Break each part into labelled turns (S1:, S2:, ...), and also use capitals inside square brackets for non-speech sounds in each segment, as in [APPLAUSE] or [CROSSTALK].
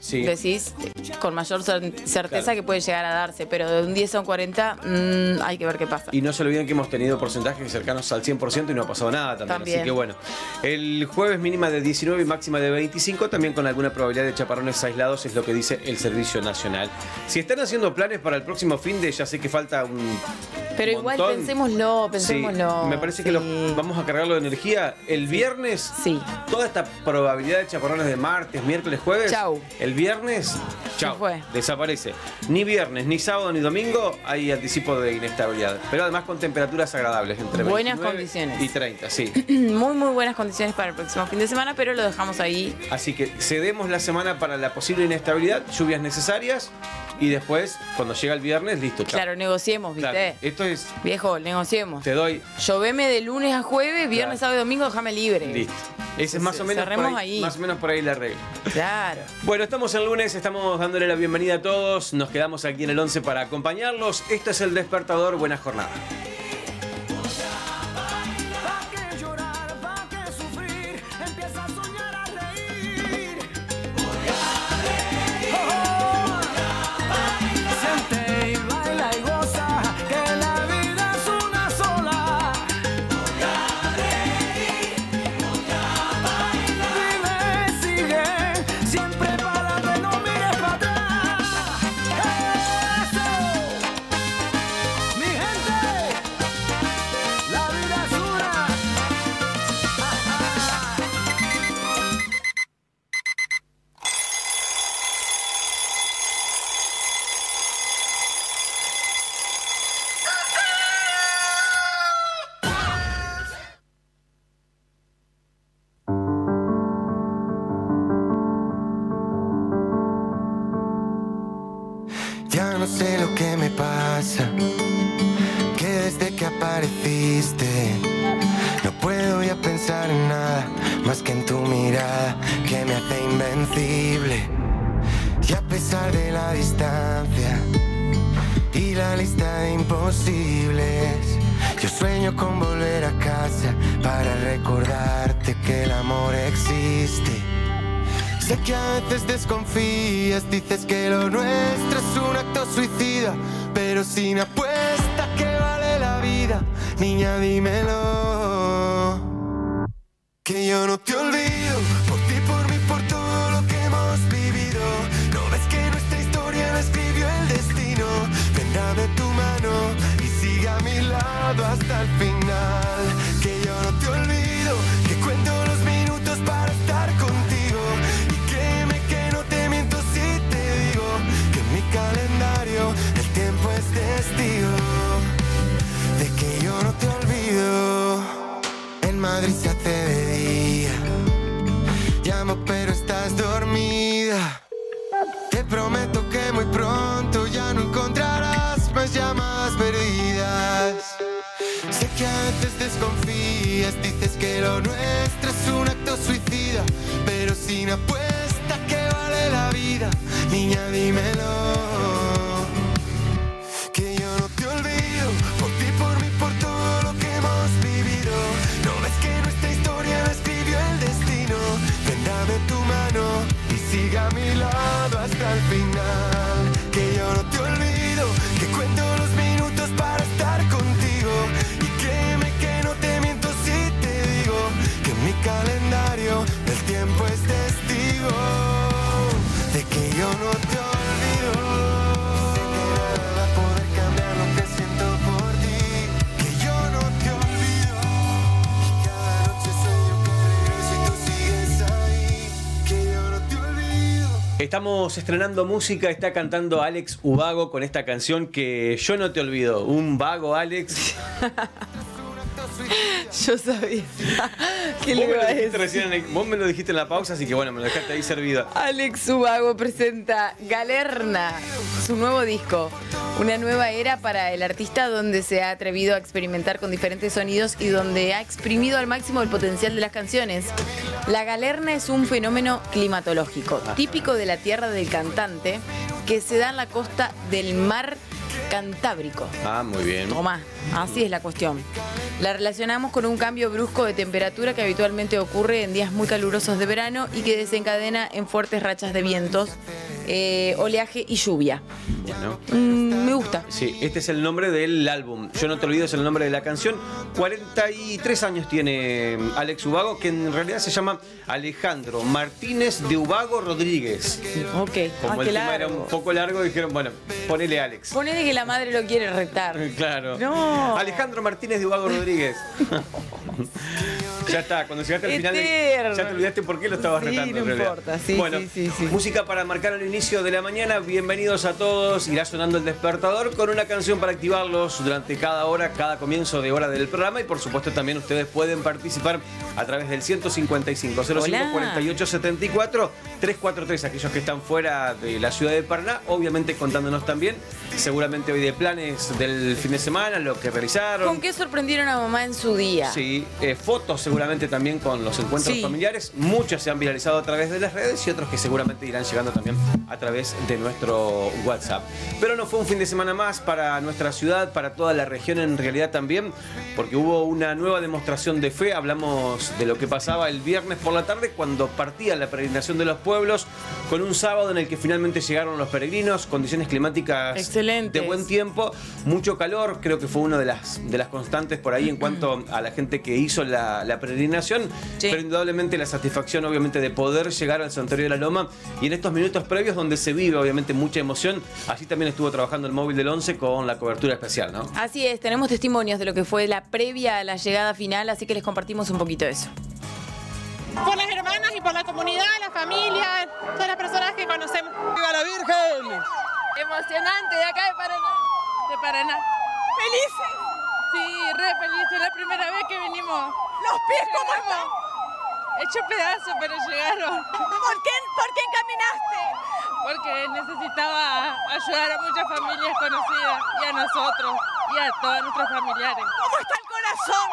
S1: Sí.
S2: decís con mayor cer- certeza
S1: Claro.
S2: que puede llegar a darse, pero de un 10 a un 40 mm, hay que ver qué pasa.
S1: Y no se olviden que hemos tenido porcentajes cercanos al 100% y no ha pasado nada también.
S2: También.
S1: Así que bueno, el jueves mínima de 19 y máxima de 25, también con alguna probabilidad de chaparrones aislados, es lo que dice el Servicio Nacional. Si están haciendo planes para el próximo fin de, ya sé que falta un.
S2: Pero
S1: un
S2: igual
S1: montón.
S2: pensémoslo,
S1: Sí,
S2: pensémoslo.
S1: me parece que lo- vamos a cargarlo de energía. El viernes,
S2: Sí.
S1: toda esta probabilidad de chaparrones de martes, miércoles, jueves,
S2: Chau.
S1: El viernes, chao,
S2: fue.
S1: desaparece. Ni viernes, ni sábado, ni domingo hay anticipo de inestabilidad. Pero además con temperaturas agradables, entre
S2: Buenas
S1: 29
S2: condiciones.
S1: y 30, sí. [CLEARS THROAT]
S2: Muy, muy buenas condiciones para el próximo fin de semana, pero lo dejamos ahí.
S1: Así que cedemos la semana para la posible inestabilidad, lluvias necesarias y después, cuando llega el viernes, listo, chao.
S2: Claro, negociemos, ¿viste?
S1: Claro, Esto es,
S2: Viejo, negociemos.
S1: te doy,
S2: Lloveme de lunes a jueves, viernes,
S1: Claro.
S2: sábado y domingo, déjame libre.
S1: listo. Ese es más o menos por
S2: Cerremos
S1: ahí,
S2: ahí.
S1: más o menos por ahí la regla.
S2: Claro.
S1: Bueno, estamos el lunes, estamos dándole la bienvenida a todos. Nos quedamos aquí en el 11 para acompañarlos. Esto es el despertador. Buena jornada. Estamos estrenando música, está cantando Alex Ubago con esta canción que yo no te olvido. Un vago Alex. [LAUGHS]
S2: Yo sabía [LAUGHS] que
S1: Vos
S2: le iba
S1: lo
S2: a
S1: dijiste
S2: decir.
S1: recién en el- vos me lo dijiste en la pausa, así que bueno, me lo dejaste ahí servido.
S2: Alex Subago presenta Galerna, su nuevo disco. Una nueva era para el artista donde se ha atrevido a experimentar con diferentes sonidos y donde ha exprimido al máximo el potencial de las canciones. La galerna es un fenómeno climatológico, típico de la tierra del cantante, que se da en la costa del mar Cantábrico.
S3: Ah, muy bien.
S2: Tomá, así es la cuestión. La relacionamos con un cambio brusco de temperatura que habitualmente ocurre en días muy calurosos de verano y que desencadena en fuertes rachas de vientos, eh, oleaje y lluvia.
S3: Bueno.
S2: Mm, me gusta.
S3: Sí, este es el nombre del álbum. Yo no te olvido, es el nombre de la canción. 43 años tiene Alex Ubago, que en realidad se llama Alejandro Martínez de Ubago Rodríguez.
S2: Ok.
S3: Como
S2: Ah,
S3: el tema era
S2: largo.
S3: un poco largo, dijeron, bueno, ponele Alex.
S2: Ponele que la madre lo quiere retar. [LAUGHS]
S3: Claro.
S2: No.
S3: Alejandro Martínez de Ubago Rodríguez. [LAUGHS] ya está, cuando llegaste al final de- ya te olvidaste por qué lo estabas
S2: Sí,
S3: retando.
S2: no
S3: en
S2: importa. Sí,
S3: bueno,
S2: sí.
S3: música para marcar el inicio de la mañana. Bienvenidos a todos. Irá sonando el despertador con una canción para activarlos durante cada hora, cada comienzo de hora del programa. Y por supuesto también ustedes pueden participar a través del 155 05
S2: Hola.
S3: 48 74 343. Aquellos que están fuera de la ciudad de Paraná, obviamente contándonos también, seguramente hoy de planes del fin de semana, lo que realizaron.
S2: ¿Con qué sorprendieron a mamá en su día?
S3: Sí, eh, fotos seguramente también con los encuentros
S2: Sí.
S3: familiares. Muchas se han viralizado a través de las redes y otros que seguramente irán llegando también a través de nuestro WhatsApp. Pero no fue un fin de semana más para nuestra ciudad, para toda la región en realidad también, porque hubo una nueva demostración de fe. Hablamos de lo que pasaba el viernes por la tarde cuando partía la peregrinación de los pueblos, con un sábado en el que finalmente llegaron los peregrinos, condiciones climáticas
S2: Excelentes.
S3: de buen tiempo, mucho calor, creo que fue una de las, de las constantes por ahí en cuanto a la gente que hizo la, la peregrinación,
S2: Sí.
S3: pero indudablemente la satisfacción obviamente de poder llegar al Santuario de la Loma y en estos minutos previos donde se vive obviamente mucha emoción, allí también estuvo trabajando el móvil del 11 con la cobertura especial, ¿no?
S2: Así es, tenemos testimonios de lo que fue la previa a la llegada final, así que les compartimos un poquito de eso.
S4: por las hermanas y por la comunidad, la familia, todas las personas que conocemos.
S5: ¡Viva la Virgen!
S4: Emocionante de acá de Paraná. De Paraná. ¡Felices! Sí, re felices. Es la primera vez que venimos. ¿Los pies cómo están? Hecho pedazos, pero llegaron. ¿Por qué, ¿Por qué encaminaste? Porque necesitaba ayudar a muchas familias conocidas y a nosotros y a todos nuestros familiares. ¿Cómo está el corazón?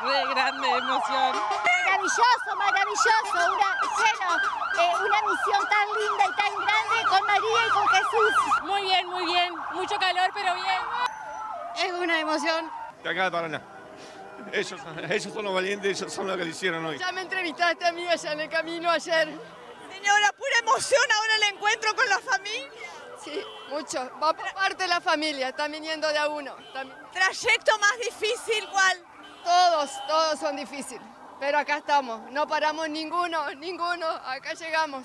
S4: Re grande emoción.
S6: Maravilloso, maravilloso. Una, bueno, eh, una misión tan linda y tan grande con María y con Jesús.
S4: Muy bien, muy bien. Mucho calor, pero bien.
S6: Es una emoción.
S5: De acá de Paraná. Ellos, ellos son los valientes, ellos son los que lo hicieron hoy.
S6: Ya me entrevistaste a mí allá en el camino ayer.
S4: Señora, pura emoción ahora el encuentro con la familia.
S6: Sí, mucho. Va por parte de la familia, están viniendo de a uno. Están-
S4: Trayecto más difícil, ¿cuál?
S6: Todos, todos son difíciles. Pero acá estamos, no paramos ninguno, ninguno. Acá llegamos.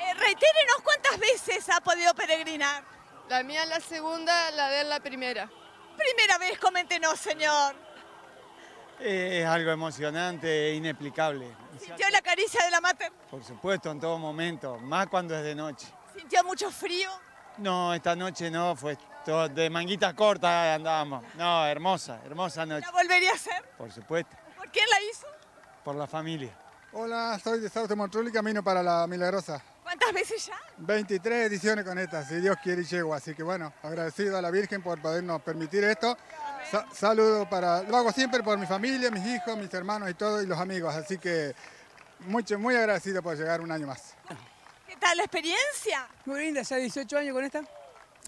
S4: Eh, reitérenos cuántas veces ha podido peregrinar.
S6: La mía es la segunda, la de él la primera.
S4: Primera vez, coméntenos, señor.
S7: Es algo emocionante e inexplicable.
S4: ¿Sintió la caricia de la mater?
S7: Por supuesto, en todo momento, más cuando es de noche.
S4: ¿Sintió mucho frío?
S7: No, esta noche no, fue todo de manguitas cortas andábamos. No, hermosa, hermosa noche.
S4: ¿La volvería a hacer?
S7: Por supuesto,
S4: ¿Por quién la hizo?
S7: por la familia.
S8: Hola, soy de Sauce Montrol y camino para la Milagrosa.
S4: ¿Cuántas veces ya?
S8: 23 ediciones con esta, si Dios quiere y llego. Así que bueno, agradecido a la Virgen por podernos permitir esto. Sa- saludo para, lo hago siempre por mi familia, mis hijos, mis hermanos y todo, y los amigos. Así que mucho, muy agradecido por llegar un año más.
S4: ¿Qué tal la experiencia?
S9: Muy linda, ya 18 años con esta,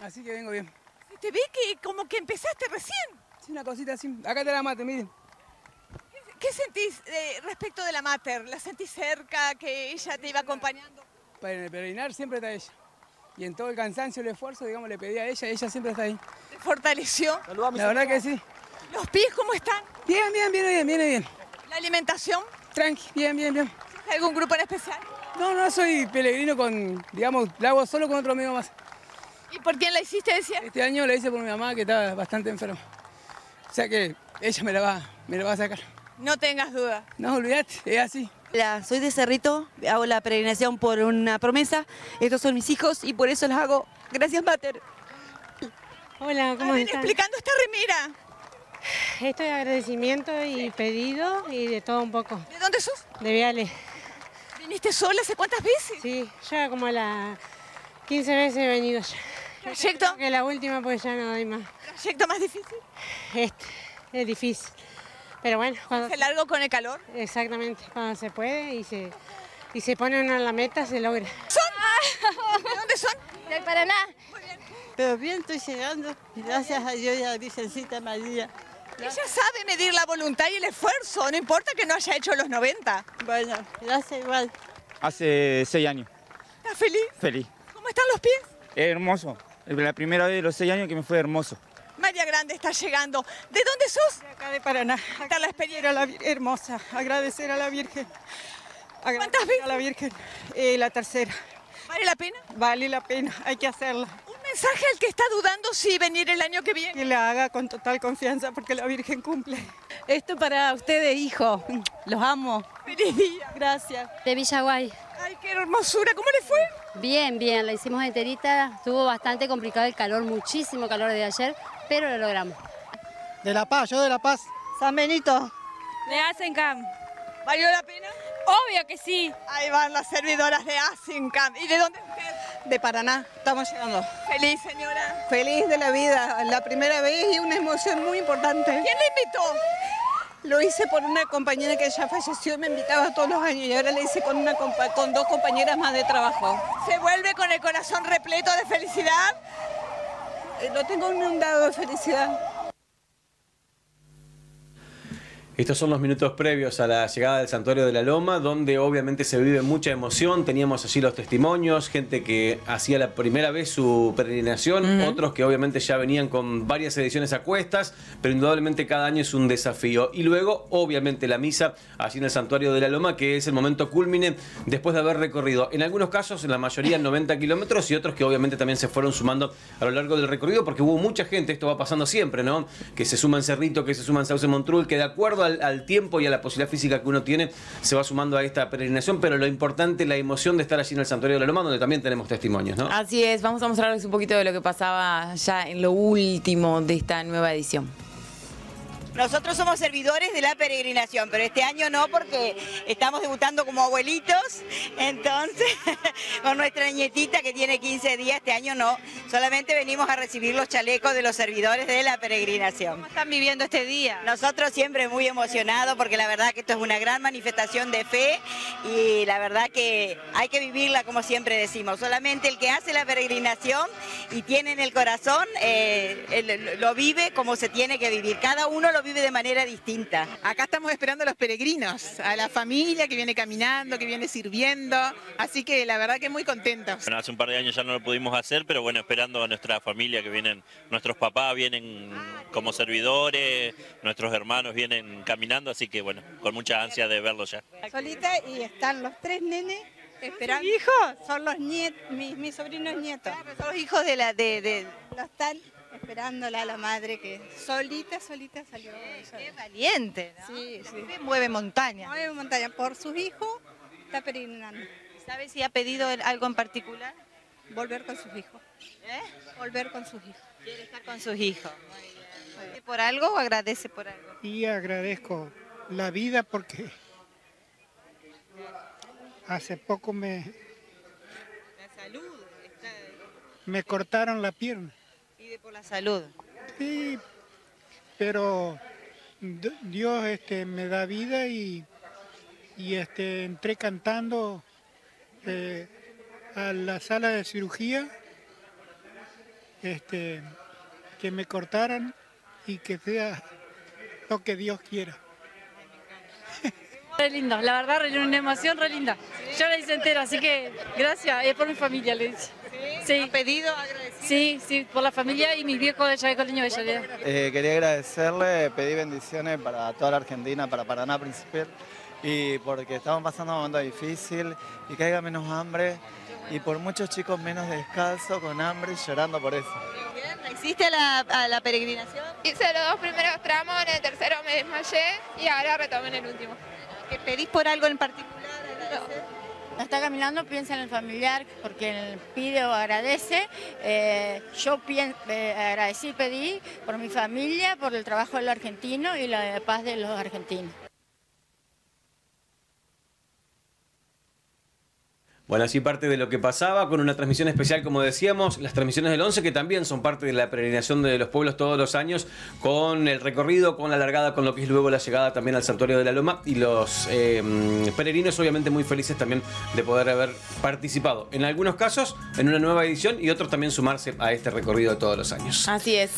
S9: así que vengo bien.
S4: Te ve que como que empezaste recién.
S9: Sí, una cosita así. Acá está la mate, miren.
S4: ¿Qué sentís eh, respecto de la mater? ¿La sentís cerca, que ella te iba acompañando?
S9: Para el peregrinar siempre está ella. Y en todo el cansancio, el esfuerzo, digamos, le pedí a ella, ella siempre está ahí.
S4: ¿Te fortaleció?
S9: La verdad que sí.
S4: ¿Los pies cómo están?
S9: Bien, bien, bien, bien, bien, bien.
S4: ¿La alimentación?
S9: Tranqui, bien, bien, bien.
S4: ¿Algún grupo en especial?
S9: No, no soy peregrino con, digamos, la hago solo con otro amigo más.
S4: ¿Y por quién la hiciste, decía?
S9: Este año la hice por mi mamá que estaba bastante enferma. O sea que ella me la va, me la va a sacar.
S4: No tengas duda.
S9: No, olvidate, es así.
S10: Hola, soy de Cerrito, hago la peregrinación por una promesa. Estos son mis hijos y por eso las hago. Gracias, Mater.
S11: Hola, ¿cómo
S4: A ver,
S11: están?
S4: explicando esta remera.
S11: Esto es agradecimiento y pedido y de todo un poco.
S4: ¿De dónde sos?
S11: De Viales.
S4: ¿Viniste sola hace cuántas veces?
S11: Sí, ya como las 15 veces he venido ya.
S4: ¿Trayecto?
S11: Que la última pues ya no doy más.
S4: ¿Trayecto más difícil?
S11: Este, es difícil. Pero bueno, cuando...
S4: ¿Se largo con el calor?
S11: Exactamente, cuando se puede y se, y se pone uno en la meta se logra.
S4: ¿Son? ¿De dónde son?
S6: Del Paraná.
S12: Pero bien estoy llegando, gracias a Dios y a la Virgencita María.
S13: Ella sabe medir la voluntad y el esfuerzo, no importa que no haya hecho los 90.
S12: Bueno, gracias igual.
S14: Hace seis años.
S13: ¿Estás feliz?
S14: Feliz.
S13: ¿Cómo están los pies?
S14: Hermoso. La primera vez de los seis años que me fue hermoso.
S13: María Grande está llegando. ¿De dónde sos?
S15: De acá de Paraná.
S13: Está la experiencia.
S15: A la hermosa. Agradecer a la Virgen.
S13: ¿Cuántas
S15: veces? A la Virgen. Eh, la tercera.
S13: ¿Vale la pena?
S15: Vale la pena. Hay que hacerla.
S13: Un mensaje al que está dudando si venir el año que viene.
S15: Que la haga con total confianza porque la Virgen cumple.
S12: Esto para ustedes, hijo. Los amo.
S13: Feliz día.
S12: Gracias.
S16: De Villaguay.
S13: Ay, qué hermosura. ¿Cómo le fue?
S16: Bien, bien, la hicimos enterita. Estuvo bastante complicado el calor, muchísimo calor de ayer, pero lo logramos.
S15: De La Paz, yo de La Paz.
S12: San Benito.
S17: De Asencam.
S13: ¿Valió la pena?
S17: Obvio que sí.
S13: Ahí van las servidoras de Asencam. ¿Y de dónde es usted?
S15: De Paraná. Estamos llegando.
S13: Feliz, señora.
S15: Feliz de la vida. La primera vez y una emoción muy importante.
S13: ¿Quién le invitó?
S15: Lo hice por una compañera que ya falleció y me invitaba todos los años y ahora le hice con, una compa- con dos compañeras más de trabajo.
S13: ¿Se vuelve con el corazón repleto de felicidad?
S15: Eh, Lo tengo inundado de felicidad.
S3: Estos son los minutos previos a la llegada del Santuario de la Loma, donde obviamente se vive mucha emoción. Teníamos allí los testimonios, gente que hacía la primera vez su peregrinación, otros que obviamente ya venían con varias ediciones a cuestas, pero indudablemente cada año es un desafío. Y luego, obviamente, la misa allí en el Santuario de la Loma, que es el momento culmine después de haber recorrido, en algunos casos, en la mayoría, 90 kilómetros y otros que obviamente también se fueron sumando a lo largo del recorrido, porque hubo mucha gente, esto va pasando siempre, ¿no? Que se suma en Cerrito, que se suma en Sauce Montrul, que de acuerdo al, tiempo y a la posibilidad física que uno tiene, se va sumando a esta peregrinación, pero lo importante, la emoción de estar allí en el Santuario de la Loma, donde también tenemos testimonios, ¿no?
S2: Así es, vamos a mostrarles un poquito de lo que pasaba ya en lo último de esta nueva edición.
S18: Nosotros somos servidores de la peregrinación, pero este año no porque estamos debutando como abuelitos, entonces [LAUGHS] con nuestra nietita que tiene 15 días, este año no, solamente venimos a recibir los chalecos de los servidores de la peregrinación. ¿Cómo
S13: están viviendo este día?
S18: Nosotros siempre muy emocionados porque la verdad que esto es una gran manifestación de fe y la verdad que hay que vivirla como siempre decimos, solamente el que hace la peregrinación y tiene en el corazón, eh, lo vive como se tiene que vivir, cada uno lo vive de manera distinta.
S19: Acá estamos esperando a los peregrinos, a la familia que viene caminando, que viene sirviendo, así que la verdad que muy contentos.
S20: Bueno, hace un par de años ya no lo pudimos hacer, pero bueno, esperando a nuestra familia que vienen, nuestros papás vienen como servidores, nuestros hermanos vienen caminando, así que bueno, con mucha ansia de verlos ya.
S12: Solita y están los tres nenes esperando.
S18: hijos?
S12: Son los nietos, mis, mis sobrinos nietos.
S18: Son los hijos de la... De, de-
S12: Lo están esperándola a la madre que solita, solita salió. Qué
S13: valiente, ¿no?
S12: Sí, sí.
S18: mueve montaña.
S12: Mueve montaña. Por sus hijos está peregrinando.
S18: ¿Sabe si ha pedido algo en particular?
S12: Volver con sus hijos.
S18: ¿Eh?
S12: Volver con sus hijos.
S18: Quiere estar con sus hijos. ¿Por algo o agradece por algo?
S21: Y agradezco la vida porque hace poco me,
S18: La salud. está-
S21: me cortaron la pierna.
S18: Pide por la salud.
S21: Sí, pero Dios este, me da vida y, y este, entré cantando eh, a la sala de cirugía este, que me cortaran y que sea lo que Dios quiera.
S22: Re lindo, la verdad, re- una emoción re linda. Yo la hice entera, así que gracias, es por mi familia, le dice. Sí. ¿Ha
S18: pedido, agradecido?
S22: Sí, sí, por la familia y mi viejo de Chaveco Niño Bellavista.
S7: Eh, quería agradecerle, pedí bendiciones para toda la Argentina, para Paraná principal, y porque estamos pasando un momento difícil y que haya menos hambre y por muchos chicos menos descalzos, con hambre y llorando por eso.
S18: ¿Hiciste la, a la peregrinación?
S17: Hice los dos primeros tramos, en el tercero me desmayé y ahora retomé en el último.
S18: ¿Que pedís por algo en particular?
S23: Está caminando, piensa en el familiar porque pide o agradece. Eh, yo eh, agradecí, pedí por mi familia, por el trabajo del argentino y la paz de los argentinos.
S3: Bueno, así parte de lo que pasaba con una transmisión especial, como decíamos, las transmisiones del 11 que también son parte de la peregrinación de los pueblos todos los años, con el recorrido, con la largada, con lo que es luego la llegada también al santuario de la Loma y los eh, peregrinos obviamente muy felices también de poder haber participado en algunos casos en una nueva edición y otros también sumarse a este recorrido todos los años.
S2: Así es.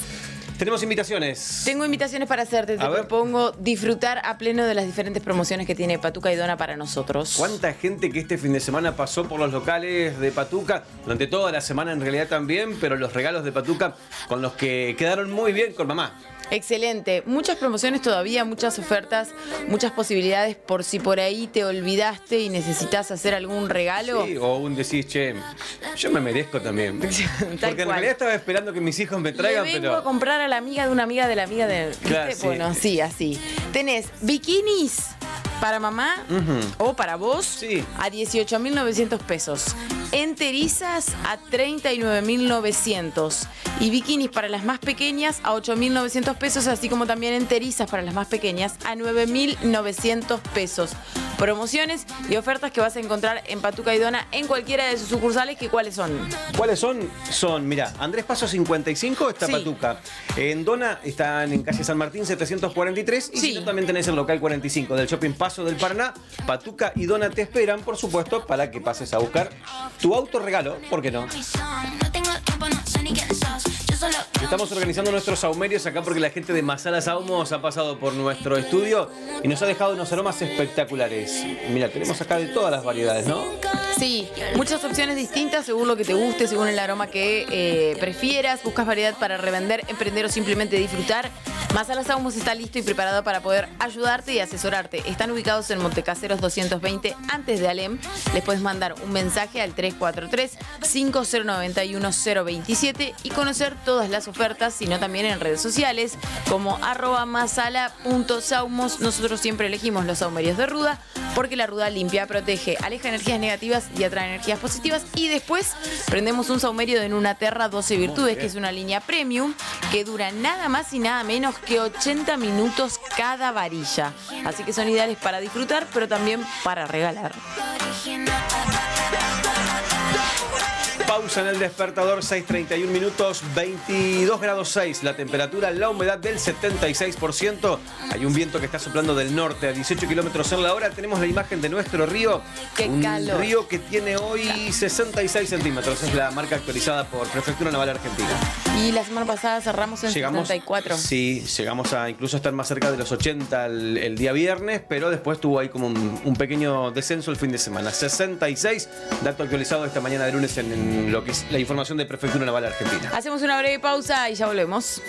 S3: Tenemos invitaciones.
S2: Tengo invitaciones para hacerte. Te
S3: A ver.
S2: propongo disfrutar a pleno de las diferentes promociones que tiene Patuca y Dona para nosotros.
S3: ¿Cuánta gente que este fin de semana pasó por los locales de Patuca? Durante toda la semana en realidad también, pero los regalos de Patuca con los que quedaron muy bien con mamá.
S2: Excelente. Muchas promociones todavía, muchas ofertas, muchas posibilidades por si por ahí te olvidaste y necesitas hacer algún regalo.
S3: Sí, o un decís, che, yo me merezco también. [LAUGHS] Porque en realidad estaba esperando que mis hijos me
S2: Le
S3: traigan,
S2: vengo
S3: pero.
S2: a comprar a la amiga de una amiga de la amiga de.
S3: Claro, sí.
S2: Bueno, sí, así. Tenés bikinis para mamá o para vos a 18.900 pesos. Enterizas a 39.900. Y bikinis para las más pequeñas a 8.900 pesos, así como también enterizas para las más pequeñas a 9.900 pesos. Promociones y ofertas que vas a encontrar en Patuca y Dona en cualquiera de sus sucursales, que cuáles son.
S3: ¿Cuáles son? Son, mira, Andrés Paso 55 está
S2: Sí.
S3: Patuca. En Dona están en calle San Martín 743 y si no, también tenés el local 45 del Shopping Paso del Paraná. Patuca y Dona te esperan, por supuesto, para que pases a buscar tu auto regalo, ¿por qué no? Estamos organizando nuestros saumerios acá porque la gente de Masala Saumos ha pasado por nuestro estudio y nos ha dejado unos aromas espectaculares. Mira, tenemos acá de todas las variedades, ¿no?
S2: Sí, muchas opciones distintas según lo que te guste, según el aroma que eh, prefieras. Buscas variedad para revender, emprender o simplemente disfrutar. Masala Saumos está listo y preparado para poder ayudarte y asesorarte. Están ubicados en Montecaseros 220 antes de Alem. Les puedes mandar un mensaje al 343-5091-027 y conocer todas las ofertas, sino también en redes sociales como arroba masala.saumos. Nosotros siempre elegimos los saumerios de ruda porque la ruda limpia, protege, aleja energías negativas y atrae energías positivas. Y después prendemos un saumerio de Nuna Terra 12 Virtudes, que es una línea premium que dura nada más y nada menos que 80 minutos cada varilla. Así que son ideales para disfrutar, pero también para regalar.
S3: Pausa en el despertador, 6.31 minutos, 22 grados 6 la temperatura, la humedad del 76%. Hay un viento que está soplando del norte a 18 kilómetros en la hora. Tenemos la imagen de nuestro río.
S2: ¡Qué
S3: un
S2: calor!
S3: río que tiene hoy 66 centímetros. Es la marca actualizada por Prefectura Naval Argentina.
S2: Y la semana pasada cerramos en
S3: Llegamos,
S2: 74.
S3: Sí, llegamos a incluso estar más cerca de los 80 el, el día viernes, pero después tuvo ahí como un, un pequeño descenso el fin de semana. 66, dato actualizado esta mañana de lunes en, en lo que es la información de Prefectura Naval Argentina.
S2: Hacemos una breve pausa y ya volvemos.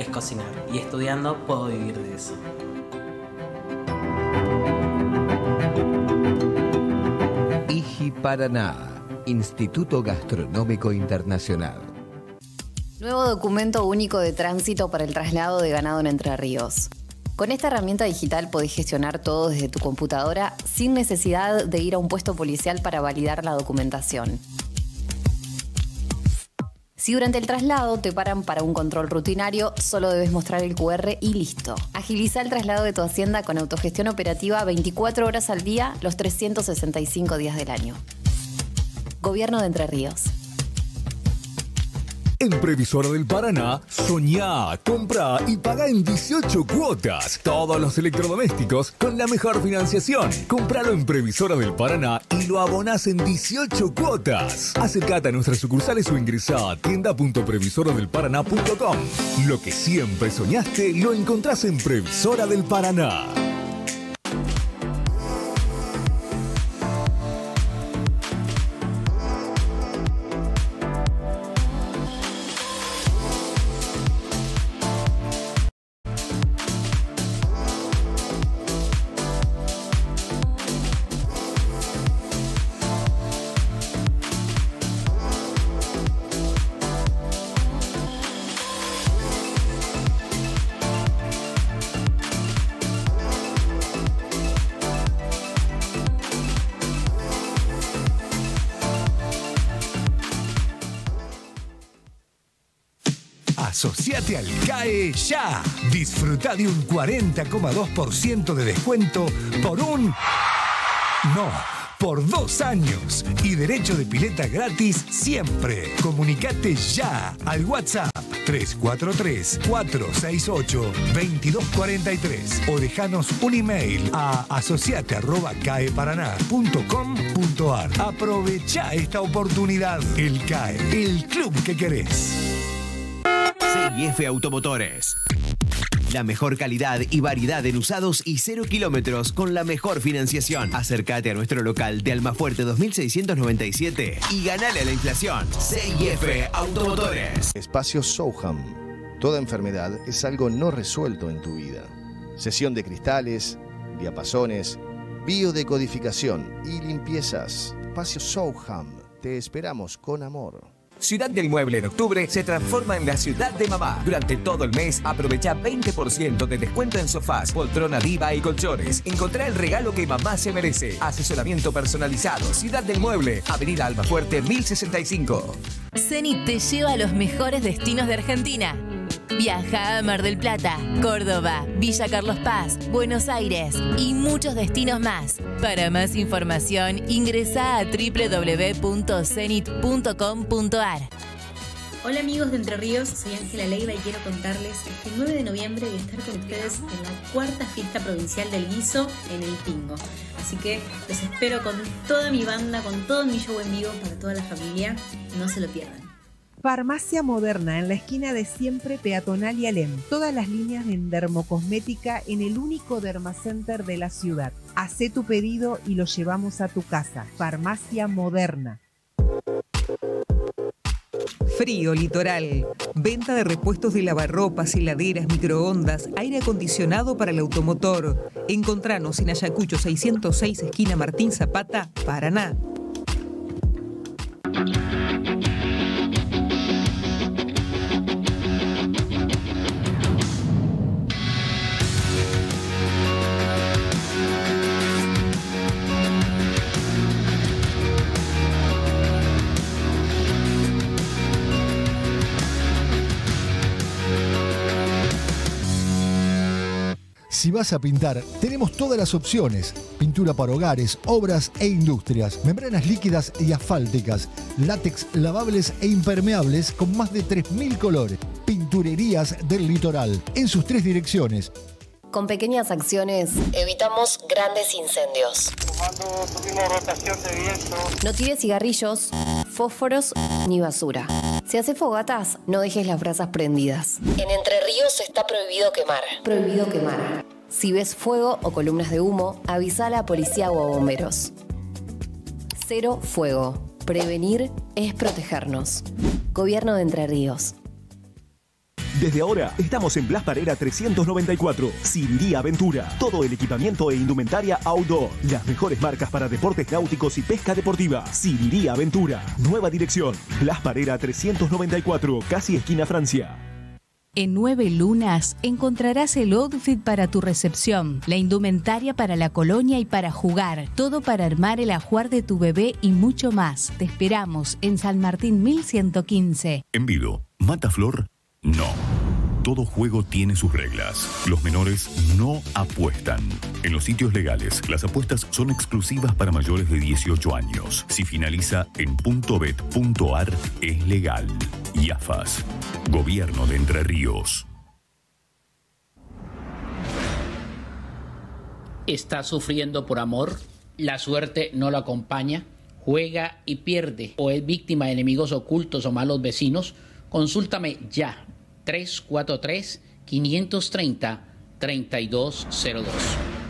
S24: Es cocinar y estudiando puedo vivir de eso.
S25: IGI Paraná, Instituto Gastronómico Internacional.
S26: Nuevo documento único de tránsito para el traslado de ganado en Entre Ríos. Con esta herramienta digital podés gestionar todo desde tu computadora sin necesidad de ir a un puesto policial para validar la documentación. Si durante el traslado te paran para un control rutinario, solo debes mostrar el QR y listo. Agiliza el traslado de tu hacienda con autogestión operativa 24 horas al día, los 365 días del año. Gobierno de Entre Ríos.
S27: En Previsora del Paraná, soñá, compra y paga en 18 cuotas. Todos los electrodomésticos con la mejor financiación. Compralo en Previsora del Paraná y lo abonás en 18 cuotas. Acercate a nuestras sucursales o ingresá a tienda.previsoradelparaná.com. Lo que siempre soñaste lo encontrás en Previsora del Paraná.
S28: Ya. Disfruta de un 40,2% de descuento por un... No, por dos años. Y derecho de pileta gratis siempre. Comunicate ya al WhatsApp 343-468-2243 o dejanos un email a asociate.caeparaná.com.ar. Aprovecha esta oportunidad. El CAE, el club que querés.
S29: CIF Automotores. La mejor calidad y variedad en usados y cero kilómetros con la mejor financiación. Acércate a nuestro local de Almafuerte 2697 y ganale a la inflación. CIF Automotores.
S30: Espacio Soham. Toda enfermedad es algo no resuelto en tu vida. Sesión de cristales, diapasones, biodecodificación y limpiezas. Espacio Soham. Te esperamos con amor.
S31: Ciudad del Mueble en octubre se transforma en la ciudad de mamá. Durante todo el mes aprovecha 20% de descuento en sofás, poltrona diva y colchones. Encontrá el regalo que mamá se merece. Asesoramiento personalizado. Ciudad del Mueble, Avenida Almafuerte 1065.
S32: Zenit te lleva a los mejores destinos de Argentina. Viaja a Mar del Plata, Córdoba, Villa Carlos Paz, Buenos Aires y muchos destinos más. Para más información, ingresa a www.cenit.com.ar.
S33: Hola amigos de Entre Ríos, soy Ángela Leiva y quiero contarles que este 9 de noviembre voy a estar con ustedes en la cuarta fiesta provincial del guiso en el Pingo. Así que los espero con toda mi banda, con todo mi show en vivo para toda la familia. No se lo pierdan.
S20: Farmacia Moderna en la esquina de siempre peatonal y Alem. Todas las líneas en dermocosmética en el único dermacenter de la ciudad. Hacé tu pedido y lo llevamos a tu casa. Farmacia Moderna.
S34: Frío Litoral. Venta de repuestos de lavarropas, heladeras, microondas, aire acondicionado para el automotor. Encontranos en Ayacucho 606, esquina Martín Zapata, Paraná.
S35: Si vas a pintar, tenemos todas las opciones. Pintura para hogares, obras e industrias, membranas líquidas y asfálticas, látex lavables e impermeables con más de 3.000 colores. Pinturerías del litoral, en sus tres direcciones.
S26: Con pequeñas acciones evitamos grandes incendios. No tires cigarrillos, fósforos ni basura. Si haces fogatas, no dejes las brasas prendidas. En Entre Ríos está prohibido quemar. Prohibido quemar. Si ves fuego o columnas de humo, avisa a la policía o a bomberos. Cero fuego. Prevenir es protegernos. Gobierno de Entre Ríos.
S36: Desde ahora estamos en Blas Parera 394, Siriría Aventura. Todo el equipamiento e indumentaria outdoor. Las mejores marcas para deportes náuticos y pesca deportiva. Siriría Aventura. Nueva dirección. Blas Parera 394, casi esquina Francia.
S37: En Nueve Lunas encontrarás el outfit para tu recepción, la indumentaria para la colonia y para jugar, todo para armar el ajuar de tu bebé y mucho más. Te esperamos en San Martín 1115.
S38: Envido. Mataflor, no. Todo juego tiene sus reglas. Los menores no apuestan. En los sitios legales, las apuestas son exclusivas para mayores de 18 años. Si finaliza en .bet.ar, es legal. IAFAS. Gobierno de Entre Ríos.
S39: ¿Está sufriendo por amor? ¿La suerte no lo acompaña? ¿Juega y pierde? ¿O es víctima de enemigos ocultos o malos vecinos? Consúltame ya. 343 530 3202.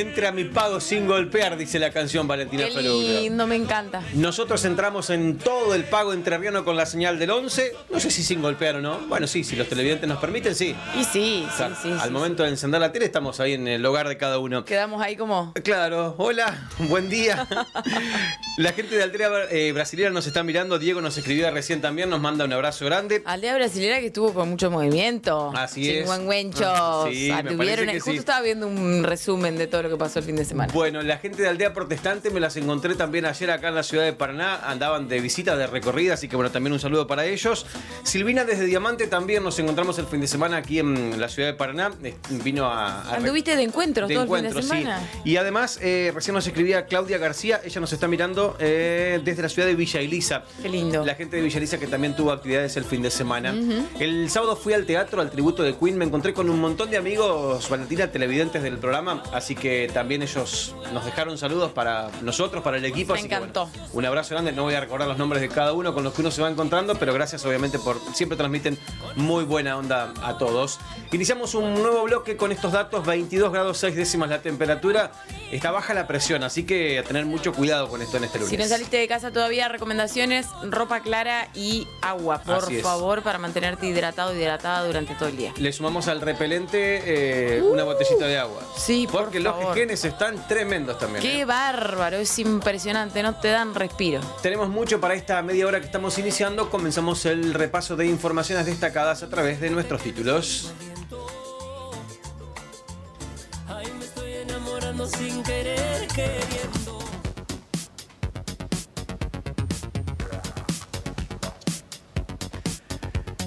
S3: Entra mi pago sin golpear, dice la canción Valentina
S2: Qué lindo, me encanta.
S3: Nosotros entramos en todo el pago entrerriano con la señal del 11. No sé si sin golpear o no. Bueno, sí, si los televidentes nos permiten, sí.
S2: Y sí,
S3: O sea,
S2: sí, sí.
S3: al
S2: sí.
S3: momento de encender la tele estamos ahí en el hogar de cada uno.
S2: Quedamos ahí como.
S3: Claro, hola, [LAUGHS] buen día. [LAUGHS] La gente de Aldea eh, Brasilera nos está mirando, Diego nos escribía recién también, nos manda un abrazo grande.
S2: Aldea brasilera que estuvo con mucho movimiento.
S3: Así es.
S2: Chingüengüenchos.
S3: Sí, me
S2: Atuvieron-
S3: parece que
S2: Justo estaba viendo un resumen de todo lo que pasó el fin de semana.
S3: Bueno, la gente de Aldea Protestante me las encontré también ayer acá en la ciudad de Paraná, andaban de visita, de recorrida, así que bueno, también un saludo para ellos. Silvina desde Diamante también nos encontramos el fin de semana aquí en la ciudad de Paraná, vino a... a
S2: Anduviste de encuentros
S3: de
S2: todo
S3: encuentro,
S2: el fin de semana.
S3: sí. Y además, eh, recién nos escribía Claudia García, ella nos está mirando eh, desde la ciudad de Villa Elisa.
S2: Qué lindo.
S3: La gente de Villa Elisa que también tuvo actividades el fin de semana. El sábado fui al teatro, al tributo de Queen, me encontré con un montón de amigos, Valentina, televidentes del programa, así que también ellos nos dejaron saludos para nosotros, para el equipo.
S2: Me
S3: así que,
S2: encantó.
S3: bueno, un abrazo grande, no voy a recordar los nombres de cada uno con los que uno se va encontrando, pero gracias obviamente por siempre transmiten muy buena onda a todos. Iniciamos un nuevo bloque con estos datos, 22 grados 6 décimas la temperatura, está baja la presión, así que a tener mucho cuidado con esto en este lunes.
S2: Si no saliste de casa todavía, recomendaciones, ropa clara y agua, por favor, para mantenerte hidratado, hidratada durante todo el día.
S3: Le sumamos al repelente eh, una botellita de agua.
S2: Sí, por
S3: Porque los
S2: favor.
S3: genes están tremendos también.
S2: Qué
S3: ¿eh?
S2: bárbaro, es impresionante, no te dan respiro.
S3: Tenemos mucho para esta media hora que estamos iniciando. Comenzamos el repaso de informaciones destacadas a través de nuestros títulos.
S40: Ay, me estoy enamorando sin querer, queriendo.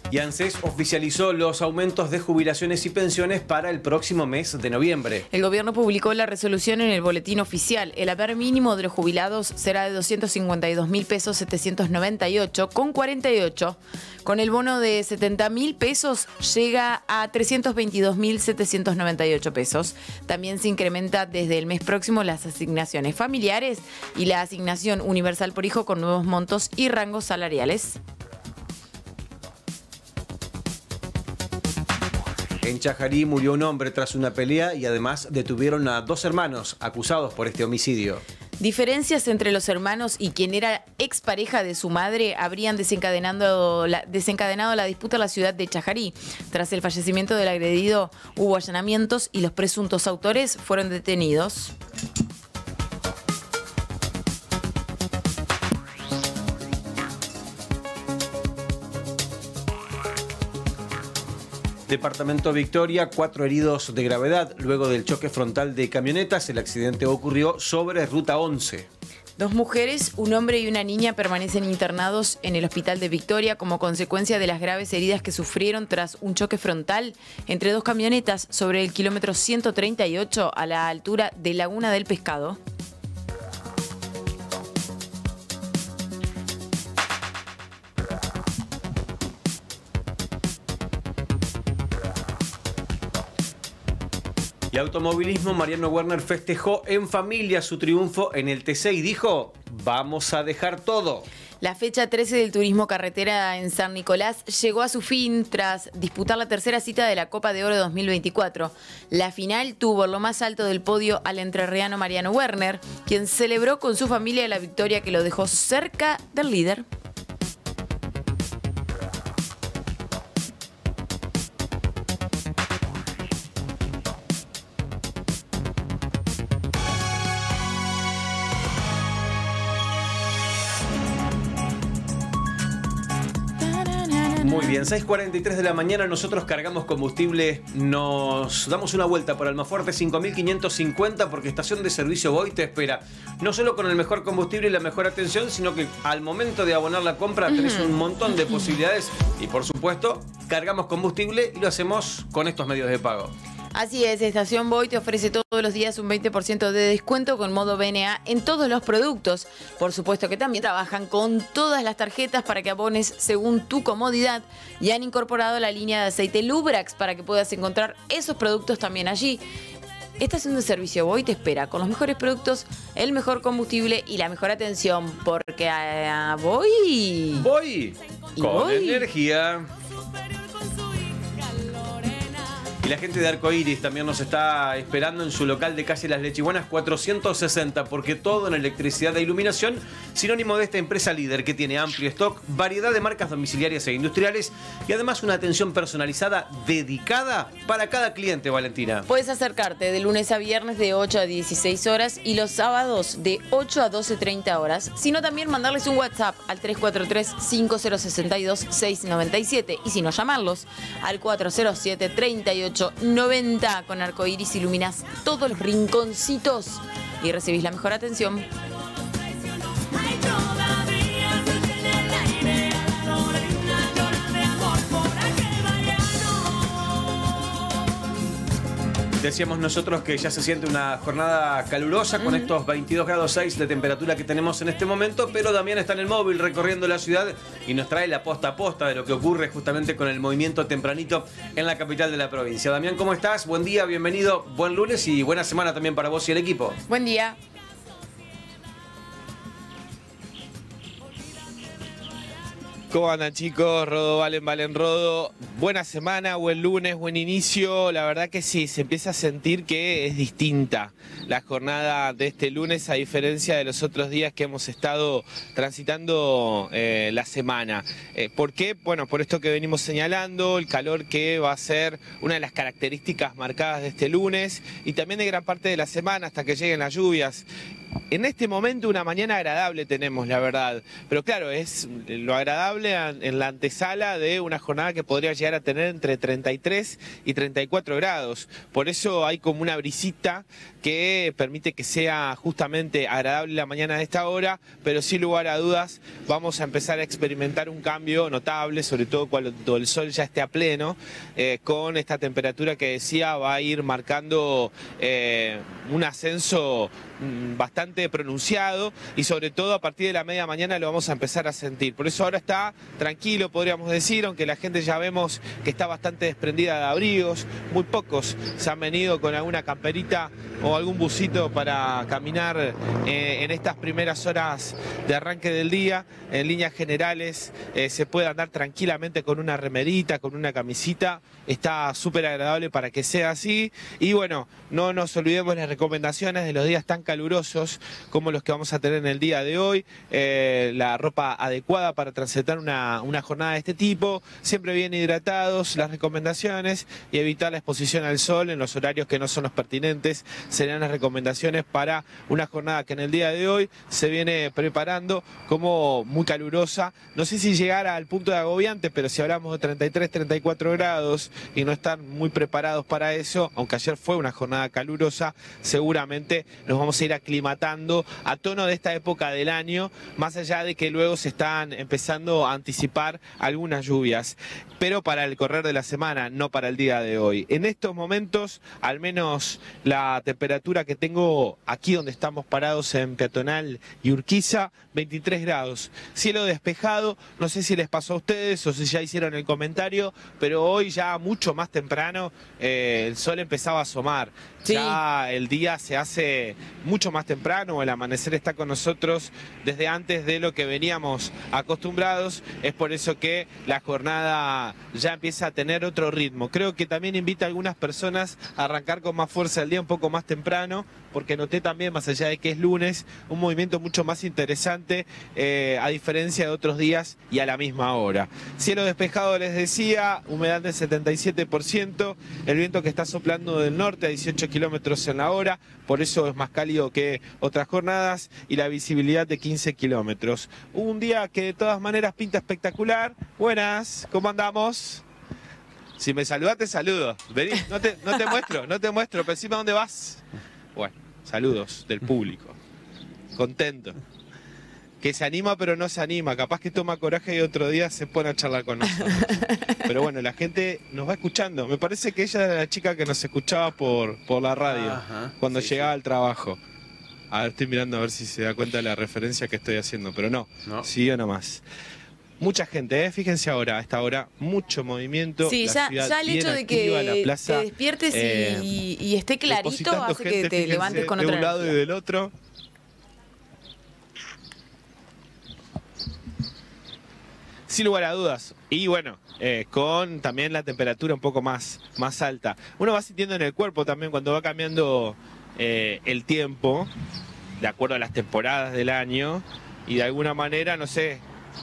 S3: Y ANSES oficializó los aumentos de jubilaciones y pensiones para el próximo mes de noviembre.
S2: El gobierno publicó la resolución en el boletín oficial. El haber mínimo de los jubilados será de 252 mil pesos 798 con 48. Con el bono de 70 mil pesos llega a 322 mil 798 pesos. También se incrementa desde el mes próximo las asignaciones familiares y la asignación universal por hijo con nuevos montos y rangos salariales.
S3: En Chajarí murió un hombre tras una pelea y además detuvieron a dos hermanos acusados por este homicidio.
S2: Diferencias entre los hermanos y quien era expareja de su madre habrían desencadenado la, desencadenado la disputa en la ciudad de Chajarí. Tras el fallecimiento del agredido hubo allanamientos y los presuntos autores fueron detenidos.
S3: Departamento Victoria, cuatro heridos de gravedad. Luego del choque frontal de camionetas, el accidente ocurrió sobre Ruta 11.
S2: Dos mujeres, un hombre y una niña permanecen internados en el hospital de Victoria como consecuencia de las graves heridas que sufrieron tras un choque frontal entre dos camionetas sobre el kilómetro 138 a la altura de Laguna del Pescado.
S3: Y automovilismo, Mariano Werner festejó en familia su triunfo en el TC y dijo, vamos a dejar todo.
S2: La fecha 13 del turismo carretera en San Nicolás llegó a su fin tras disputar la tercera cita de la Copa de Oro 2024. La final tuvo lo más alto del podio al entrerriano Mariano Werner, quien celebró con su familia la victoria que lo dejó cerca del líder.
S3: Muy bien, 6.43 de la mañana, nosotros cargamos combustible, nos damos una vuelta por Almafuerte 5550 porque estación de servicio Voy te espera, no solo con el mejor combustible y la mejor atención, sino que al momento de abonar la compra tenés un montón de posibilidades. Y por supuesto cargamos combustible y lo hacemos con estos medios de pago.
S2: Así es, Estación Boy te ofrece todos los días un 20% de descuento con modo BNA en todos los productos. Por supuesto que también trabajan con todas las tarjetas para que abones según tu comodidad y han incorporado la línea de aceite Lubrax para que puedas encontrar esos productos también allí. Estación de servicio Boy te espera con los mejores productos, el mejor combustible y la mejor atención porque a Boy...
S3: Voy
S2: Y
S3: con
S2: voy.
S3: energía. Y la gente de Arcoiris también nos está esperando en su local de calle Las Lechiguanas 460, porque todo en electricidad e iluminación, sinónimo de esta empresa líder que tiene amplio stock, variedad de marcas domiciliarias e industriales y además una atención personalizada dedicada para cada cliente, Valentina.
S2: Puedes acercarte de lunes a viernes de 8 a 16 horas y los sábados de 8 a 12.30 horas, sino también mandarles un WhatsApp al 343-5062-697 y si no llamarlos al 407-3890 con arcoiris iluminas todos los rinconcitos y recibís la mejor atención.
S3: Decíamos nosotros que ya se siente una jornada calurosa con estos 22 grados 6 de temperatura que tenemos en este momento, pero Damián está en el móvil recorriendo la ciudad y nos trae la posta a posta de lo que ocurre justamente con el movimiento tempranito en la capital de la provincia. Damián, ¿cómo estás? Buen día, bienvenido, buen lunes y buena semana también para vos y el equipo.
S2: Buen día.
S41: ¿Cómo andan chicos? Rodo, Valen, Valen, Rodo. Buena semana, buen lunes, buen inicio. La verdad que sí, se empieza a sentir que es distinta la jornada de este lunes a diferencia de los otros días que hemos estado transitando eh, la semana. Eh, ¿Por qué? Bueno, por esto que venimos señalando, el calor que va a ser una de las características marcadas de este lunes y también de gran parte de la semana hasta que lleguen las lluvias. En este momento una mañana agradable tenemos, la verdad. Pero claro, es lo agradable en la antesala de una jornada que podría llegar a tener entre 33 y 34 grados. Por eso hay como una brisita que permite que sea justamente agradable la mañana de esta hora, pero sin lugar a dudas vamos a empezar a experimentar un cambio notable, sobre todo cuando el sol ya esté a pleno, eh, con esta temperatura que decía va a ir marcando eh, un ascenso bastante pronunciado y sobre todo a partir de la media mañana lo vamos a empezar a sentir. Por eso ahora está tranquilo, podríamos decir, aunque la gente ya vemos que está bastante desprendida de abrigos, muy pocos se han venido con alguna camperita o algún busito para caminar eh, en estas primeras horas de arranque del día. En líneas generales eh, se puede andar tranquilamente con una remerita, con una camisita. Está súper agradable para que sea así. Y bueno, no nos olvidemos las recomendaciones de los días tan calurosos como los que vamos a tener en el día de hoy. Eh, la ropa adecuada para transitar una, una jornada de este tipo. Siempre bien hidratados, las recomendaciones y evitar la exposición al sol en los horarios que no son los pertinentes serían las recomendaciones para una jornada que en el día de hoy se viene preparando como muy calurosa. No sé si llegara al punto de agobiante, pero si hablamos de 33, 34 grados y no están muy preparados para eso, aunque ayer fue una jornada calurosa, seguramente nos vamos a ir aclimatando a tono de esta época del año, más allá de que luego se están empezando a anticipar algunas lluvias, pero para el correr de la semana, no para el día de hoy. En estos momentos, al menos la temperatura que tengo aquí donde estamos parados en Peatonal y Urquiza, 23 grados. Cielo despejado, no sé si les pasó a ustedes o si ya hicieron el comentario, pero hoy ya mucho más temprano eh, el sol empezaba a asomar. Ya el día se hace mucho más temprano, el amanecer está con nosotros desde antes de lo que veníamos acostumbrados. Es por eso que la jornada ya empieza a tener otro ritmo. Creo que también invita a algunas personas a arrancar con más fuerza el día un poco más temprano, porque noté también, más allá de que es lunes, un movimiento mucho más interesante eh, a diferencia de otros días y a la misma hora. Cielo despejado les decía, humedad del 77%, el viento que está soplando del norte a 18 kilómetros en la hora, por eso es más cálido que otras jornadas y la visibilidad de 15 kilómetros. Un día que de todas maneras pinta espectacular. Buenas, ¿cómo andamos? Si me saludas, te saludo. Vení, no te, no te muestro, no te muestro, pero encima dónde vas. Bueno, saludos del público. Contento. Que se anima pero no se anima. Capaz que toma coraje y otro día se pone a charlar con nosotros. Pero bueno, la gente nos va escuchando. Me parece que ella era la chica que nos escuchaba por, por la radio
S3: Ajá,
S41: cuando
S3: sí,
S41: llegaba al trabajo. A ver, estoy mirando a ver si se da cuenta de la referencia que estoy haciendo, pero no, sigue nomás. Mucha gente, ¿eh? fíjense ahora, a esta hora, mucho movimiento.
S2: Sí,
S41: la
S2: ya,
S41: ciudad
S2: ya el hecho de
S41: activa,
S2: que
S41: plaza,
S2: te despiertes y-
S41: eh,
S2: y, y esté clarito hace que
S41: gente,
S2: te
S41: fíjense,
S2: levantes con
S41: de
S2: otra
S41: un lado y del otro. sin lugar a dudas. Y bueno, eh, con también la temperatura un poco más, más alta. Uno va sintiendo en el cuerpo también cuando va cambiando el tiempo, de acuerdo a las temporadas del año, y de alguna manera, no sé,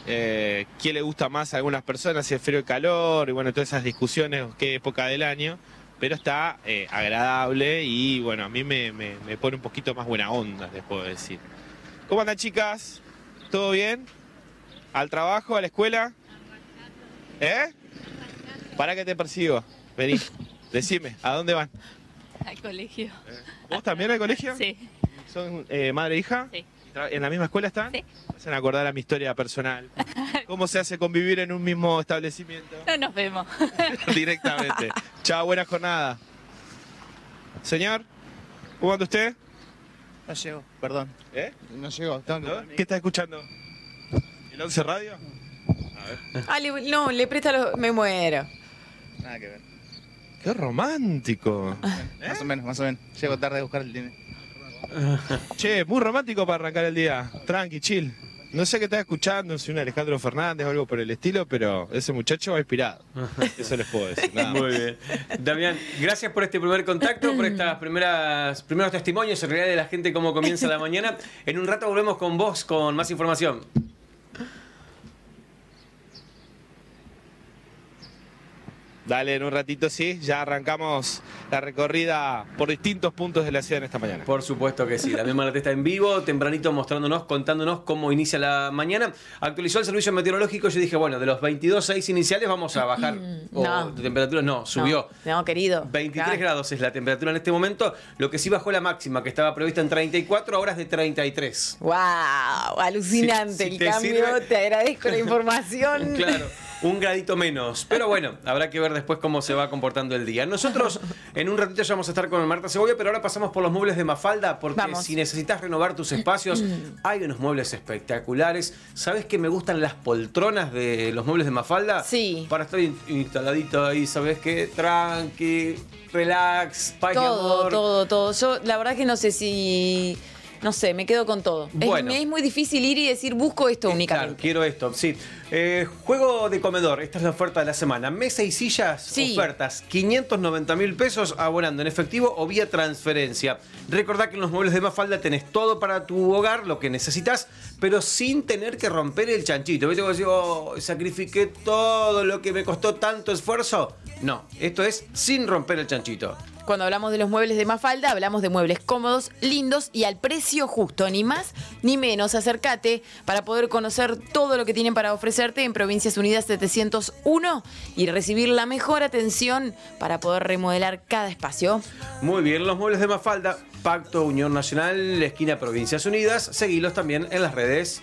S41: eh, quién le gusta más a algunas personas, si es frío el calor, y bueno, todas esas discusiones, qué época del año, pero está eh, agradable y bueno, a mí me, me- me pone un poquito más buena onda, les puedo decir. ¿Cómo andan chicas? ¿Todo bien? ¿Al trabajo, a la escuela? ¿Eh? Para que te persigo. Vení, decime, ¿a dónde van?
S42: Al colegio.
S41: ¿Vos también al colegio?
S42: Sí.
S41: ¿Son eh, madre e hija?
S42: Sí.
S41: ¿En la misma escuela están? Sí. Hacen acordar a mi historia personal. [LAUGHS] ¿Cómo se hace convivir en un mismo establecimiento?
S42: No nos vemos. [LAUGHS]
S41: Directamente. Chao, buena jornada. Señor, ¿cómo anda usted?
S43: No llegó, perdón.
S41: ¿Eh?
S43: No que-
S41: ¿Qué está escuchando? ¿El 11 Radio?
S2: Ah, le- no, le presta los. Me muero.
S43: Nada que ver.
S41: Qué romántico.
S43: Más o menos, más o menos. Llego tarde a buscar el dinero. [LAUGHS]
S41: Che, muy romántico para arrancar el día. Tranqui, chill. No sé qué está escuchando, si un Alejandro Fernández o algo por el estilo, pero ese muchacho va inspirado. [LAUGHS] Eso les puedo decir. nada.
S3: Muy bien. Damián, gracias por este primer contacto, por estos primeros testimonios en realidad de la gente cómo comienza la mañana. En un rato volvemos con vos con más información.
S41: Dale, en un ratito sí, ya arrancamos la recorrida por distintos puntos de la ciudad en esta mañana.
S3: Por supuesto que sí. La misma está en vivo, tempranito mostrándonos, contándonos cómo inicia la mañana. Actualizó el servicio meteorológico. Yo dije, bueno, de los 22.6 iniciales vamos a bajar. O
S2: no.
S3: de temperatura no, subió.
S2: No, no, querido.
S3: 23
S2: Acá.
S3: grados es la temperatura en este momento. Lo que sí bajó la máxima, que estaba prevista en 34, ahora es de 33.
S2: ¡Wow! Alucinante
S3: Si- si
S2: el
S3: te
S2: cambio.
S3: sirve-
S2: Te agradezco la información. [LAUGHS]
S3: Claro, un gradito menos. Pero bueno, habrá que ver después cómo se va comportando el día. Nosotros en un ratito ya vamos a estar con Marta Segovia, pero ahora pasamos por los muebles de Mafalda, porque
S2: Vamos.
S3: si necesitas renovar tus espacios, hay unos muebles espectaculares. ¿Sabes que me gustan las poltronas de los muebles de Mafalda?
S2: Sí.
S3: Para estar in- instaladito ahí, ¿sabes qué? Tranqui, relax, paz
S2: Todo,
S3: amor.
S2: todo, todo. Yo la verdad que no sé si. No sé, me quedo con todo. Es- me es muy difícil ir y decir busco esto
S3: Claro,
S2: únicamente.
S3: quiero esto, sí. Eh, juego de comedor, esta es la oferta de la semana. Mesa y sillas,
S2: Sí.
S3: ofertas, 590 mil pesos abonando en efectivo o vía transferencia. Recordá que en los muebles de Mafalda tenés todo para tu hogar, lo que necesitas, pero sin tener que romper el chanchito. ¿Viste? Decís, oh, sacrifiqué todo lo que me costó tanto esfuerzo. No, esto es sin romper el chanchito.
S2: Cuando hablamos de los muebles de Mafalda, hablamos de muebles cómodos, lindos y al precio justo, ni más ni menos. Acércate para poder conocer todo lo que tienen para en Provincias Unidas 701 y recibir la mejor atención para poder remodelar cada espacio.
S3: Muy bien, los muebles de Mafalda, Pacto Unión Nacional, esquina Provincias Unidas. Seguilos también en las redes.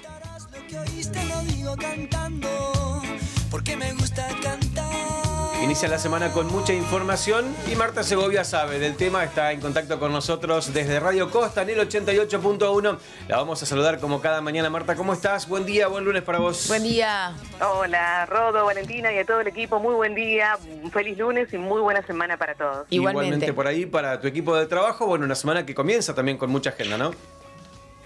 S3: Inicia la semana con mucha información y Marta Segovia sabe del tema, está en contacto con nosotros desde Radio Costa en el 88.1. La vamos a saludar como cada mañana. Marta, ¿cómo estás? Buen día, buen lunes para vos.
S2: Buen día.
S44: Hola, Rodo, Valentina y a todo el equipo. Muy buen día, un feliz lunes y muy buena semana para todos.
S3: Igualmente por ahí para tu equipo de trabajo. Bueno, una semana que comienza también con mucha agenda, ¿no?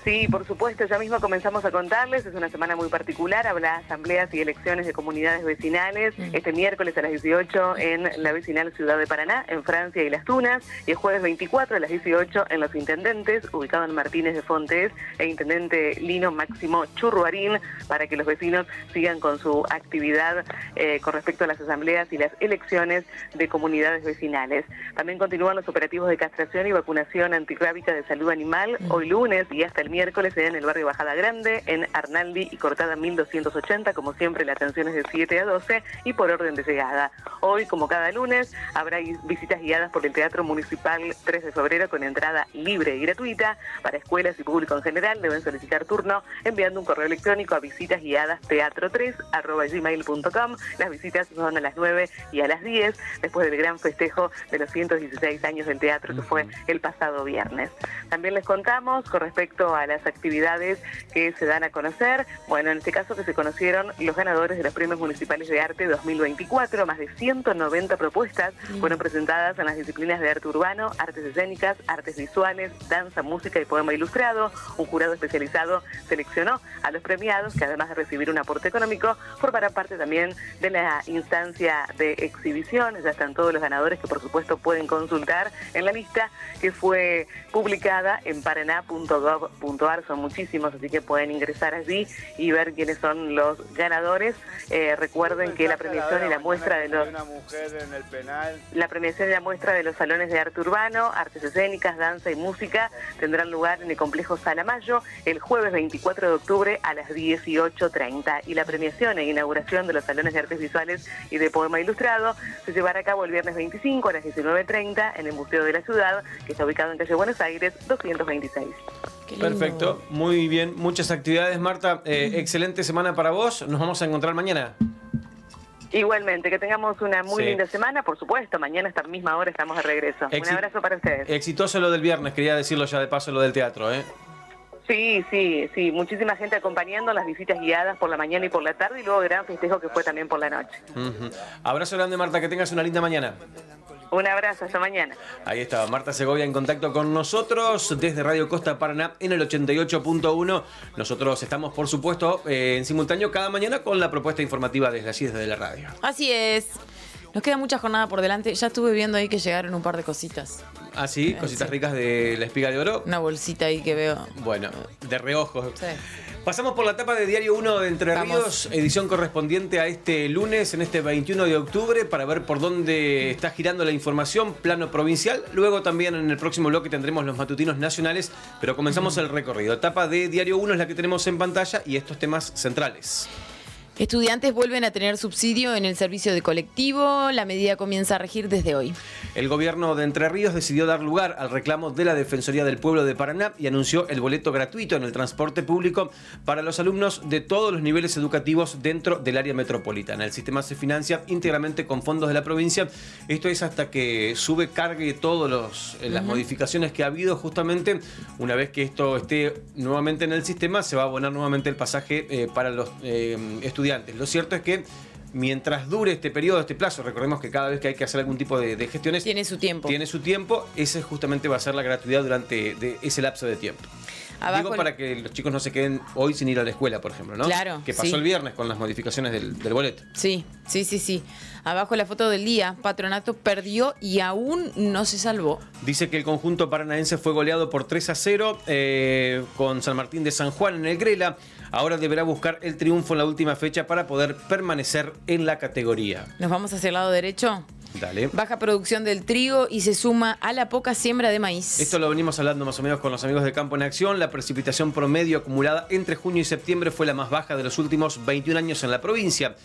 S44: Sí, por supuesto, ya mismo comenzamos a contarles, es una semana muy particular, habrá asambleas y elecciones de comunidades vecinales este miércoles a las 18 en la vecinal Ciudad de Paraná, en Francia y Las Tunas, y el jueves 24 a las 18 en Los Intendentes, ubicado en Martínez de Fontes, e Intendente Lino Máximo Churruarín, para que los vecinos sigan con su actividad eh, con respecto a las asambleas y las elecciones de comunidades vecinales. También continúan los operativos de castración y vacunación antirrábica de salud animal hoy lunes y hasta el miércoles en el barrio Bajada Grande, en Arnaldi y Cortada 1280. Como siempre, la atención es de 7 a 12 y por orden de llegada. Hoy, como cada lunes, habrá visitas guiadas por el Teatro Municipal 3 de febrero con entrada libre y gratuita. Para escuelas y público en general deben solicitar turno enviando un correo electrónico a visitas guiadas teatro3 gmail.com. Las visitas son a las 9 y a las 10 después del gran festejo de los 116 años del teatro que fue el pasado viernes. También les contamos con respecto a a las actividades que se dan a conocer. Bueno, en este caso que se conocieron los ganadores de los premios municipales de arte 2024. Más de 190 propuestas fueron presentadas en las disciplinas de arte urbano, artes escénicas, artes visuales, danza, música y poema ilustrado. Un jurado especializado seleccionó a los premiados que además de recibir un aporte económico, formarán parte también de la instancia de exhibición. Ya están todos los ganadores que por supuesto pueden consultar en la lista que fue publicada en paraná.gov.ar. Son muchísimos, así que pueden ingresar allí y ver quiénes son los ganadores. Eh, recuerden que la premiación y la muestra de los la premiación y la muestra de los salones de arte urbano, artes escénicas, danza y música tendrán lugar en el complejo Salamayo el jueves 24 de octubre a las 18.30. Y la premiación e inauguración de los salones de artes visuales y de poema ilustrado se llevará a cabo el viernes 25 a las 19.30 en el Museo de la Ciudad, que está ubicado en calle Buenos Aires 226.
S3: Perfecto, muy bien. Muchas actividades, Marta. Eh, excelente semana para vos. Nos vamos a encontrar mañana.
S44: Igualmente, que tengamos una muy
S3: Sí.
S44: linda semana, por supuesto. Mañana a esta misma hora estamos de regreso.
S3: Exi-
S44: Un abrazo para ustedes.
S3: Exitoso lo del viernes, quería decirlo ya de paso, lo del teatro, ¿eh?
S44: Sí, sí, sí, muchísima gente acompañando las visitas guiadas por la mañana y por la tarde y luego gran festejo que fue también por la noche.
S3: Abrazo grande, Marta, que tengas una linda mañana.
S44: Un abrazo, hasta mañana.
S3: Ahí estaba Marta Segovia en contacto con nosotros desde Radio Costa Paraná en el 88.1. Nosotros estamos, por supuesto, eh, en simultáneo cada mañana con la propuesta informativa desde allí, desde la radio.
S2: Así es. Nos queda mucha jornada por delante. Ya estuve viendo ahí que llegaron un par de cositas.
S3: Ah, sí, cositas ricas de la espiga de oro.
S2: Una bolsita ahí que veo.
S3: Bueno, de reojo.
S2: Sí.
S3: Pasamos por la etapa de Diario 1 de Entre
S2: Vamos.
S3: Ríos, edición correspondiente a este lunes, en este 21 de octubre, para ver por dónde está girando la información, plano provincial. Luego también en el próximo bloque tendremos los matutinos nacionales, pero comenzamos el recorrido. Etapa de Diario 1 es la que tenemos en pantalla y estos temas centrales.
S2: Estudiantes vuelven a tener subsidio en el servicio de colectivo. La medida comienza a regir desde hoy.
S3: El gobierno de Entre Ríos decidió dar lugar al reclamo de la Defensoría del Pueblo de Paraná y anunció el boleto gratuito en el transporte público para los alumnos de todos los niveles educativos dentro del área metropolitana. El sistema se financia íntegramente con fondos de la provincia. Esto es hasta que sube, cargue todas las
S2: Ujú.
S3: modificaciones que ha habido. Justamente una vez que esto esté nuevamente en el sistema, se va a abonar nuevamente el pasaje eh, para los eh, estudiantes. Lo cierto es que mientras dure este periodo, este plazo, recordemos que cada vez que hay que hacer algún tipo de, de gestiones...
S2: Tiene su tiempo.
S3: Tiene su tiempo, ese justamente va a ser la gratuidad durante de ese lapso de tiempo.
S2: Abajo
S3: Digo para que los chicos no se queden hoy sin ir a la escuela, por ejemplo, ¿no?
S2: Claro,
S3: Que pasó
S2: sí.
S3: el viernes con las modificaciones del, del boleto.
S2: Sí, sí, sí, sí. Abajo la foto del día. Patronato perdió y aún no se salvó.
S3: Dice que el conjunto paranaense fue goleado por 3 a 0 eh, con San Martín de San Juan en el Grela. Ahora deberá buscar el triunfo en la última fecha para poder permanecer en la categoría.
S2: Nos vamos hacia el lado derecho.
S3: Dale.
S2: Baja producción del trigo y se suma a la poca siembra de maíz.
S3: Esto lo venimos hablando más o menos con los amigos de Campo en Acción. La precipitación promedio acumulada entre junio y septiembre fue la más baja de los últimos 21 años en la provincia.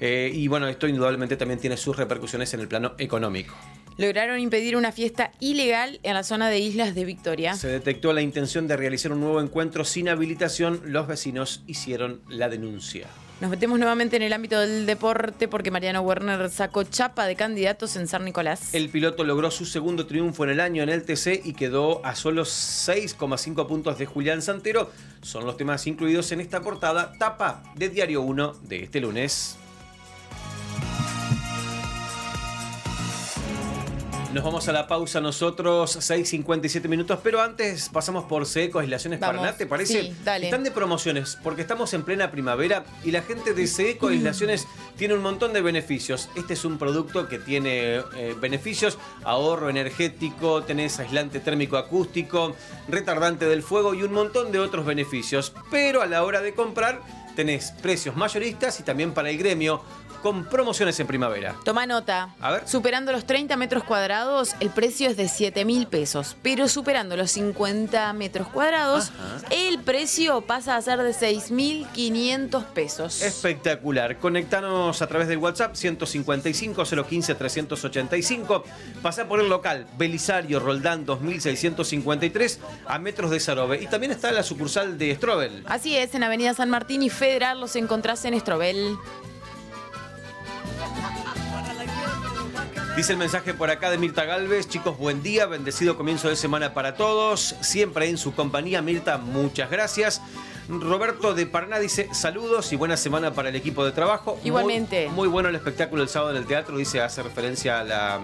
S3: Eh, y bueno, esto indudablemente también tiene sus repercusiones en el plano económico.
S2: Lograron impedir una fiesta ilegal en la zona de Islas de Victoria.
S3: Se detectó la intención de realizar un nuevo encuentro sin habilitación. Los vecinos hicieron la denuncia.
S2: Nos metemos nuevamente en el ámbito del deporte porque Mariano Werner sacó chapa de candidatos en San Nicolás.
S3: El piloto logró su segundo triunfo en el año en el TC y quedó a solo 6,5 puntos de Julián Santero. Son los temas incluidos en esta portada, tapa de Diario 1 de este lunes. Nos vamos a la pausa nosotros, 6.57 minutos, pero antes pasamos por Seco Aislaciones
S2: Vamos.
S3: Paraná, ¿te parece?
S2: Sí, dale.
S3: Están de promociones, porque estamos en plena primavera y la gente de Seco Aislaciones tiene un montón de beneficios. Este es un producto que tiene eh, beneficios, ahorro energético, tenés aislante térmico acústico, retardante del fuego y un montón de otros beneficios. Pero a la hora de comprar tenés precios mayoristas y también para el gremio con promociones en primavera.
S2: Toma nota.
S3: A ver.
S2: Superando los 30 metros cuadrados, el precio es de 7 mil pesos. Pero superando los 50 metros cuadrados, el precio pasa a ser de 6 mil 500 pesos.
S3: Espectacular. Conectanos a través del WhatsApp 155 015 385. Pasá por el local Belisario Roldán 2653 a metros de Sarobe. Y también está la sucursal de Strobel.
S2: Así es, en Avenida San Martín y Federal los encontrás en Estrobel.
S3: Dice el mensaje por acá de Mirta Galvez. Chicos, buen día, bendecido comienzo de semana para todos. Siempre en su compañía, Mirta, muchas gracias. Roberto de Paraná dice saludos y buena semana para el equipo de trabajo. Muy-
S2: Igualmente.
S3: Muy, bueno el espectáculo el sábado en el teatro, dice, hace referencia a la,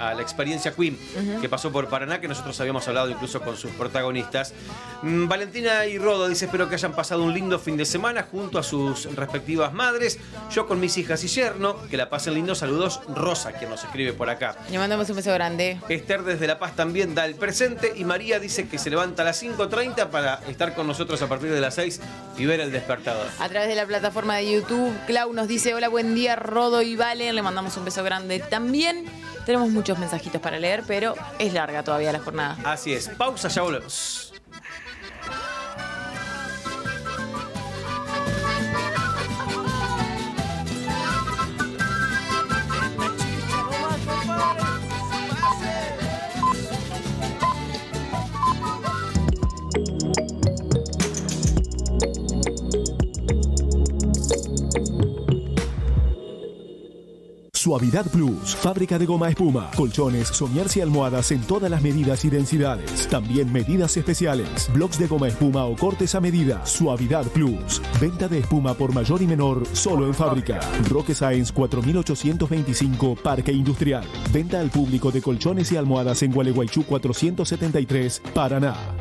S3: a la experiencia Queen que pasó por Paraná, que nosotros habíamos hablado incluso con sus protagonistas. Mm, Valentina y Rodo dice, espero que hayan pasado un lindo fin de semana junto a sus respectivas madres. Yo con mis hijas y yerno, que la pasen lindo. Saludos, Rosa, quien nos escribe por acá.
S2: Le mandamos un beso grande.
S3: Esther desde La Paz también da el presente y María dice que se levanta a las 5.30 para estar con nosotros a partir de las 6 y ver el despertador.
S2: A través de la plataforma de YouTube, Clau nos dice, hola, buen día, Rodo y Valen. Le mandamos un beso grande también. Tenemos muchos mensajitos para leer, pero es larga todavía la jornada.
S3: Así es, pausa, ya volvemos.
S36: Suavidad Plus, fábrica de goma espuma, colchones, soñarse y almohadas en todas las medidas y densidades. También medidas especiales, blocks de goma espuma o cortes a medida. Suavidad Plus, venta de espuma por mayor y menor solo en fábrica. Roque Sáenz 4825 Parque Industrial. Venta al público de colchones y almohadas en Gualeguaychú 473, Paraná.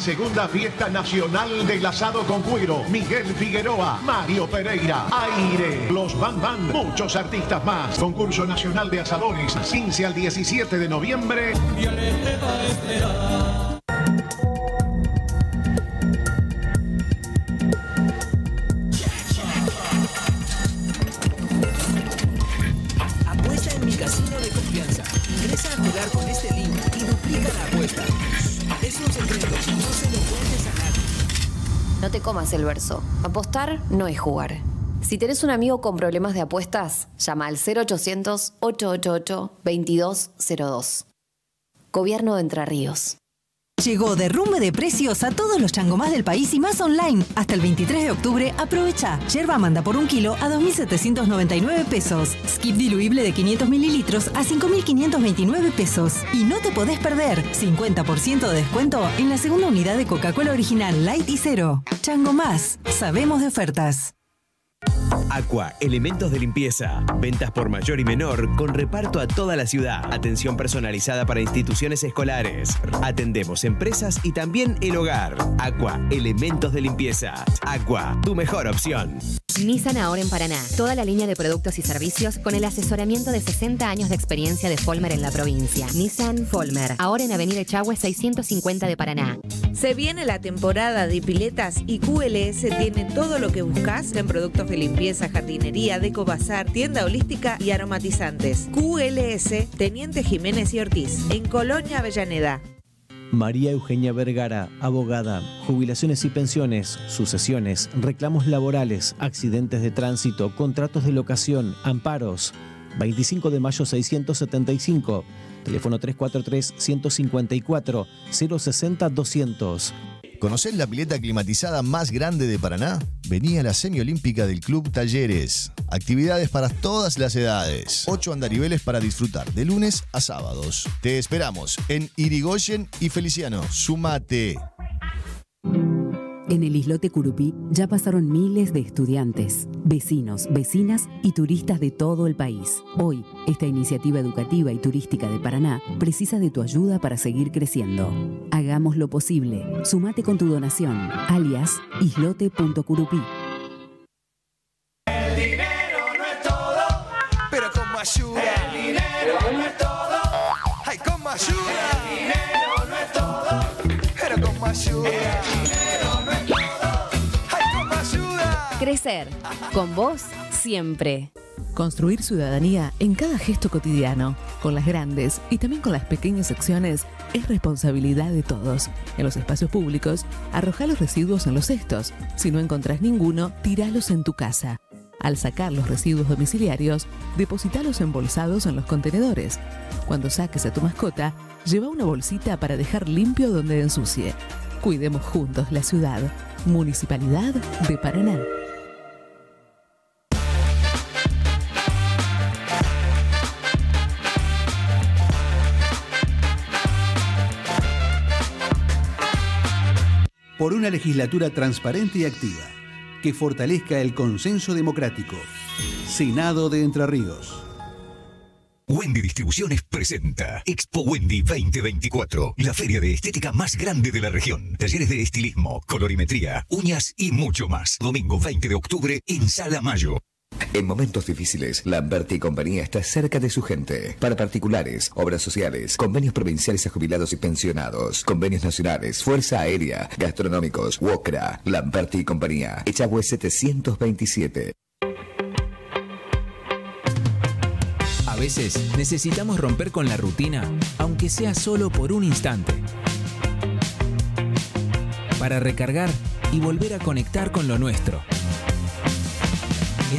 S45: Segunda Fiesta Nacional del Asado con Cuero. Miguel Figueroa, Mario Pereira, Aire, Los Van Van, muchos artistas más. Concurso Nacional de Asadores, 15 al 17 de noviembre.
S46: Apuesta No
S26: te comas el verso. Apostar no es jugar. Si tenés un amigo con problemas de apuestas, llama al 0800-888-2202. Gobierno de Entre Ríos.
S47: Llegó derrumbe de precios a todos los changomás del país y más online. Hasta el 23 de octubre, aprovecha. Yerba manda por un kilo a 2.799 pesos. Skip diluible de 500 mililitros a 5.529 pesos. Y no te podés perder 50% de descuento en la segunda unidad de Coca-Cola original Light y Cero. Changomás, sabemos de ofertas.
S31: Aqua, elementos de limpieza. Ventas por mayor y menor con reparto a toda la ciudad. Atención personalizada para instituciones escolares. Atendemos empresas y también el hogar. Aqua, elementos de limpieza. Aqua, tu mejor opción.
S48: Nissan ahora en Paraná. Toda la línea de productos y servicios con el asesoramiento de 60 años de experiencia de Folmer en la provincia. Nissan Folmer. Ahora en Avenida Echagüe 650 de Paraná.
S12: Se viene la temporada de piletas y QLS tiene todo lo que buscas en productos de limpieza, jardinería, deco bazar, tienda holística y aromatizantes. QLS, Teniente Jiménez y Ortiz, en Colonia Avellaneda.
S49: María Eugenia Vergara, abogada, jubilaciones y pensiones, sucesiones, reclamos laborales, accidentes de tránsito, contratos de locación, amparos. 25 de mayo 675, teléfono 343-154-060-200.
S30: ¿Conocés la pileta climatizada más grande de Paraná? Vení a la semiolímpica del Club Talleres. Actividades para todas las edades. Ocho andariveles para disfrutar de lunes a sábados. Te esperamos en Irigoyen y Feliciano. Sumate.
S50: En el islote Curupí ya pasaron miles de estudiantes, vecinos, vecinas y turistas de todo el país. Hoy, esta iniciativa educativa y turística de Paraná precisa de tu ayuda para seguir creciendo. Hagamos lo posible. Sumate con tu donación, alias islote.curupí.
S51: El dinero no es todo, pero como ayuda. El dinero no es todo, ay, como ayuda. El dinero no es todo, pero ayuda.
S48: Crecer. Con vos, siempre.
S32: Construir ciudadanía en cada gesto cotidiano, con las grandes y también con las pequeñas acciones, es responsabilidad de todos. En los espacios públicos, arroja los residuos en los cestos. Si no encontrás ninguno, tiralos en tu casa. Al sacar los residuos domiciliarios, depositalos embolsados en los contenedores. Cuando saques a tu mascota, lleva una bolsita para dejar limpio donde ensucie. Cuidemos juntos la ciudad. Municipalidad de Paraná.
S52: Por una legislatura transparente y activa que fortalezca el consenso democrático. Senado de Entre Ríos.
S38: Wendy Distribuciones presenta Expo Wendy 2024, la feria de estética más grande de la región. Talleres de estilismo, colorimetría, uñas y mucho más. Domingo 20 de octubre en Sala Mayo.
S53: En momentos difíciles, Lamberti y compañía está cerca de su gente. Para particulares, obras sociales, convenios provinciales a jubilados y pensionados, convenios nacionales, Fuerza Aérea, gastronómicos, WOCRA, Lamberti y compañía. Echagüe 727.
S50: A veces necesitamos romper con la rutina, aunque sea solo por un instante. Para recargar y volver a conectar con lo nuestro.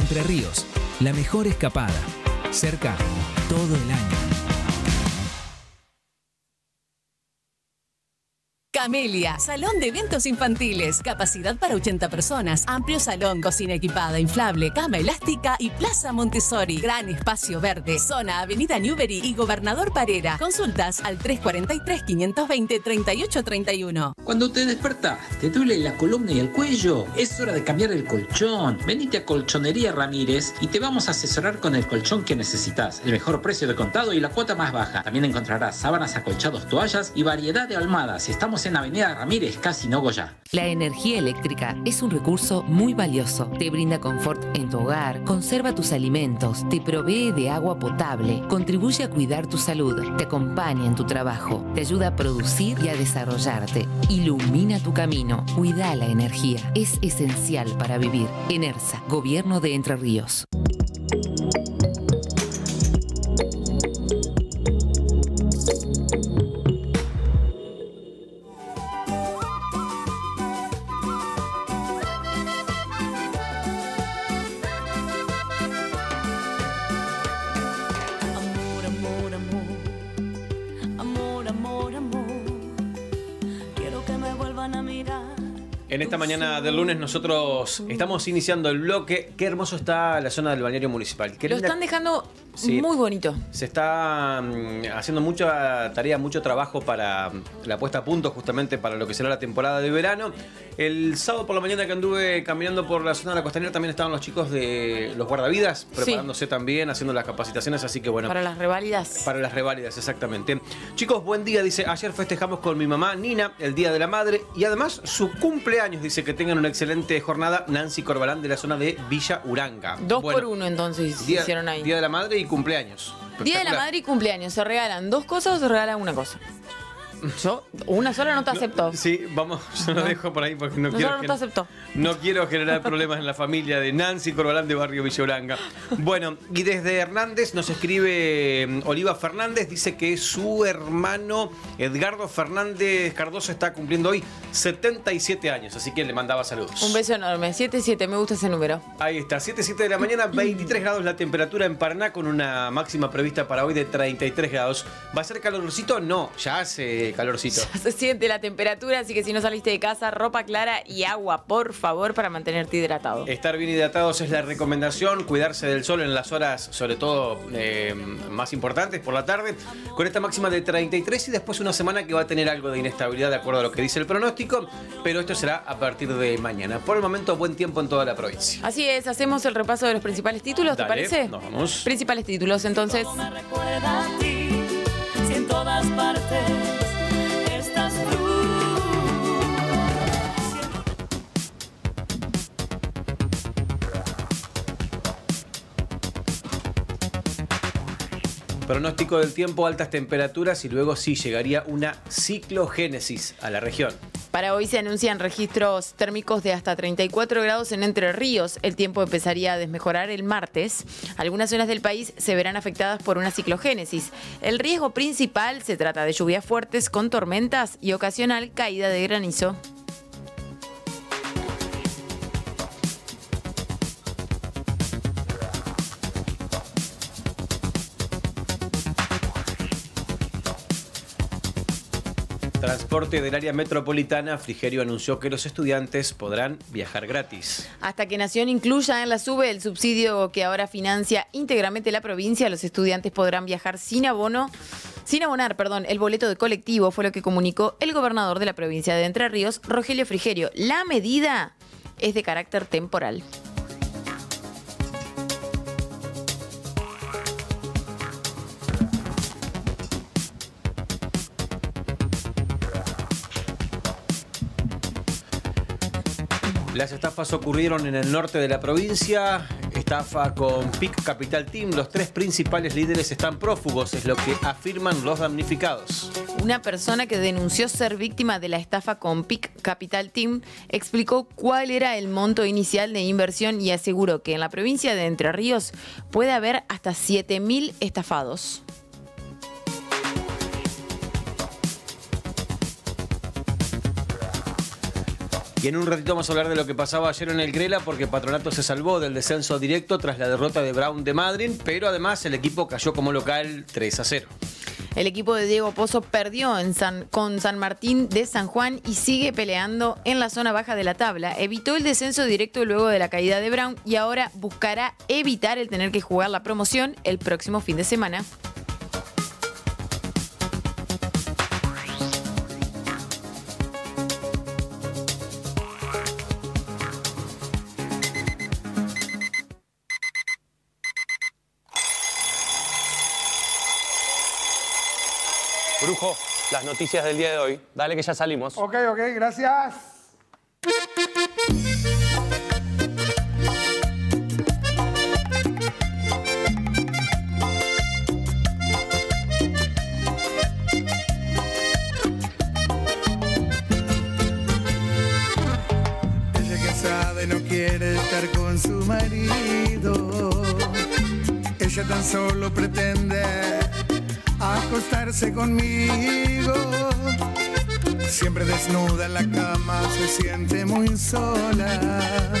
S50: Entre Ríos, la mejor escapada. Cerca todo el año.
S32: Camelia, salón de eventos infantiles, capacidad para 80 personas, amplio salón, cocina equipada, inflable, cama elástica y plaza Montessori. Gran espacio verde, zona Avenida Newbery y Gobernador Parera. Consultas al 343-520-3831.
S47: Cuando te despertás, te duele la columna y el cuello, es hora de cambiar el colchón. Venite a Colchonería Ramírez y te vamos a asesorar con el colchón que necesitas, el mejor precio de contado y la cuota más baja. También encontrarás sábanas, acolchados, toallas y variedad de almohadas. Estamos en Avenida Ramírez, casi Nogoya.
S54: La energía eléctrica es un recurso muy valioso. Te brinda confort en tu hogar, conserva tus alimentos, te provee de agua potable, contribuye a cuidar tu salud, te acompaña en tu trabajo, te ayuda a producir y a desarrollarte, ilumina tu camino, cuida la energía. Es esencial para vivir. ENERSA, Gobierno de Entre Ríos.
S3: En esta mañana del lunes nosotros estamos iniciando el bloque. Qué hermoso está la zona del balneario municipal. Qué
S2: Lo
S3: linda-
S2: están dejando
S3: Sí.
S2: muy bonito.
S3: Se está mm, haciendo mucha tarea, mucho trabajo para mm, la puesta a punto justamente para lo que será la temporada de verano. El sábado por la mañana que anduve caminando por la zona de la costanera también estaban los chicos de los guardavidas preparándose también, haciendo las capacitaciones, así que bueno.
S2: Para las reválidas.
S3: Para las reválidas, exactamente. Chicos, buen día, dice. Ayer festejamos con mi mamá Nina el Día de la Madre y además su cumpleaños. Dice que tengan una excelente jornada. Nancy Corbalán de la zona de Villa Uranga.
S2: Dos
S3: Bueno,
S2: por uno entonces
S3: Día,
S2: hicieron ahí.
S3: Día de la Madre y cumpleaños.
S2: Día de la madre y cumpleaños. ¿Se regalan dos cosas o se regalan una cosa? Yo, una sola no te acepto.
S3: Sí, vamos, [LAUGHS] yo lo dejo por ahí porque no
S2: Una
S3: quiero,
S2: no te acepto.
S3: no quiero generar problemas en la familia de Nancy Corbalán de Barrio Villoranga. Bueno, y desde Hernández nos escribe mm, Oliva Fernández, dice que su hermano Edgardo Fernández Cardoso está cumpliendo hoy 77 años, así que le mandaba saludos.
S2: Un beso enorme. 7-7, me gusta ese número.
S3: Ahí está, 7, 7 de la mañana, [CLEARS THROAT] 23 grados la temperatura en Paraná con una máxima prevista para hoy de 33 grados. ¿Va a ser calorcito? No, ya hace calorcito.
S2: Se siente la temperatura, así que si no saliste de casa, ropa clara y agua, por favor, para mantenerte hidratado.
S3: Estar bien hidratados es la recomendación, cuidarse del sol en las horas, sobre todo eh, más importantes, por la tarde, con esta máxima de 33 y después una semana que va a tener algo de inestabilidad de acuerdo a lo que dice el pronóstico, pero esto será a partir de mañana. Por el momento, buen tiempo en toda la provincia.
S2: Así es, hacemos el repaso de los principales títulos, ¿te
S3: Dale,
S2: parece?
S3: nos vamos.
S2: Principales títulos, entonces.
S55: Recuerda a ti, si en todas partes
S3: Pronóstico del tiempo, altas temperaturas y luego sí llegaría una ciclogénesis a la región.
S2: Para hoy se anuncian registros térmicos de hasta 34 grados en Entre Ríos. El tiempo empezaría a desmejorar el martes. Algunas zonas del país se verán afectadas por una ciclogénesis. El riesgo principal se trata de lluvias fuertes con tormentas y ocasional caída de granizo.
S3: Transporte del área metropolitana, Frigerio anunció que los estudiantes podrán viajar gratis.
S2: Hasta que Nación incluya en la SUBE el subsidio que ahora financia íntegramente la provincia, los estudiantes podrán viajar sin abono, sin abonar, perdón, el boleto de colectivo, fue lo que comunicó el gobernador de la provincia de Entre Ríos, Rogelio Frigerio. La medida es de carácter temporal.
S3: Las estafas ocurrieron en el norte de la provincia. Estafa con PIC Capital Team. Los tres principales líderes están prófugos, es lo que afirman los damnificados.
S2: Una persona que denunció ser víctima de la estafa con PIC Capital Team explicó cuál era el monto inicial de inversión y aseguró que en la provincia de Entre Ríos puede haber hasta 7.000 estafados.
S3: Y en un ratito vamos a hablar de lo que pasaba ayer en el Grela, porque Patronato se salvó del descenso directo tras la derrota de Brown de Madrid, pero además el equipo cayó como local 3 a 0.
S2: El equipo de Diego Pozo perdió con San Martín de San Juan y sigue peleando en la zona baja de la tabla. Evitó el descenso directo luego de la caída de Brown y ahora buscará evitar el tener que jugar la promoción el próximo fin de semana.
S56: Las noticias del día de hoy. Dale que ya salimos.
S57: Ok, ok, gracias. Ella casada y no quiere estar con su marido. Ella tan solo pretende acostarse conmigo. Siempre desnuda en la cama se siente muy sola.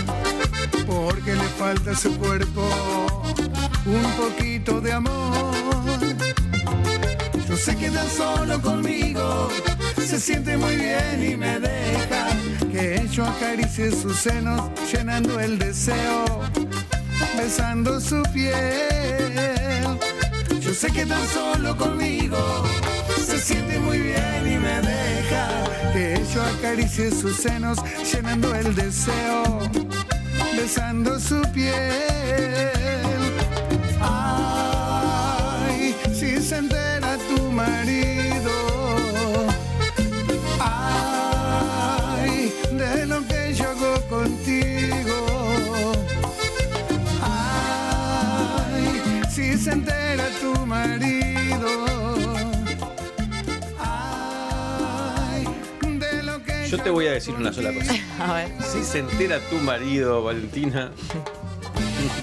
S57: Porque le falta a su cuerpo un poquito de amor. Yo sé que tan solo conmigo se siente muy bien y me deja que yo acaricie sus senos llenando el deseo, besando su piel. Yo sé que tan solo conmigo se siente muy bien y me deja que yo acaricie sus senos llenando el deseo, besando su piel. Yo
S3: te voy a decir una sola cosa. [LAUGHS]
S2: A ver,
S3: Si se entera tu marido, Valentina. [LAUGHS]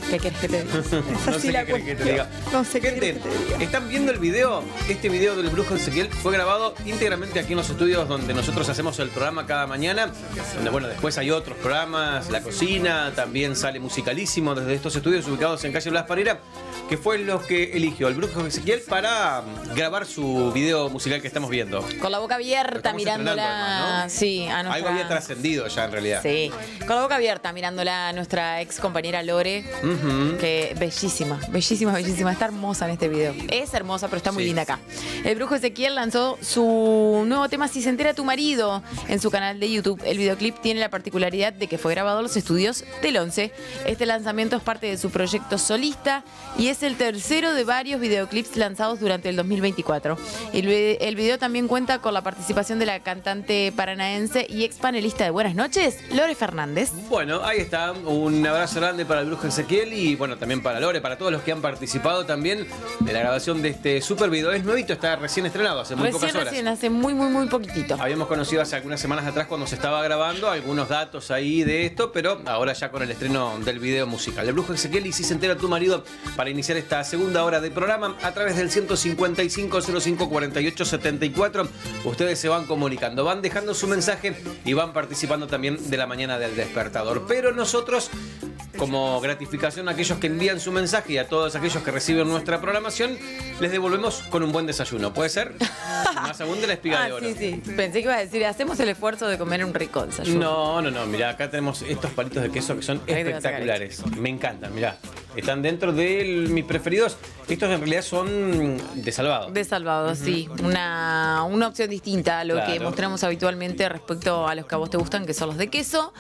S2: ¿qué querés que te diga? [LAUGHS]
S3: no sé qué querés que te diga.
S2: No sé qué
S3: Gente, ¿están viendo el video? Este video del Brujo Ezequiel fue grabado íntegramente aquí en los estudios donde nosotros hacemos el programa cada mañana. Donde, bueno, después hay otros programas, La Cocina, también sale Musicalísimo desde estos estudios ubicados en calle Blas Parera, que fue los que eligió el Brujo Ezequiel para grabar su video musical que estamos viendo.
S2: Con la boca abierta, mirándola.
S3: estrenando, además, ¿no?
S2: Sí, a nuestra.
S3: Algo había trascendido ya en realidad.
S2: Sí, con la boca abierta, mirándola a nuestra ex compañera Lore,
S3: Ujú.
S2: que bellísima, bellísima, bellísima. Está hermosa en este video. Es hermosa, pero está muy
S3: Sí.
S2: linda acá. El brujo Ezequiel lanzó su nuevo tema Si se entera tu marido en su canal de YouTube. El videoclip tiene la particularidad de que fue grabado en los estudios del 11. Este lanzamiento es parte de su proyecto solista y es el tercero de varios videoclips lanzados durante el 2024. El, vi- el video también cuenta con la participación de la cantante paranaense y ex panelista de Buenas noches, Lore Fernández.
S3: Bueno, ahí está. Un abrazo grande para el Brujo Ezequiel y bueno, también para Lore, para todos los que han participado también de la grabación de este super video. Es nuevito, está recién estrenado, hace muy
S2: Recién,
S3: pocas horas.
S2: recién, hace muy, muy, muy poquitito.
S3: Habíamos conocido hace algunas semanas atrás cuando se estaba grabando algunos datos ahí de esto, pero ahora ya con el estreno del video musical. El Brujo Ezequiel y si se entera tu marido para iniciar esta segunda hora de programa a través del 155 05 48 74. Ustedes se van comunicando, van dejando su mensaje y van participando también de la mañana del despertador. Pero nosotros como gratificación a aquellos que envían su mensaje y a todos aquellos que reciben nuestra programación, les devolvemos con un buen desayuno. ¿Puede ser? [LAUGHS] Más aún de la espiga
S2: Ah,
S3: de oro.
S2: sí, sí. Pensé que iba a decir, hacemos el esfuerzo de comer un rico desayuno.
S3: No, no, no, mira, acá tenemos estos palitos de queso que son espectaculares. Me encantan, mira. Están dentro de mis preferidos. Estos en realidad son de salvado.
S2: De salvado, sí. Una, una opción distinta a lo que mostramos habitualmente respecto a los que a vos te gustan, que son los de queso.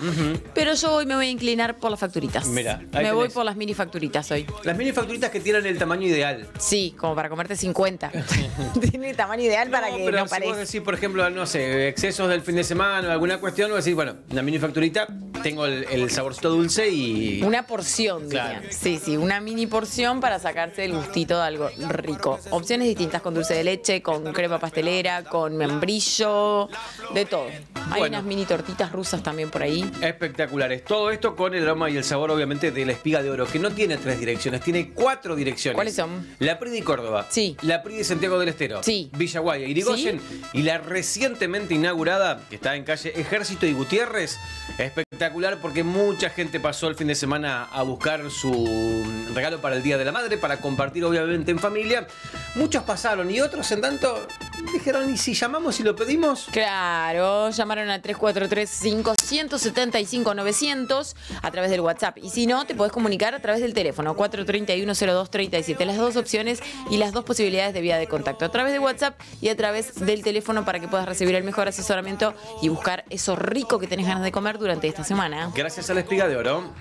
S2: Pero yo hoy me voy a inclinar por las facturitas.
S3: Mira,
S2: Me voy
S3: tenés.
S2: Por las mini facturitas hoy.
S3: Las mini facturitas que tienen el tamaño ideal.
S2: Sí, como para comerte 50. [LAUGHS] Tiene el tamaño ideal para que
S3: pero
S2: no
S3: si vos decís, por ejemplo, no sé, excesos del fin de semana o alguna cuestión, vos decís, bueno, una mini facturita, tengo el, el saborcito dulce y.
S2: Una porción, diría.
S3: Claro.
S2: Sí, sí, una mini porción para sacarse el gustito de algo rico. Opciones distintas con dulce de leche, con crema pastelera, con membrillo, de todo. Hay
S3: Bueno.
S2: unas mini tortitas rusas también por ahí.
S3: Espectaculares. Todo esto con el aroma y el sabor, obviamente, de la espiga de que no tiene tres direcciones, tiene cuatro direcciones.
S2: ¿Cuáles son?
S3: La PRI de Córdoba.
S2: Sí.
S3: La PRI de Santiago del Estero.
S2: Sí.
S3: Villa Guaya, Irigoyen. Y la recientemente inaugurada, que está en calle Ejército y Gutiérrez. Espectacular porque mucha gente pasó el fin de semana a buscar su regalo para el Día de la Madre, para compartir, obviamente, en familia. Muchos pasaron y otros, en tanto, dijeron, ¿y si llamamos y lo pedimos?
S2: Claro, llamaron al 343-575-900 a través del WhatsApp. Y si no, te podés comunicar a través del teléfono 431-0237. Las dos opciones y las dos posibilidades de vía de contacto. A través de WhatsApp y a través del teléfono para que puedas recibir el mejor asesoramiento y buscar eso rico que tenés ganas de comer durante esta semana.
S3: Gracias a la espiga de oro.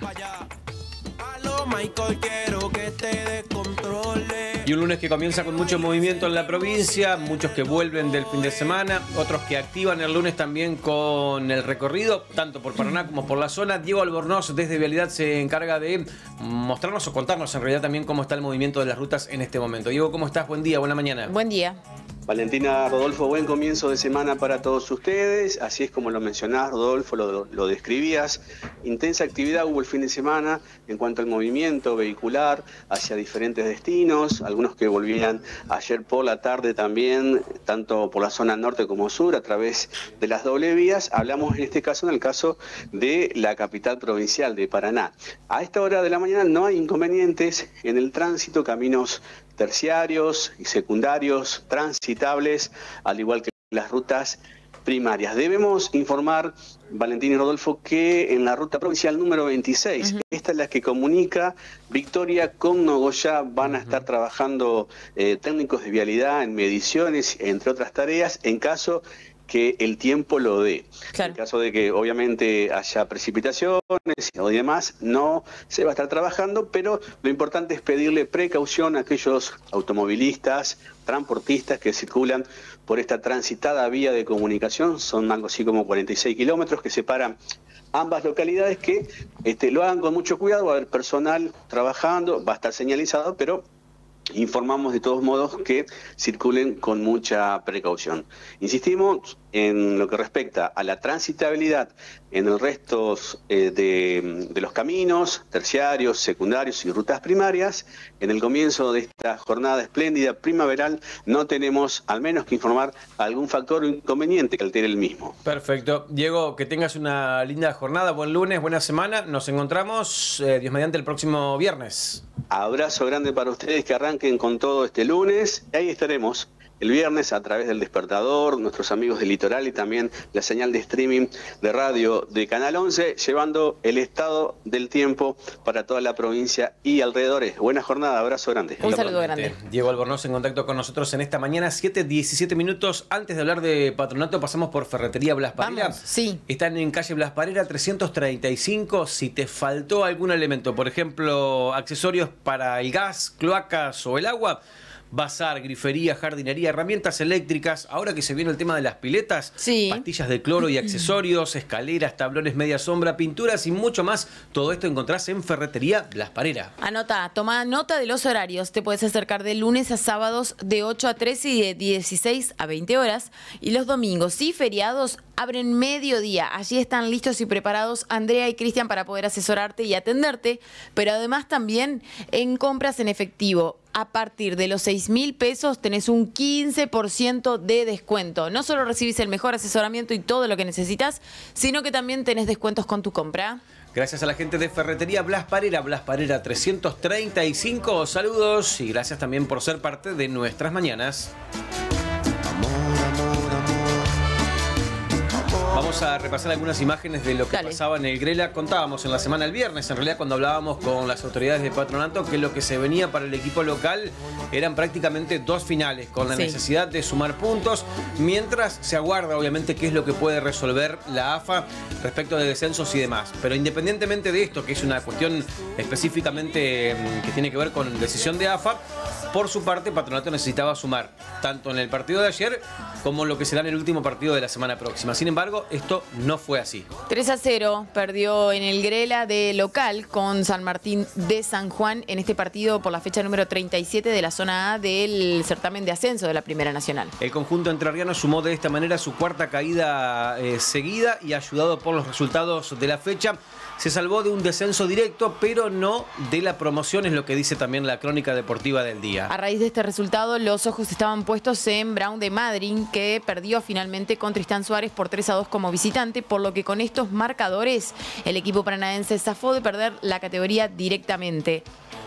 S58: Michael, quiero que te descontrole.
S3: Y un lunes que comienza con mucho movimiento en la provincia, muchos que vuelven del fin de semana, otros que activan el lunes también con el recorrido, tanto por Paraná como por la zona. Diego Albornoz desde Vialidad se encarga de mostrarnos o contarnos en realidad también cómo está el movimiento de las rutas en este momento. Diego, ¿cómo estás? Buen día, buena mañana.
S2: Buen día.
S59: Valentina Rodolfo, buen comienzo de semana para todos ustedes. Así es como lo mencionás, Rodolfo, lo, lo describías. Intensa actividad hubo el fin de semana en cuanto al movimiento vehicular hacia diferentes destinos. Algunos que volvían ayer por la tarde también, tanto por la zona norte como sur, a través de las doble vías. Hablamos en este caso, en el caso de la capital provincial de Paraná. A esta hora de la mañana no hay inconvenientes en el tránsito, caminos terciarios y secundarios transitables, al igual que las rutas primarias. Debemos informar, Valentín y Rodolfo, que en la ruta provincial número 26, esta es la que comunica Victoria con Nogoyá, van a estar trabajando eh, técnicos de vialidad en mediciones, entre otras tareas, en caso que el tiempo lo dé. En caso de que obviamente haya precipitaciones o demás, no se va a estar trabajando, pero lo importante es pedirle precaución a aquellos automovilistas, transportistas que circulan por esta transitada vía de comunicación, son algo así como 46 kilómetros que separan ambas localidades, que este, lo hagan con mucho cuidado, va a haber personal trabajando, va a estar señalizado, pero informamos de todos modos que circulen con mucha precaución. Insistimos en lo que respecta a la transitabilidad en el resto eh, de, de los caminos terciarios, secundarios y rutas primarias. En el comienzo de esta jornada espléndida primaveral no tenemos al menos que informar algún factor o inconveniente que altere el mismo.
S3: Perfecto. Diego, que tengas una linda jornada, buen lunes, buena semana. Nos encontramos, eh, Dios mediante, el próximo viernes.
S59: Abrazo grande para ustedes que arranquen con todo este lunes. Y ahí estaremos el viernes a través del despertador, nuestros amigos del litoral y también la señal de streaming de radio de Canal 11, llevando el estado del tiempo para toda la provincia y alrededores. Buena jornada, abrazo grande.
S2: Un saludo grande.
S3: Diego Albornoz en contacto con nosotros en esta mañana, 7, 17 minutos. Antes de hablar de patronato, pasamos por Ferretería Blas Parera.
S2: Vamos, sí.
S3: Están en calle Blas Parera 335. Si te faltó algún elemento, por ejemplo, accesorios para el gas, cloacas o el agua, bazar, grifería, jardinería, herramientas eléctricas. Ahora que se viene el tema de las piletas, pastillas de cloro y [CLEARS THROAT] accesorios, escaleras, tablones media sombra, pinturas y mucho más. Todo esto encontrás en Ferretería Blas Parera.
S2: Anota, toma nota de los horarios. Te puedes acercar de lunes a sábados de 8 a 13 y de 16 a 20 horas. Y los domingos y feriados abren mediodía. Allí están listos y preparados Andrea y Cristian para poder asesorarte y atenderte. Pero además también en compras en efectivo. A partir de los 6 mil pesos tenés un 15% de descuento. No solo recibís el mejor asesoramiento y todo lo que necesitas, sino que también tenés descuentos con tu compra.
S3: Gracias a la gente de Ferretería Blas Parera, Blas Parera 335. Saludos y gracias también por ser parte de nuestras mañanas. Vamos a repasar algunas imágenes de lo que pasaba en el Grela. Contábamos en la semana el viernes, en realidad, cuando hablábamos con las autoridades de patronato, que lo que se venía para el equipo local eran prácticamente dos finales, con la
S2: Sí.
S3: necesidad de sumar puntos, mientras se aguarda, obviamente, qué es lo que puede resolver la AFA respecto de descensos y demás. Pero independientemente de esto, que es una cuestión específicamente mm, que tiene que ver con decisión de AFA, por su parte, Patronato necesitaba sumar, tanto en el partido de ayer como lo que será en el último partido de la semana próxima. Sin embargo, esto no fue así.
S2: 3 a 0 perdió en el Grela de local con San Martín de San Juan en este partido por la fecha número 37 de la zona A del certamen de ascenso de la Primera Nacional.
S3: El conjunto entrerriano sumó de esta manera su cuarta caída eh, seguida y ayudado por los resultados de la fecha. Se salvó de un descenso directo, pero no de la promoción, es lo que dice también la crónica deportiva del día.
S2: A raíz de este resultado, los ojos estaban puestos en Brown de Madryn, que perdió finalmente con Tristán Suárez por 3 a 2 como visitante, por lo que con estos marcadores el equipo paranaense zafó de perder la categoría directamente.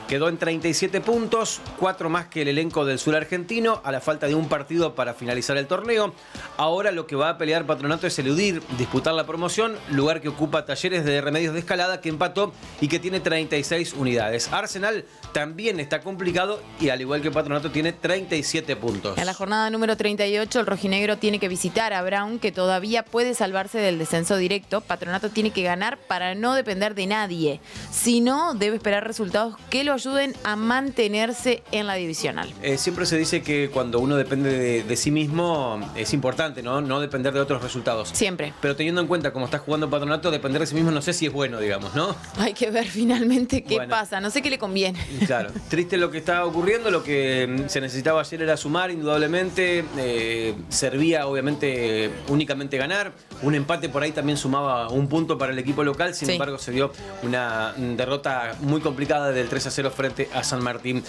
S3: Quedó en 37 puntos, cuatro más que el elenco del sur argentino, a la falta de un partido para finalizar el torneo. Ahora lo que va a pelear Patronato es eludir, disputar la promoción, lugar que ocupa Talleres de Remedios de Escalada, que empató y que tiene 36 unidades. Arsenal también está complicado y al igual que Patronato tiene 37 puntos.
S2: En la jornada número 38, el rojinegro tiene que visitar a Brown, que todavía puede salvarse del descenso directo. Patronato tiene que ganar para no depender de nadie. Si no, debe esperar resultados que lo ayuden a mantenerse en la divisional.
S3: Eh, siempre se dice que cuando uno depende de, de sí mismo es importante, ¿no? No depender de otros resultados.
S2: Siempre.
S3: Pero teniendo en cuenta cómo está jugando Patronato, depender de sí mismo no sé si es bueno, digamos, ¿no?
S2: Hay que ver finalmente qué
S3: Bueno.
S2: pasa. No sé qué le conviene.
S3: Claro, triste lo que está ocurriendo, lo que mm, se necesitaba ayer era sumar, indudablemente, eh, servía obviamente únicamente ganar, un empate por ahí también sumaba un punto para el equipo local, sin
S2: Sí.
S3: embargo se dio una mm, derrota muy complicada del 3 a 0 frente a San Martín.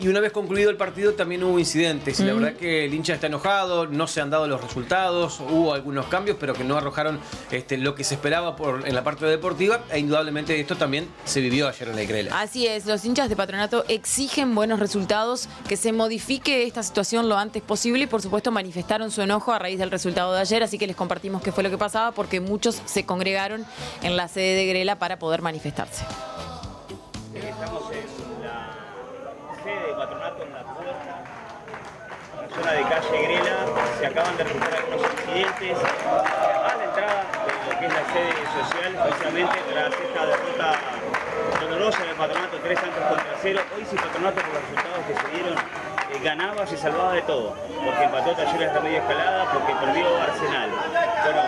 S3: Y una vez concluido el partido también hubo incidentes. La
S2: Mm.
S3: verdad que el hincha está enojado, no se han dado los resultados, hubo algunos cambios, pero que no arrojaron este, lo que se esperaba por, en la parte deportiva. E indudablemente esto también se vivió ayer en la Igrela.
S2: Así es, los hinchas de patronato exigen buenos resultados, que se modifique esta situación lo antes posible y por supuesto manifestaron su enojo a raíz del resultado de ayer, así que les compartimos qué fue lo que pasaba porque muchos se congregaron en la sede de Grela para poder manifestarse.
S60: Estamos en sede de patronato en la puerta, en la zona de calle Grela. Se acaban de registrar algunos incidentes a la entrada de lo que es la sede social, precisamente tras esta derrota dolorosa del patronato, tres tantos contra cero. Hoy si patronato por los resultados que se dieron ganaba, se salvaba de todo, porque empató Talleres de media escalada, porque perdió Arsenal. Bueno,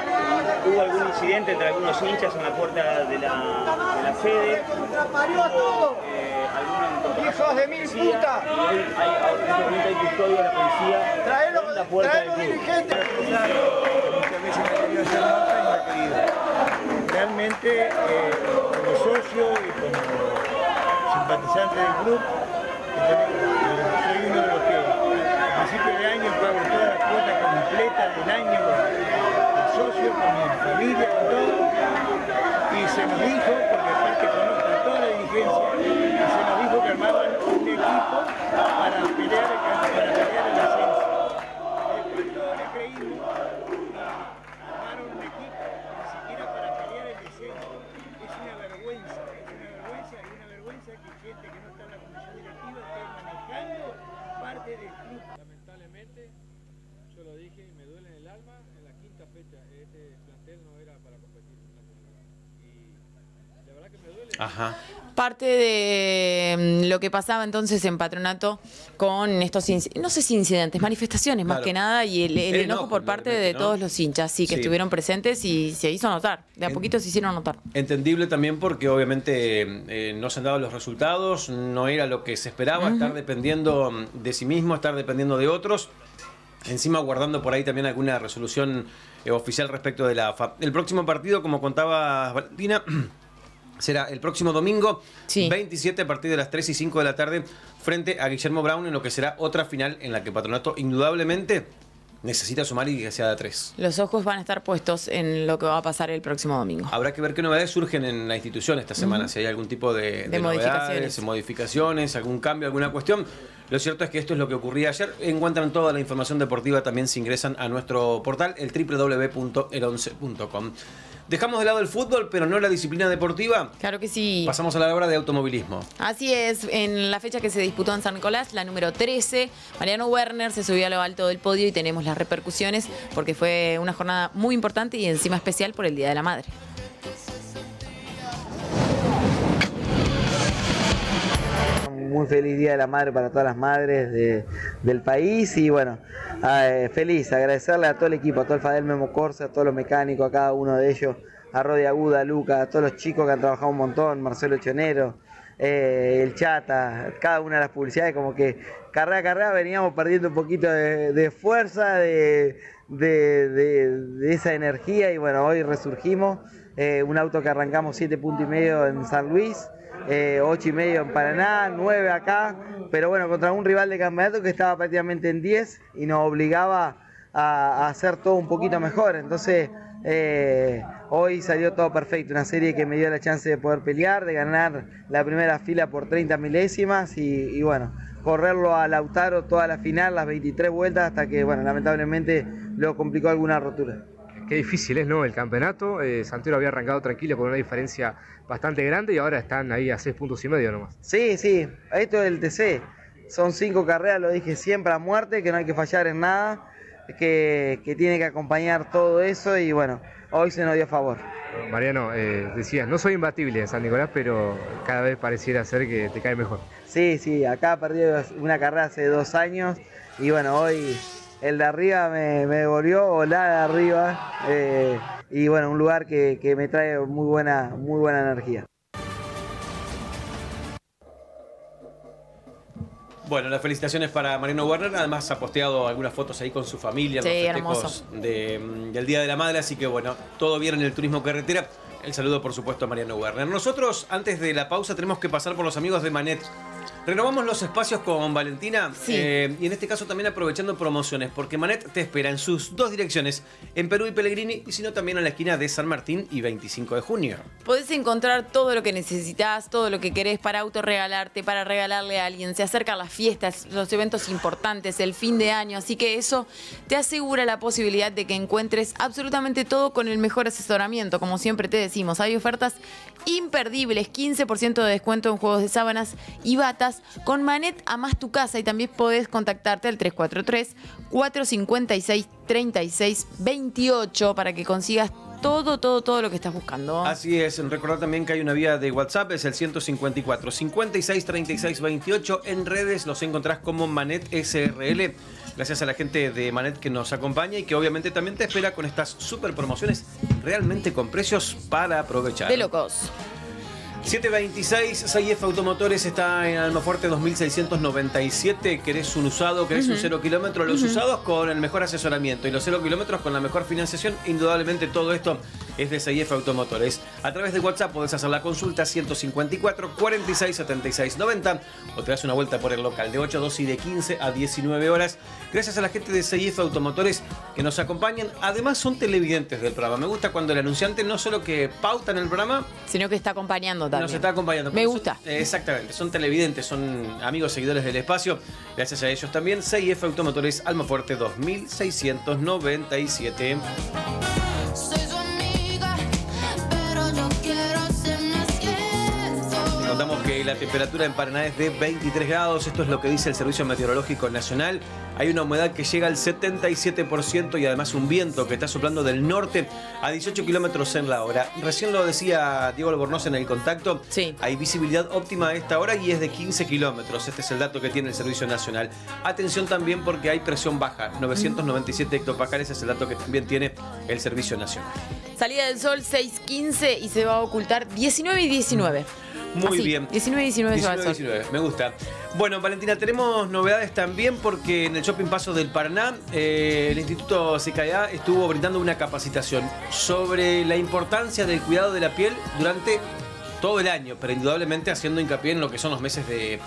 S60: hubo algún incidente entre algunos hinchas en la puerta de la, de la sede. Hubo, eh, alguna ¡Hijos de mil puta! Y hoy hay, momento hay custodio de la policía en la puerta del club.
S57: Querido. Realmente, eh, como socio y como simpatizante del club, eh, soy uno de los que a principio de año pago toda la cuota completa del año del socio, con mi familia, con todo. Y se nos dijo, porque aparte conozco a toda la dirigencia, y se nos dijo que armaban un equipo para pelear, para pelear el ascenso. Después todos le creímos, armaron un equipo ni siquiera para pelear el descenso. Es una vergüenza, es una vergüenza y una vergüenza que gente que no está en la comisión directiva esté manejando parte del club.
S61: Lamentablemente, yo lo dije y me duele en el alma, en la quinta fecha este plantel no era para competir. Y la verdad que me duele.
S3: Ajá.
S2: Parte de mm, lo que pasaba entonces en patronato con estos, no sé si incidentes, manifestaciones más
S3: Claro.
S2: que nada y el, el
S3: El
S2: enojo por parte de todos los hinchas, sí, que
S3: Sí.
S2: estuvieron presentes y se hizo notar. De a
S3: En-
S2: poquito se hicieron notar.
S3: Entendible también porque obviamente eh, no se han dado los resultados, no era lo que se esperaba, estar dependiendo mm, de sí mismo, estar dependiendo de otros. Encima guardando por ahí también alguna resolución eh, oficial respecto de la AFA. El próximo partido, como contaba Valentina, [CLEARS THROAT] será el próximo domingo, 27 a partir de las 3 y 5 de la tarde, frente a Guillermo Brown en lo que será otra final en la que Patronato indudablemente necesita sumar y que sea de tres.
S2: Los ojos van a estar puestos en lo que va a pasar el próximo domingo.
S3: Habrá que ver qué novedades surgen en la institución esta semana, si hay algún tipo de,
S2: De
S3: de
S2: modificaciones.
S3: novedades, modificaciones, algún cambio, alguna cuestión. Lo cierto es que esto es lo que ocurría ayer. Encuentran toda la información deportiva también si ingresan a nuestro portal, el www.el11.com. Dejamos de lado el fútbol, pero no la disciplina deportiva.
S2: Claro que sí.
S3: Pasamos a la hora de automovilismo.
S2: Así es, en la fecha que se disputó en San Nicolás, la número 13, Mariano Werner se subió a lo alto del podio y tenemos las repercusiones porque fue una jornada muy importante y encima especial por el Día de la Madre.
S62: Muy feliz Día de la Madre para todas las madres de- del país. Y bueno, eh, feliz, agradecerle a todo el equipo, a todo el Fadel Memo Corsa, a todos los mecánicos, a cada uno de ellos, a Rodi Aguda, a Luca, a todos los chicos que han trabajado un montón, Marcelo Chonero, eh, el Chata, cada una de las publicidades, como que carrera a carrera veníamos perdiendo un poquito de, fuerza, de, de- esa energía y bueno, hoy resurgimos, eh, un auto que arrancamos siete puntos y medio en San Luis, eh, ocho y medio en Paraná, 9 acá, pero bueno, contra un rival de campeonato que estaba prácticamente en 10 y nos obligaba a, a hacer todo un poquito mejor. Entonces, eh, hoy salió todo perfecto, una serie que me dio la chance de poder pelear, de ganar la primera fila por 30 milésimas y, y bueno, correrlo a Lautaro toda la final, las 23 vueltas, hasta que, bueno, lamentablemente lo complicó alguna rotura.
S63: Qué difícil es, ¿no? El campeonato. Eh, Santero había arrancado tranquilo con una diferencia bastante grande y ahora están ahí a seis puntos y medio nomás.
S62: Sí, sí, esto es el TC. Son cinco carreras, lo dije siempre a muerte, que no hay que fallar en nada, que, que tiene que acompañar todo eso y bueno, hoy se nos dio a favor.
S63: Mariano, eh, decías, no soy imbatible en San Nicolás, pero cada vez pareciera ser que te cae mejor.
S62: Sí, sí, acá perdí una carrera hace dos años y bueno, hoy el de arriba me, me devolvió, o la de arriba, eh, y bueno, un lugar que, que me trae muy buena, muy buena energía.
S3: Bueno, las felicitaciones para Mariano Werner. Además, ha posteado algunas fotos ahí con su familia,
S2: Sí,
S3: los festejos
S2: hermoso.
S3: de, mm, del Día de la Madre. Así que, bueno, todo bien en el turismo carretera. El saludo, por supuesto, a Mariano Werner. Nosotros, antes de la pausa, tenemos que pasar por los amigos de Manet. Renovamos los espacios con Valentina eh, y en este caso también aprovechando promociones, porque Manet te espera en sus dos direcciones, en Perú y Pellegrini, y si no también en la esquina de San Martín y 25 de junio.
S2: Podés encontrar todo lo que necesitas, todo lo que querés para autorregalarte, para regalarle a alguien. Se acercan las fiestas, los eventos importantes, el fin de año, así que eso te asegura la posibilidad de que encuentres absolutamente todo con el mejor asesoramiento. Como siempre te decimos, hay ofertas imperdibles, 15% de descuento en juegos de sábanas y batas. Con Manet amás tu casa y también podés contactarte al 343-456-3628 para que consigas todo, todo, todo lo que estás buscando.
S3: Así es, recordar también que hay una vía de WhatsApp, es el 154 56 36 28. En redes los encontrás como Manet SRL. Gracias a la gente de Manet que nos acompaña y que obviamente también te espera con estas super promociones realmente con precios para aprovechar.
S2: De locos.
S3: 726, 6F Automotores está en Almafuerte 2697. ¿Querés un usado? ¿Querés un cero kilómetro? Los usados con el mejor asesoramiento y los cero kilómetros con la mejor financiación. Indudablemente todo esto es de 6F Automotores. A través de WhatsApp podés hacer la consulta 154 46 76 90 o te das una vuelta por el local de 8 a 2 y de 15 a 19 horas. Gracias a la gente de 6F Automotores que nos acompañan. Además son televidentes del programa. Me gusta cuando el anunciante no solo que pauta en el programa,
S2: Sino que está acompañando también.
S3: Nos está acompañando.
S2: Me
S3: Son-
S2: gusta.
S3: eh, exactamente, son televidentes, son amigos seguidores del espacio. Gracias a ellos también. 6F Automotores Almafuerte 2697.
S40: Soy su amiga, pero yo quiero
S3: Contamos que la temperatura en Paraná es de 23 grados. Esto es lo que dice el Servicio Meteorológico Nacional. Hay una humedad que llega al 77% y además un viento que está soplando del norte a 18 kilómetros en la hora. Recién lo decía Diego Albornoz en el contacto. Hay visibilidad óptima a esta hora y es de 15 kilómetros. Este es el dato que tiene el Servicio Nacional. Atención también porque hay presión baja. 997 hectopascales es el dato que también tiene el Servicio Nacional.
S2: Salida del sol 6.15 y se va a ocultar 19 y 19.
S3: Muy
S2: Así,
S3: bien.
S2: 19 y 19 se va el
S3: 19,
S2: sol.
S3: 19, me gusta. Bueno, Valentina, tenemos novedades también porque en el Shopping Paso del Paraná, eh, el Instituto CKA estuvo brindando una capacitación sobre la importancia del cuidado de la piel durante todo el año, pero indudablemente haciendo hincapié en lo que son los meses de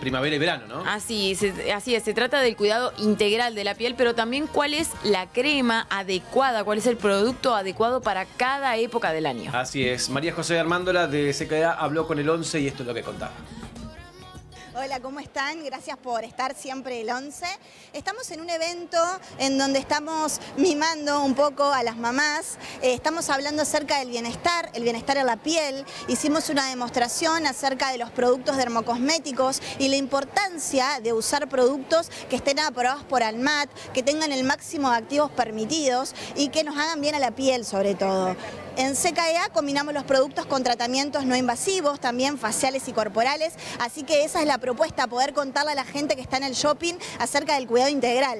S3: primavera y verano, ¿no?
S2: Así, se- así es, se trata del cuidado integral de la piel, pero también cuál es la crema adecuada, cuál es el producto adecuado para cada época del año.
S3: Así es. María José Armándola de CKA habló con el 11 y esto es lo que contaba.
S64: Hola, ¿cómo están? Gracias por estar siempre el 11. Estamos en un evento en donde estamos mimando un poco a las mamás. Eh, estamos hablando acerca del bienestar, el bienestar en la piel. Hicimos una demostración acerca de los productos dermocosméticos y la importancia de usar productos que estén aprobados por ALMAT, que tengan el máximo de activos permitidos y que nos hagan bien a la piel sobre todo. En CKEA combinamos los productos con tratamientos no invasivos, también faciales y corporales, así que esa es la propuesta, poder contarle a la gente que está en el shopping acerca del cuidado integral.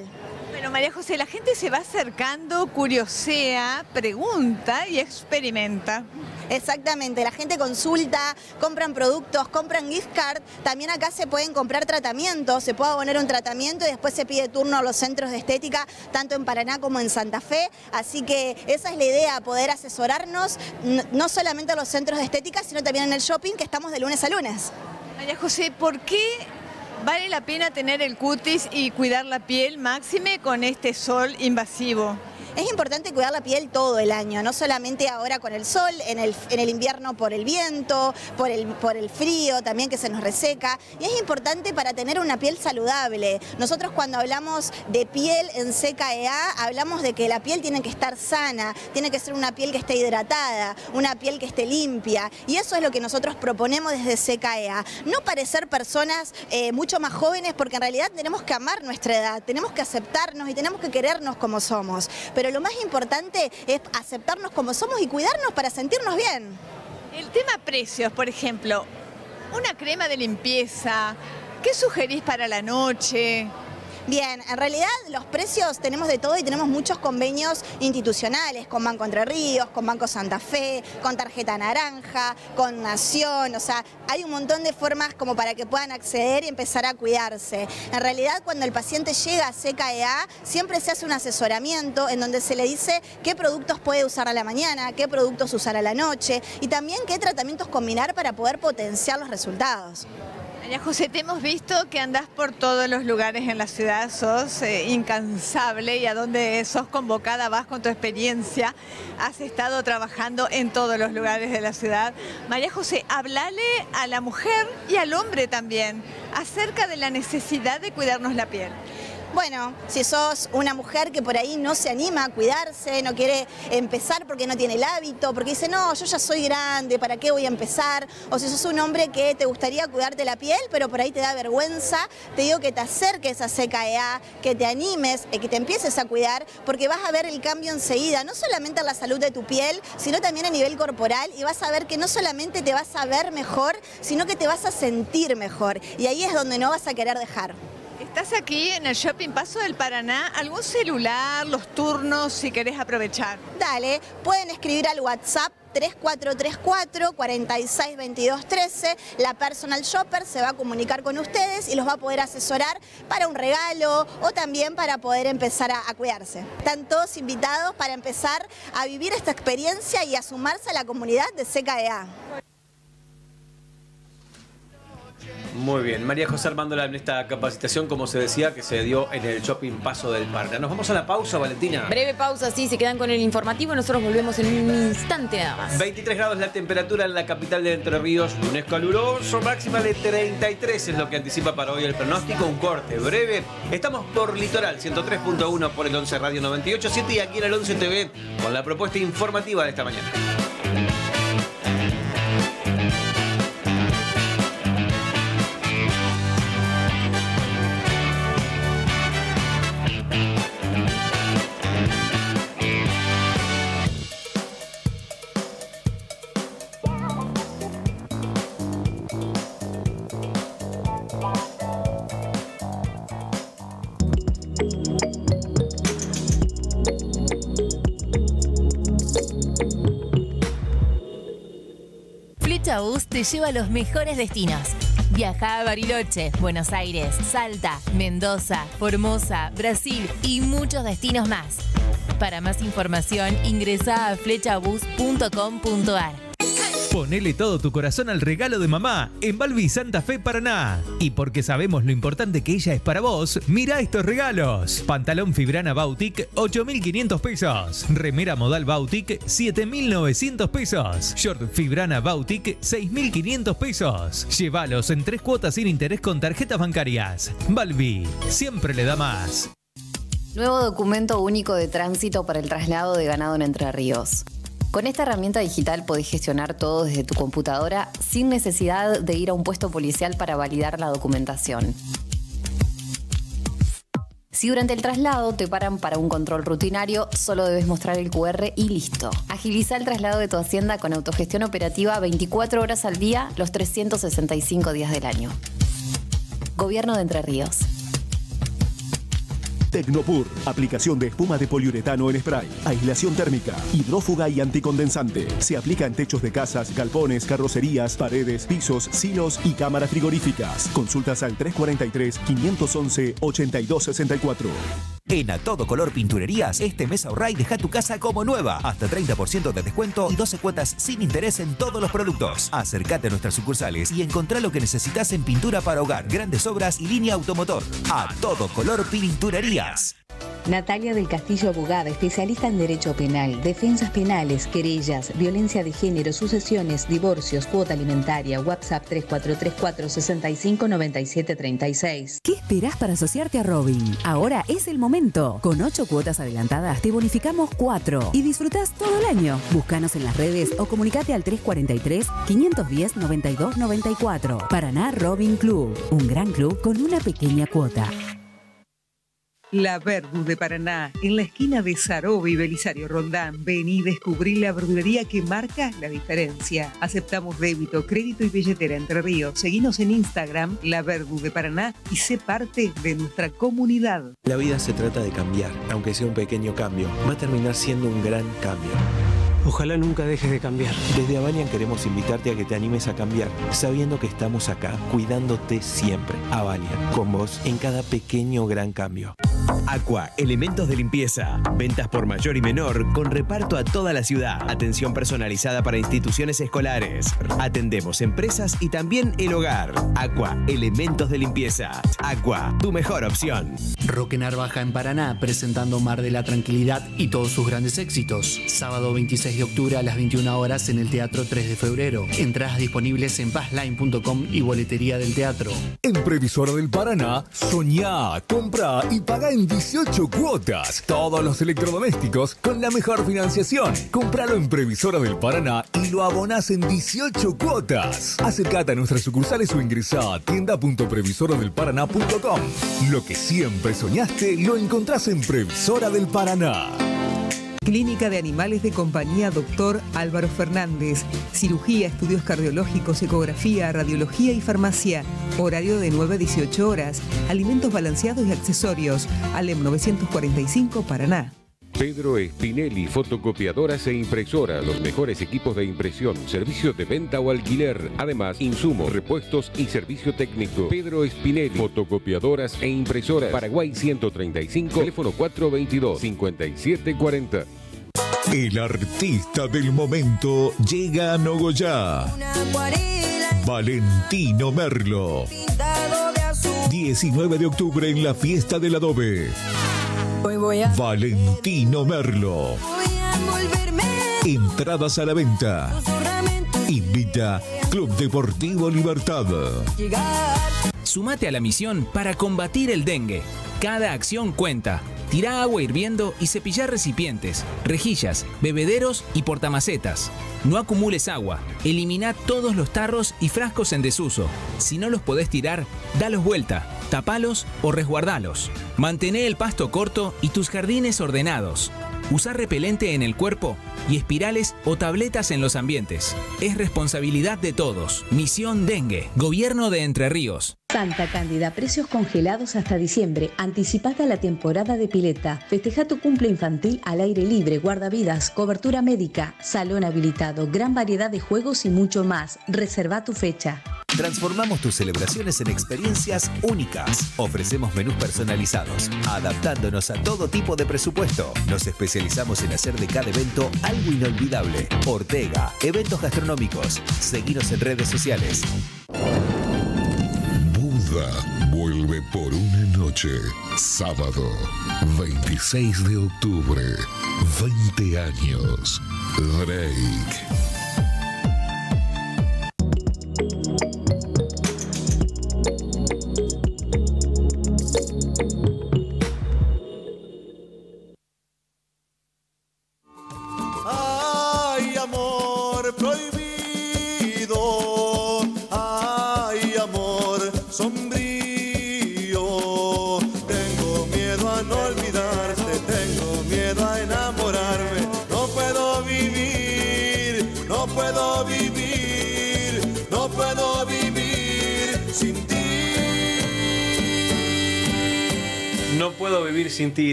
S12: Bueno, María José, la gente se va acercando, curiosea, pregunta y experimenta.
S64: Exactamente, la gente consulta, compran productos, compran gift card, también acá se pueden comprar tratamientos, se puede poner un tratamiento y después se pide turno a los centros de estética, tanto en Paraná como en Santa Fe, así que esa es la idea, poder asesorarnos no solamente a los centros de estética, sino también en el shopping, que estamos de lunes a lunes.
S12: María José, ¿por qué vale la pena tener el cutis y cuidar la piel máxime con este sol invasivo?
S64: Es importante cuidar la piel todo el año, no solamente ahora con el sol, en el, en el invierno por el viento, por el, por el frío también que se nos reseca. Y es importante para tener una piel saludable. Nosotros cuando hablamos de piel en CKEA, hablamos de que la piel tiene que estar sana, tiene que ser una piel que esté hidratada, una piel que esté limpia. Y eso es lo que nosotros proponemos desde CKEA. No parecer personas eh, mucho más jóvenes porque en realidad tenemos que amar nuestra edad, tenemos que aceptarnos y tenemos que querernos como somos. Pero lo más importante es aceptarnos como somos y cuidarnos para sentirnos bien.
S12: El tema precios, por ejemplo, una crema de limpieza, ¿qué sugerís para la noche?
S64: Bien, en realidad los precios tenemos de todo y tenemos muchos convenios institucionales con Banco Entre Ríos, con Banco Santa Fe, con Tarjeta Naranja, con Nación, o sea, hay un montón de formas como para que puedan acceder y empezar a cuidarse. En realidad cuando el paciente llega a CKEA siempre se hace un asesoramiento en donde se le dice qué productos puede usar a la mañana, qué productos usar a la noche y también qué tratamientos combinar para poder potenciar los resultados.
S12: María José, te hemos visto que andás por todos los lugares en la ciudad, sos eh, incansable y a donde sos convocada vas con tu experiencia. Has estado trabajando en todos los lugares de la ciudad. María José, hablale a la mujer y al hombre también acerca de la necesidad de cuidarnos la piel.
S64: Bueno, si sos una mujer que por ahí no se anima a cuidarse, no quiere empezar porque no tiene el hábito, porque dice, no, yo ya soy grande, ¿para qué voy a empezar? O si sos un hombre que te gustaría cuidarte la piel, pero por ahí te da vergüenza, te digo que te acerques a CKEA, que te animes, eh, que te empieces a cuidar, porque vas a ver el cambio enseguida, no solamente en la salud de tu piel, sino también a nivel corporal, y vas a ver que no solamente te vas a ver mejor, sino que te vas a sentir mejor. Y ahí es donde no vas a querer dejar.
S12: Estás aquí en el Shopping Paso del Paraná. ¿Algún celular, los turnos, si querés aprovechar?
S64: Dale, pueden escribir al WhatsApp 3434 462213. La personal shopper se va a comunicar con ustedes y los va a poder asesorar para un regalo o también para poder empezar a, a cuidarse. Están todos invitados para empezar a vivir esta experiencia y a sumarse a la comunidad de CKEA.
S3: Muy bien, María José Armándola en esta capacitación, como se decía, que se dio en el Shopping Paso del Paraná. Nos vamos a la pausa, Valentina.
S2: Breve pausa, sí, se quedan con el informativo nosotros volvemos en un instante nada más.
S3: 23 grados la temperatura en la capital de Entre Ríos, lunes caluroso, máxima de 33 es lo que anticipa para hoy el pronóstico, un corte breve. Estamos por Litoral 103.1 por el 11 Radio 98.7 y aquí en el 11 TV con la propuesta informativa de esta mañana.
S32: Flecha Bus te lleva a los mejores destinos. Viaja a Bariloche, Buenos Aires, Salta, Mendoza, Formosa, Brasil y muchos destinos más. Para más información ingresa a flechabus.com.ar.
S65: Ponele todo tu corazón al regalo de mamá en Balbi Santa Fe Paraná. Y porque sabemos lo importante que ella es para vos, mira estos regalos. Pantalón Fibrana Bautic, 8.500 pesos. Remera Modal Bautic, 7.900 pesos. Short Fibrana Bautic, 6.500 pesos. Llévalos en tres cuotas sin interés con tarjetas bancarias. Balbi, siempre le da más.
S26: Nuevo documento único de tránsito para el traslado de ganado en Entre Ríos. Con esta herramienta digital podés gestionar todo desde tu computadora sin necesidad de ir a un puesto policial para validar la documentación. Si durante el traslado te paran para un control rutinario, solo debes mostrar el QR y listo. Agiliza el traslado de tu hacienda con autogestión operativa 24 horas al día, los 365 días del año. Gobierno de Entre Ríos.
S36: Tecnopur, aplicación de espuma de poliuretano en spray, aislación térmica, hidrófuga y anticondensante. Se aplica en techos de casas, galpones, carrocerías, paredes, pisos, silos y cámaras frigoríficas. Consultas al 343-511-8264.
S53: En A Todo Color Pinturerías, este mes ahorra y deja tu casa como nueva. Hasta 30% de descuento y 12 cuotas sin interés en todos los productos. Acércate a nuestras sucursales y encontrá lo que necesitas en pintura para hogar, grandes obras y línea automotor. A Todo Color Pinturerías.
S66: Natalia del Castillo Abogada, especialista en Derecho Penal, defensas penales, querellas, violencia de género, sucesiones, divorcios, cuota alimentaria, WhatsApp 3434-659736.
S50: ¿Qué esperás para asociarte a Robin? Ahora es el momento. Con 8 cuotas adelantadas te bonificamos 4 y disfrutás todo el año. Búscanos en las redes o comunicate al 343-510-9294. Paraná Robin Club, un gran club con una pequeña cuota.
S12: La Verdu de Paraná, en la esquina de Sarobe y Belisario Rondán. Ven y descubrí la verdulería que marca la diferencia. Aceptamos débito, crédito y billetera entre ríos. Seguinos en Instagram, La Verdu de Paraná, y sé parte de nuestra comunidad.
S67: La vida se trata de cambiar, aunque sea un pequeño cambio, va a terminar siendo un gran cambio. Ojalá nunca dejes de cambiar. Desde Avalian queremos invitarte a que te animes a cambiar, sabiendo que estamos acá, cuidándote siempre. Avalian, con vos en cada pequeño gran cambio.
S31: Aqua, elementos de limpieza. Ventas por mayor y menor con reparto a toda la ciudad. Atención personalizada para instituciones escolares. Atendemos empresas y también el hogar. Aqua, elementos de limpieza. Aqua, tu mejor opción.
S68: Roque Narvaja en Paraná presentando Mar de la Tranquilidad y todos sus grandes éxitos. Sábado 26 de octubre a las 21 horas en el Teatro 3 de Febrero. Entradas disponibles en pazline.com y boletería del teatro.
S69: En Previsora del Paraná, soñá, compra y paga en 18 cuotas. Todos los electrodomésticos con la mejor financiación. Compralo en Previsora del Paraná y lo abonás en 18 cuotas. Acercate a nuestras sucursales o ingresá a tienda.previsoradelparaná.com. Lo que siempre soñaste lo encontrás en Previsora del Paraná.
S12: Clínica de Animales de Compañía Doctor Álvaro Fernández. Cirugía, estudios cardiológicos, ecografía, radiología y farmacia. Horario de 9 a 18 horas. Alimentos balanceados y accesorios. Alem 945 Paraná.
S70: Pedro Spinelli, fotocopiadoras e impresoras, los mejores equipos de impresión, servicios de venta o alquiler, además insumos, repuestos y servicio técnico. Pedro Spinelli, fotocopiadoras e impresoras, Paraguay 135, teléfono 422-5740.
S71: El artista del momento llega a Nogoyá. Valentino Merlo. 19 de octubre en la fiesta del adobe. Valentino Merlo. Entradas a la venta. Invita Club Deportivo Libertad.
S72: Sumate a la misión para combatir el dengue. Cada acción cuenta. Tira agua hirviendo y cepillar recipientes, rejillas, bebederos y portamacetas. No acumules agua. Elimina todos los tarros y frascos en desuso. Si no los podés tirar, dalos vuelta, tapalos o resguardalos. Mantené el pasto corto y tus jardines ordenados. Usar repelente en el cuerpo y espirales o tabletas en los ambientes. Es responsabilidad de todos. Misión Dengue, Gobierno de Entre Ríos.
S66: Santa Cándida, precios congelados hasta diciembre. Anticipada la temporada de pileta. Festeja tu cumple infantil al aire libre, guardavidas, cobertura médica, salón habilitado, gran variedad de juegos y mucho más. Reserva tu fecha.
S53: transformamos tus celebraciones en experiencias únicas. Ofrecemos menús personalizados, adaptándonos a todo tipo de presupuesto. Nos especializamos en hacer de cada evento algo inolvidable. Ortega, eventos gastronómicos. Seguinos en redes sociales.
S67: Vuelve por una noche. Sábado, 26 de octubre. 20 años. Drake.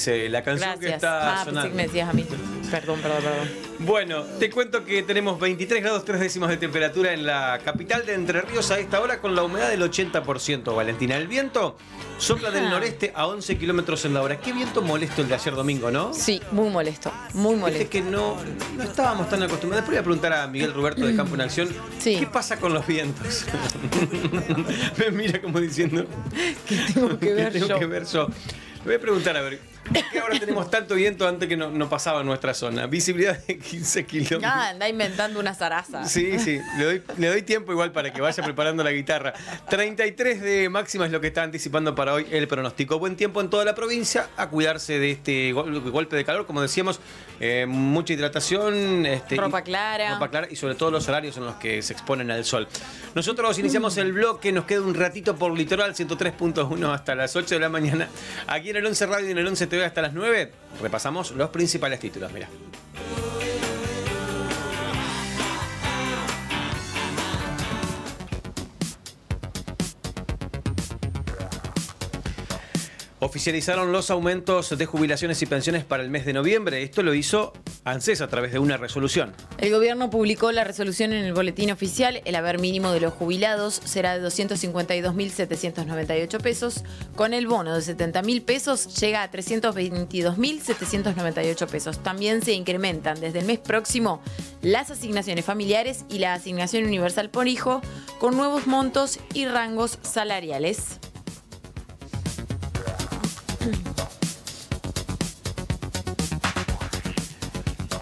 S3: Dice la canción que está
S2: Ah,
S3: sonando.
S2: que me decías a mí. Perdón, perdón, perdón.
S3: Bueno, te cuento que tenemos 23 grados 3 décimas de temperatura en la capital de Entre Ríos a esta hora con la humedad del 80%, Valentina. El viento sopla del
S2: Ajá.
S3: noreste a 11 kilómetros en la hora. Qué viento molesto el de ayer domingo, ¿no?
S2: Sí, muy molesto, muy molesto.
S3: que no, no estábamos tan acostumbrados. Después voy a preguntar a Miguel Roberto de Campo en Acción, [CLEARS THROAT] ¿qué pasa con los vientos? [LAUGHS] Me mira como diciendo,
S2: ¿Qué tengo que ver
S3: tengo
S2: yo?
S3: que ver yo? Le voy a preguntar, a ver, ¿por qué ahora tenemos tanto viento antes que no, no pasaba en nuestra zona? Visibilidad de 15 kilómetros.
S2: Ah, anda inventando una zaraza.
S3: Sí, sí, le doy, le doy tiempo igual para que vaya preparando la guitarra. 33 de máxima es lo que está anticipando para hoy el pronóstico. Buen tiempo en toda la provincia, a cuidarse de este gol- golpe de calor, como decíamos, eh, mucha hidratación, este,
S2: Ropa
S3: y-
S2: clara.
S3: ropa clara y sobre todo los horarios en los que se exponen al sol. Nosotros iniciamos el bloque, nos queda un ratito por litoral 103.1 hasta las 8 de la mañana. Aquí en el 11 Radio y en el 11 TV hasta las 9 repasamos los principales títulos, mira. Oficializaron los aumentos de jubilaciones y pensiones para el mes de noviembre. Esto lo hizo ANSES a través de una resolución.
S2: El gobierno publicó la resolución en el boletín oficial. El haber mínimo de los jubilados será de 252.798 pesos. Con el bono de 70.000 pesos llega a 322.798 pesos. También se incrementan desde el mes próximo las asignaciones familiares y la asignación universal por hijo con nuevos montos y rangos salariales.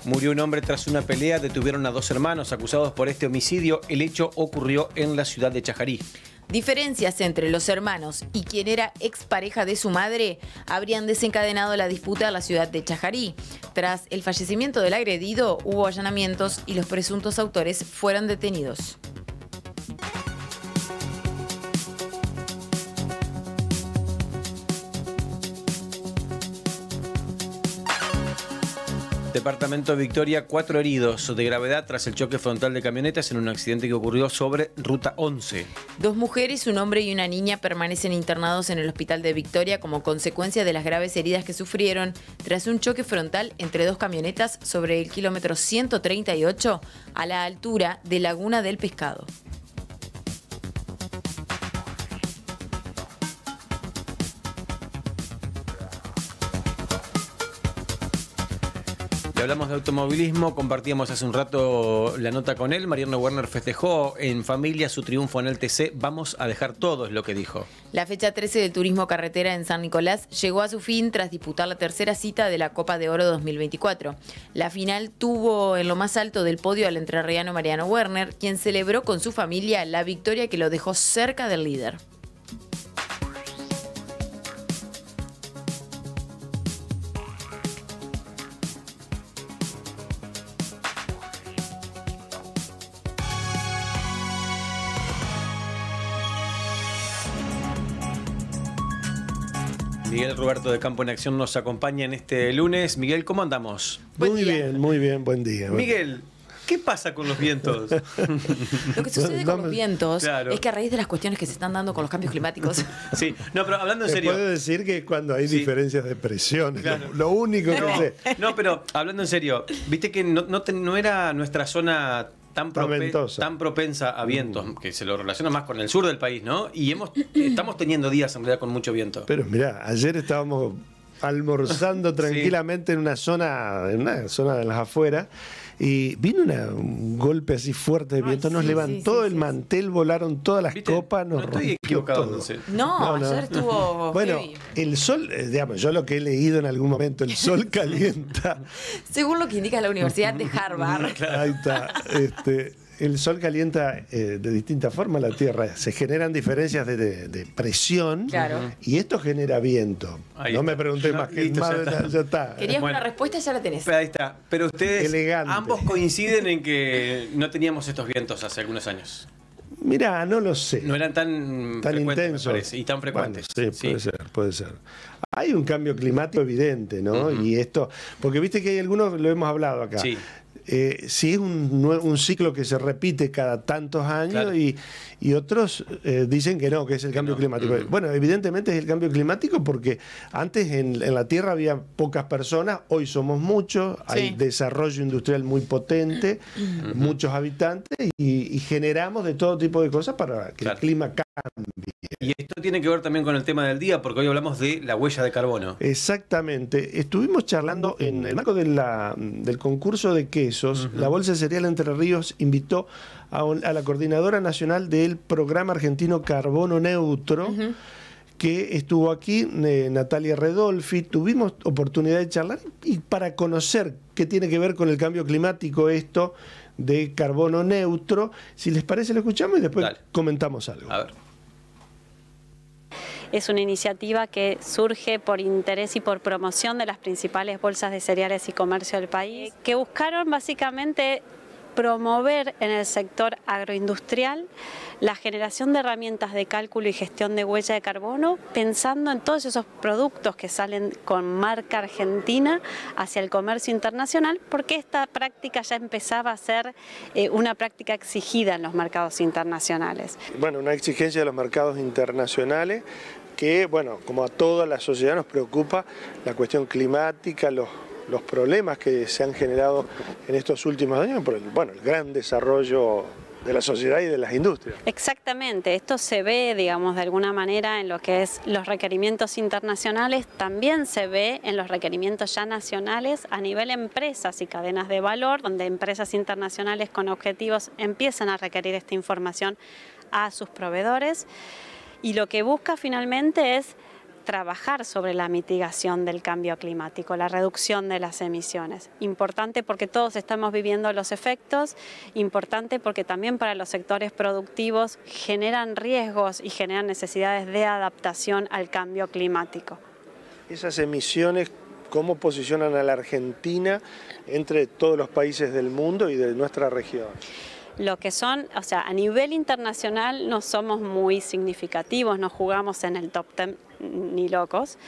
S3: Murió un hombre tras una pelea, detuvieron a dos hermanos acusados por este homicidio. El hecho ocurrió en la ciudad de Chajarí.
S2: Diferencias entre los hermanos y quien era expareja de su madre habrían desencadenado la disputa en la ciudad de Chajarí. Tras el fallecimiento del agredido, hubo allanamientos y los presuntos autores fueron detenidos.
S3: Departamento de Victoria, cuatro heridos de gravedad tras el choque frontal de camionetas en un accidente que ocurrió sobre Ruta 11.
S2: Dos mujeres, un hombre y una niña permanecen internados en el hospital de Victoria como consecuencia de las graves heridas que sufrieron tras un choque frontal entre dos camionetas sobre el kilómetro 138 a la altura de Laguna del Pescado.
S3: Hablamos de automovilismo, compartíamos hace un rato la nota con él. Mariano Werner festejó en familia su triunfo en el TC. Vamos a dejar todo, es lo que dijo.
S2: La fecha 13 del turismo carretera en San Nicolás llegó a su fin tras disputar la tercera cita de la Copa de Oro 2024. La final tuvo en lo más alto del podio al entrerriano Mariano Werner, quien celebró con su familia la victoria que lo dejó cerca del líder.
S3: Miguel Roberto de Campo en Acción nos acompaña en este lunes. Miguel, ¿cómo andamos?
S73: Muy bien, muy bien, buen día.
S3: Miguel, ¿qué pasa con los vientos? [LAUGHS]
S2: Lo que sucede con los vientos
S3: Claro.
S2: es que a raíz de las cuestiones que se están dando con los cambios climáticos, [LAUGHS]
S3: Sí, no, pero hablando en
S73: Se
S3: serio.
S73: puede decir que cuando hay
S3: Sí.
S73: diferencias de presión,
S3: Claro.
S73: lo, lo único que
S3: No,
S73: sé.
S3: no, pero hablando en serio, viste que no, no te- no era nuestra zona tan, prope- propensa a vientos, que se lo relaciona más con el sur del país, ¿no? Y hemos, estamos teniendo días en realidad con mucho viento.
S73: Pero mirá, ayer estábamos almorzando [LAUGHS] tranquilamente en una zona, en una zona de las afueras, y vino una- un golpe así fuerte de viento, nos
S2: sí,
S73: levantó el mantel, volaron todas las copas, nos
S3: No estoy
S73: rompió
S3: equivocado,
S73: todo.
S3: entonces.
S2: No, ayer estuvo [LAUGHS]
S73: Bueno,
S2: heavy.
S73: el sol, eh, digamos, yo lo que he leído en algún momento, el sol [LAUGHS] calienta.
S2: Según lo que indica la Universidad de [LAUGHS] Harvard.
S73: Ahí está. Este, el sol calienta eh, de distinta forma la Tierra. Se generan diferencias de, de- de presión
S2: Claro.
S73: y esto genera viento.
S3: Ahí
S73: no
S3: está.
S73: me pregunté
S3: No,
S73: más que
S3: listo,
S73: más,
S3: ya está.
S73: ya está.
S2: Querías
S3: Bueno.
S2: una respuesta, ya la tenés.
S3: Ahí está. Pero ustedes
S73: Elegante.
S3: ambos coinciden en que no teníamos estos vientos hace algunos años.
S73: Mira, no lo sé.
S3: No eran tan,
S73: tan intensos.
S3: y tan frecuentes.
S73: Bueno, sí, puede ser, puede ser. Hay un cambio climático evidente, ¿no? Y esto, porque viste que hay algunos, lo hemos hablado acá.
S3: Sí.
S73: Eh, sí es un, un ciclo que se repite cada tantos años
S3: Claro.
S73: y, y otros eh, dicen que no, que es el cambio climático. Bueno, evidentemente es el cambio climático porque antes en, en la Tierra había pocas personas, hoy somos muchos, hay desarrollo industrial muy potente, muchos habitantes y, y generamos de todo tipo de cosas para que el clima cambie.
S3: Y esto tiene que ver también con el tema del día, porque hoy hablamos de la huella de carbono.
S73: Exactamente. Estuvimos charlando en el marco de la- del concurso de quesos. La Bolsa de Cereal Entre Ríos invitó a, un- a la coordinadora nacional del programa argentino Carbono Neutro. que estuvo aquí, eh, Natalia Redolfi, tuvimos oportunidad de charlar y para conocer qué tiene que ver con el cambio climático esto de carbono neutro, si les parece lo escuchamos y después comentamos algo.
S3: A ver.
S74: Es una iniciativa que surge por interés y por promoción de las principales bolsas de cereales y comercio del país, que buscaron básicamente promover en el sector agroindustrial la generación de herramientas de cálculo y gestión de huella de carbono, pensando en todos esos productos que salen con marca argentina hacia el comercio internacional, porque esta práctica ya empezaba a ser eh, una práctica exigida en los mercados internacionales.
S73: Bueno, una exigencia de los mercados internacionales que, bueno, como a toda la sociedad nos preocupa la cuestión climática, los, los problemas que se han generado en estos últimos años por el, bueno, el gran desarrollo de la sociedad y de las industrias.
S74: Exactamente, esto se ve, digamos, de alguna manera en lo que es los requerimientos internacionales, también se ve en los requerimientos ya nacionales a nivel empresas y cadenas de valor, donde empresas internacionales con objetivos empiezan a requerir esta información a sus proveedores. Y lo que busca finalmente es trabajar sobre la mitigación del cambio climático, la reducción de las emisiones. Importante porque todos estamos viviendo los efectos, importante porque también para los sectores productivos generan riesgos y generan necesidades de adaptación al cambio climático.
S73: Esas emisiones, ¿cómo posicionan a la Argentina entre todos los países del mundo y de nuestra región?
S74: Lo que son, o sea, a nivel internacional no somos muy significativos, no jugamos en el top ten ni locos.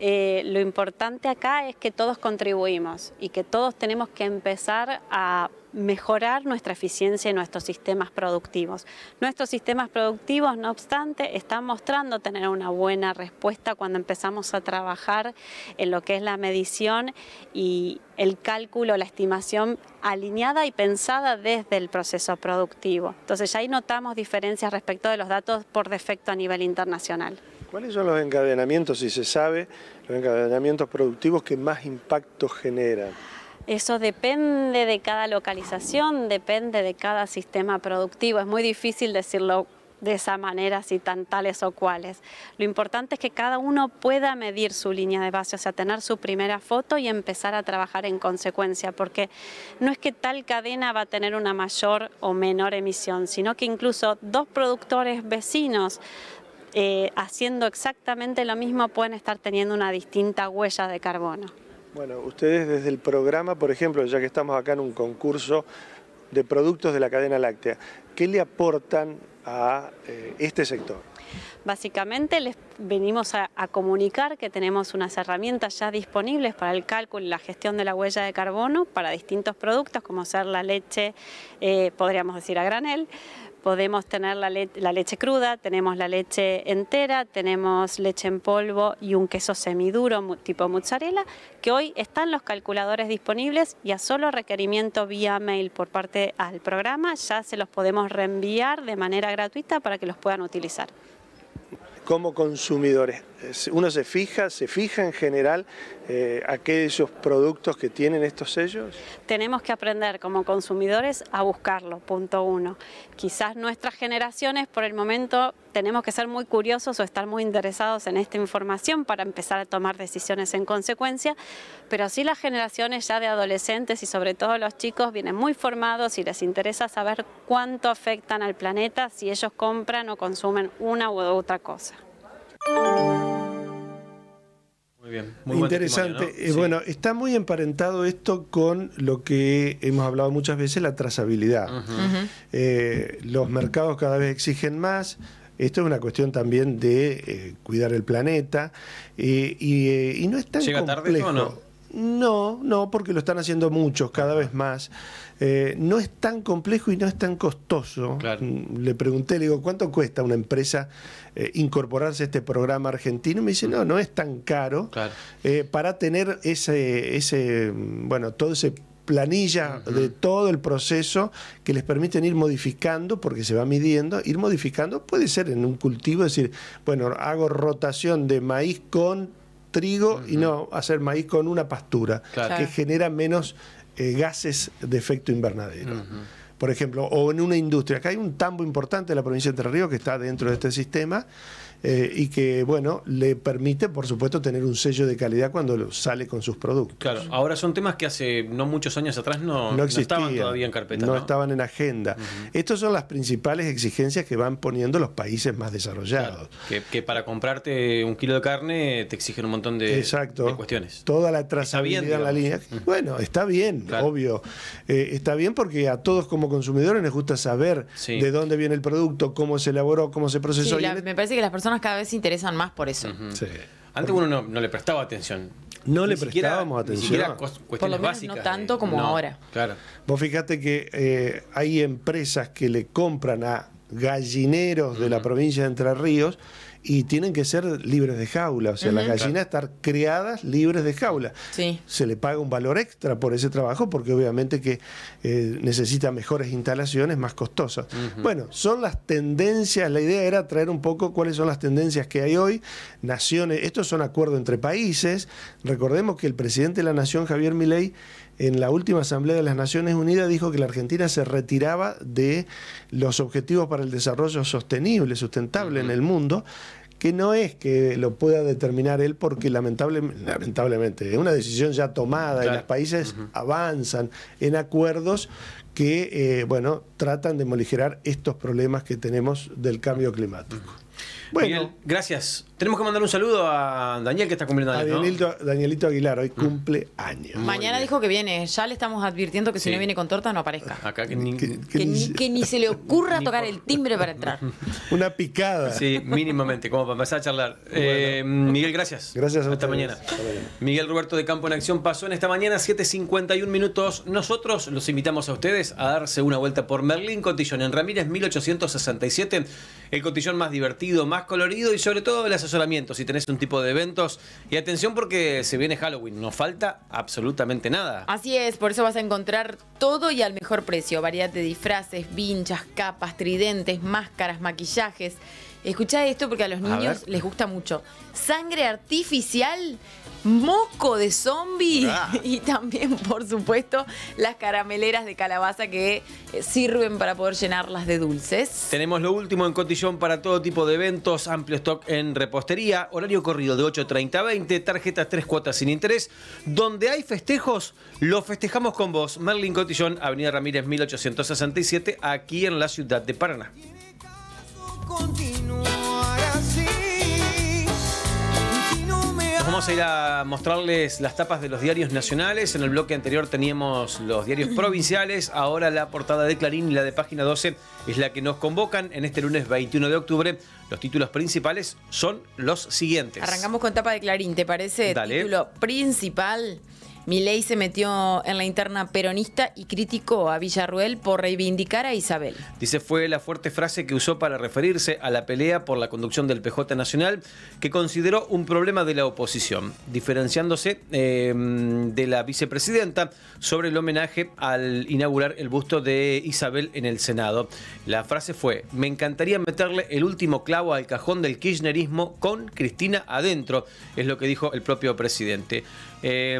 S74: Eh, lo importante acá es que todos contribuimos y que todos tenemos que empezar a mejorar nuestra eficiencia y nuestros sistemas productivos. Nuestros sistemas productivos, no obstante, están mostrando tener una buena respuesta cuando empezamos a trabajar en lo que es la medición y el cálculo, la estimación alineada y pensada desde el proceso productivo. Entonces ya ahí notamos diferencias respecto de los datos por defecto a nivel internacional.
S73: ¿Cuáles son los encadenamientos, si se sabe, los encadenamientos productivos que más impacto generan?
S74: Eso depende de cada localización, depende de cada sistema productivo. Es muy difícil decirlo de esa manera, si tan tales o cuales. Lo importante es que cada uno pueda medir su línea de base, o sea, tener su primera foto y empezar a trabajar en consecuencia, porque no es que tal cadena va a tener una mayor o menor emisión, sino que incluso dos productores vecinos eh, haciendo exactamente lo mismo pueden estar teniendo una distinta huella de carbono.
S73: Bueno, ustedes desde el programa, por ejemplo, ya que estamos acá en un concurso de productos de la cadena láctea, ¿qué le aportan a eh, este sector?
S74: Básicamente les venimos a, a comunicar que tenemos unas herramientas ya disponibles para el cálculo y la gestión de la huella de carbono para distintos productos, como ser la leche, eh, podríamos decir a granel, podemos tener la, le- la leche cruda, tenemos la leche entera, tenemos leche en polvo y un queso semiduro tipo mozzarella, que hoy están los calculadores disponibles y a solo requerimiento vía mail por parte al programa ya se los podemos reenviar de manera gratuita para que los puedan utilizar.
S73: como consumidores. Uno se fija, se fija en general eh, aquellos productos que tienen estos sellos.
S74: tenemos que aprender como consumidores a buscarlo, punto uno. Quizás nuestras generaciones por el momento tenemos que ser muy curiosos o estar muy interesados en esta información para empezar a tomar decisiones en consecuencia, pero sí las generaciones ya de adolescentes y sobre todo los chicos vienen muy formados y les interesa saber cuánto afectan al planeta si ellos compran o consumen una u otra cosa.
S3: Muy bien. Muy buen
S73: Interesante.
S3: ¿no?
S73: Eh,
S3: Sí.
S73: Bueno, está muy emparentado esto con lo que hemos hablado muchas veces, la trazabilidad. Eh, los mercados cada vez exigen más. Esto es una cuestión también de eh, cuidar el planeta. eh, y, eh, y no es tan
S3: ¿Llega tarde
S73: complejo.
S3: o no?
S73: No, no, porque lo están haciendo muchos, cada vez más. Eh, no es tan complejo y no es tan costoso. Mm, Le pregunté, le digo, ¿cuánto cuesta una empresa eh, incorporarse a este programa argentino? Me dice, no, no es tan caro eh, para tener ese, ese, bueno, todo ese planilla de todo el proceso que les permiten ir modificando, porque se va midiendo, ir modificando, puede ser en un cultivo, decir, bueno, hago rotación de maíz con trigo y no hacer maíz con una pastura,
S3: Claro.
S73: que genera menos eh, gases de efecto invernadero. Por ejemplo, o en una industria. Acá hay un tambo importante de la provincia de Entre Ríos que está dentro de este sistema eh, y que, bueno, le permite, por supuesto, tener un sello de calidad cuando sale con sus productos.
S3: Claro, ahora son temas que hace no muchos años atrás no,
S73: no,
S3: no
S73: existían,
S3: estaban todavía en carpeta.
S73: no
S3: ¿no?
S73: estaban en agenda. Estas son las principales exigencias que van poniendo los países más desarrollados.
S3: Que, que para comprarte un kilo de carne te exigen un montón de,
S73: Exacto.
S3: de cuestiones.
S73: Toda la trazabilidad
S3: bien,
S73: en la línea. Bueno, está bien, obvio. Eh, está bien porque a todos como consumidores nos gusta saber
S3: Sí.
S73: de dónde viene el producto, cómo se elaboró, cómo se procesó.
S2: Sí,
S73: Y
S2: la- me parece que las personas cada vez se interesan más por eso.
S73: Sí.
S3: Antes uno no, no le prestaba atención.
S73: No le
S3: siquiera-
S73: prestábamos
S3: Ni
S73: atención.
S3: siquiera cos- cuestiones
S2: Por lo menos
S3: básicas.
S2: no tanto como
S3: No,
S2: ahora.
S3: Claro.
S73: Vos fíjate que eh, hay empresas que le compran a gallineros de la provincia de Entre Ríos y tienen que ser libres de jaula. O sea, las gallinas estar criadas libres de jaula.
S2: Sí.
S73: Se le paga un valor extra por ese trabajo porque obviamente que eh, necesita mejores instalaciones más costosas. Bueno, son las tendencias, la idea era traer un poco cuáles son las tendencias que hay hoy. Naciones, estos son acuerdos entre países. Recordemos que el presidente de la Nación, Javier Milei, en la última Asamblea de las Naciones Unidas dijo que la Argentina se retiraba de los objetivos para el desarrollo sostenible, sustentable en el mundo, que no es que lo pueda determinar él porque lamentable- lamentablemente es una decisión ya tomada y los países avanzan en acuerdos que eh, bueno tratan de moligerar estos problemas que tenemos del cambio climático. Bueno,
S3: Miguel, gracias. Tenemos que mandar un saludo a Daniel que está cumpliendo
S73: a
S3: años. ¿no?
S73: Danielito, Danielito Aguilar hoy cumple años.
S2: Mañana dijo que viene. Ya le estamos advirtiendo que si
S3: Sí.
S2: no viene con torta no aparezca.
S3: Acá que ni,
S2: Que ni, que ni se le ocurra [LAUGHS] tocar el timbre para entrar. [LAUGHS]
S73: Una picada.
S3: Sí, mínimamente, como para empezar a charlar. [LAUGHS] Eh, Miguel, gracias.
S73: Gracias a
S3: Hasta
S73: ustedes.
S3: mañana. Miguel Roberto de Campo en Acción pasó en esta mañana, 7.51 minutos. Nosotros los invitamos a ustedes a darse una vuelta por Merlín Cotillón en Ramírez 1867. El cotillón más divertido, más colorido y sobre todo el asesoramiento si tenés un tipo de eventos. Y atención porque se viene Halloween, no falta absolutamente nada.
S2: Así es, por eso vas a encontrar todo y al mejor precio. Variedad de disfraces, vinchas, capas, tridentes, máscaras, maquillajes. Escuchá esto porque a los niños les gusta mucho. Sangre artificial, moco de zombie
S3: Ah. [LAUGHS]
S2: y también, por supuesto, las carameleras de calabaza que eh, sirven para poder llenarlas de dulces.
S3: Tenemos lo último en Cotillón para todo tipo de eventos, amplio stock en repostería, horario corrido de 8.30 a 20, tarjetas tres cuotas sin interés. Donde hay festejos, lo festejamos con vos. Merlin Cotillón, Avenida Ramírez 1867, aquí en la ciudad de Paraná. Vamos a ir a mostrarles las tapas de los diarios nacionales. En el bloque anterior teníamos los diarios [CLEARS THROAT] provinciales. Ahora la portada de Clarín y la de página 12 es la que nos convocan en este lunes 21 de octubre. Los títulos principales son los siguientes.
S2: Arrancamos con tapa de Clarín, ¿te parece?
S3: Dale.
S2: Título principal. Milei se metió en la interna peronista y criticó a Villarruel por reivindicar a Isabel.
S3: Dice fue la fuerte frase que usó para referirse a la pelea por la conducción del PJ Nacional, que consideró un problema de la oposición, diferenciándose eh, de la vicepresidenta sobre el homenaje al inaugurar el busto de Isabel en el Senado. La frase fue, me encantaría meterle el último clavo al cajón del kirchnerismo con Cristina adentro, es lo que dijo el propio presidente. Eh,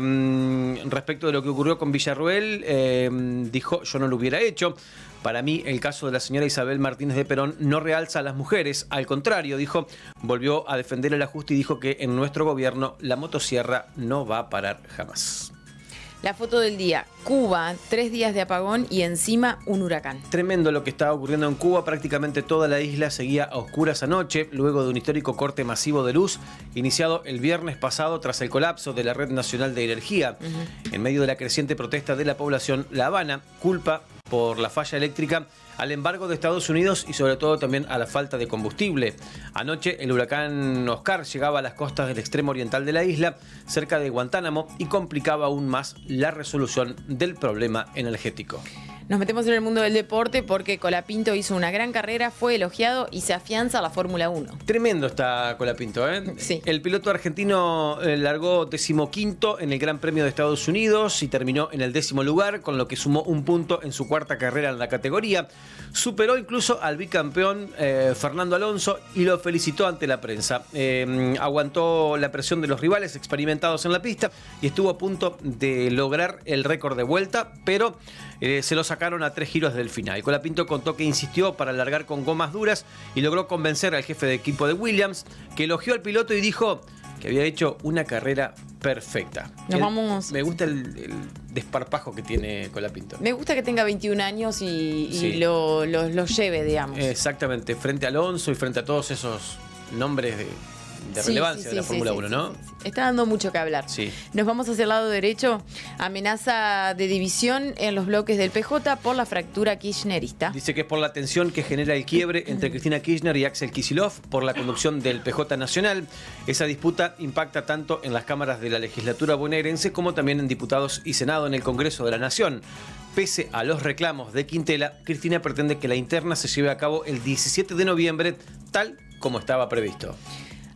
S3: respecto de lo que ocurrió con Villarruel, eh, dijo, yo no lo hubiera hecho. Para mí, el caso de la señora Isabel Martínez de Perón no realza a las mujeres. Al contrario, dijo, volvió a defender el ajuste y dijo que en nuestro gobierno la motosierra no va a parar jamás.
S2: La foto del día, Cuba, tres días de apagón y encima un huracán.
S3: Tremendo lo que estaba ocurriendo en Cuba. Prácticamente toda la isla seguía a oscuras anoche, luego de un histórico corte masivo de luz, iniciado el viernes pasado tras el colapso de la Red Nacional de Energía. En medio de la creciente protesta de la población, La Habana culpa por la falla eléctrica al embargo de Estados Unidos y sobre todo también a la falta de combustible. Anoche el huracán Oscar llegaba a las costas del extremo oriental de la isla, cerca de Guantánamo, y complicaba aún más la resolución del problema energético.
S2: Nos metemos en el mundo del deporte porque Colapinto hizo una gran carrera, fue elogiado y se afianza a la Fórmula 1.
S3: Tremendo está Colapinto, ¿eh?
S2: Sí.
S3: El piloto argentino eh, largó decimoquinto en el Gran Premio de Estados Unidos y terminó en el décimo lugar, con lo que sumó un punto en su cuarta carrera en la categoría. Superó incluso al bicampeón eh, Fernando Alonso y lo felicitó ante la prensa. Eh, aguantó la presión de los rivales experimentados en la pista y estuvo a punto de lograr el récord de vuelta, pero eh, se lo sacaron a tres giros del final. Colapinto contó que insistió para largar con gomas duras y logró convencer al jefe de equipo de Williams, que elogió al piloto y dijo que había hecho una carrera perfecta.
S2: Nos vamos-
S3: Me gusta el, el desparpajo que tiene Colapinto.
S2: Me gusta que tenga 21 años y, lo, lo- lo lleve, digamos.
S3: Exactamente, frente a Alonso y frente a todos esos nombres de, de
S2: Sí,
S3: relevancia
S2: sí,
S3: de la
S2: sí,
S3: Fórmula
S2: sí,
S3: 1,
S2: sí,
S3: ¿no?
S2: Está dando mucho que hablar.
S3: Sí.
S2: Nos vamos hacia el lado derecho. Amenaza de división en los bloques del PJ por la fractura kirchnerista.
S3: Dice que es por la tensión que genera el quiebre entre Cristina Kirchner y Axel Kisilov por la conducción del PJ Nacional. Esa disputa impacta tanto en las cámaras de la legislatura bonaerense como también en diputados y Senado en el Congreso de la Nación. Pese a los reclamos de Quintela, Cristina pretende que la interna se lleve a cabo el 17 de noviembre, tal como estaba previsto.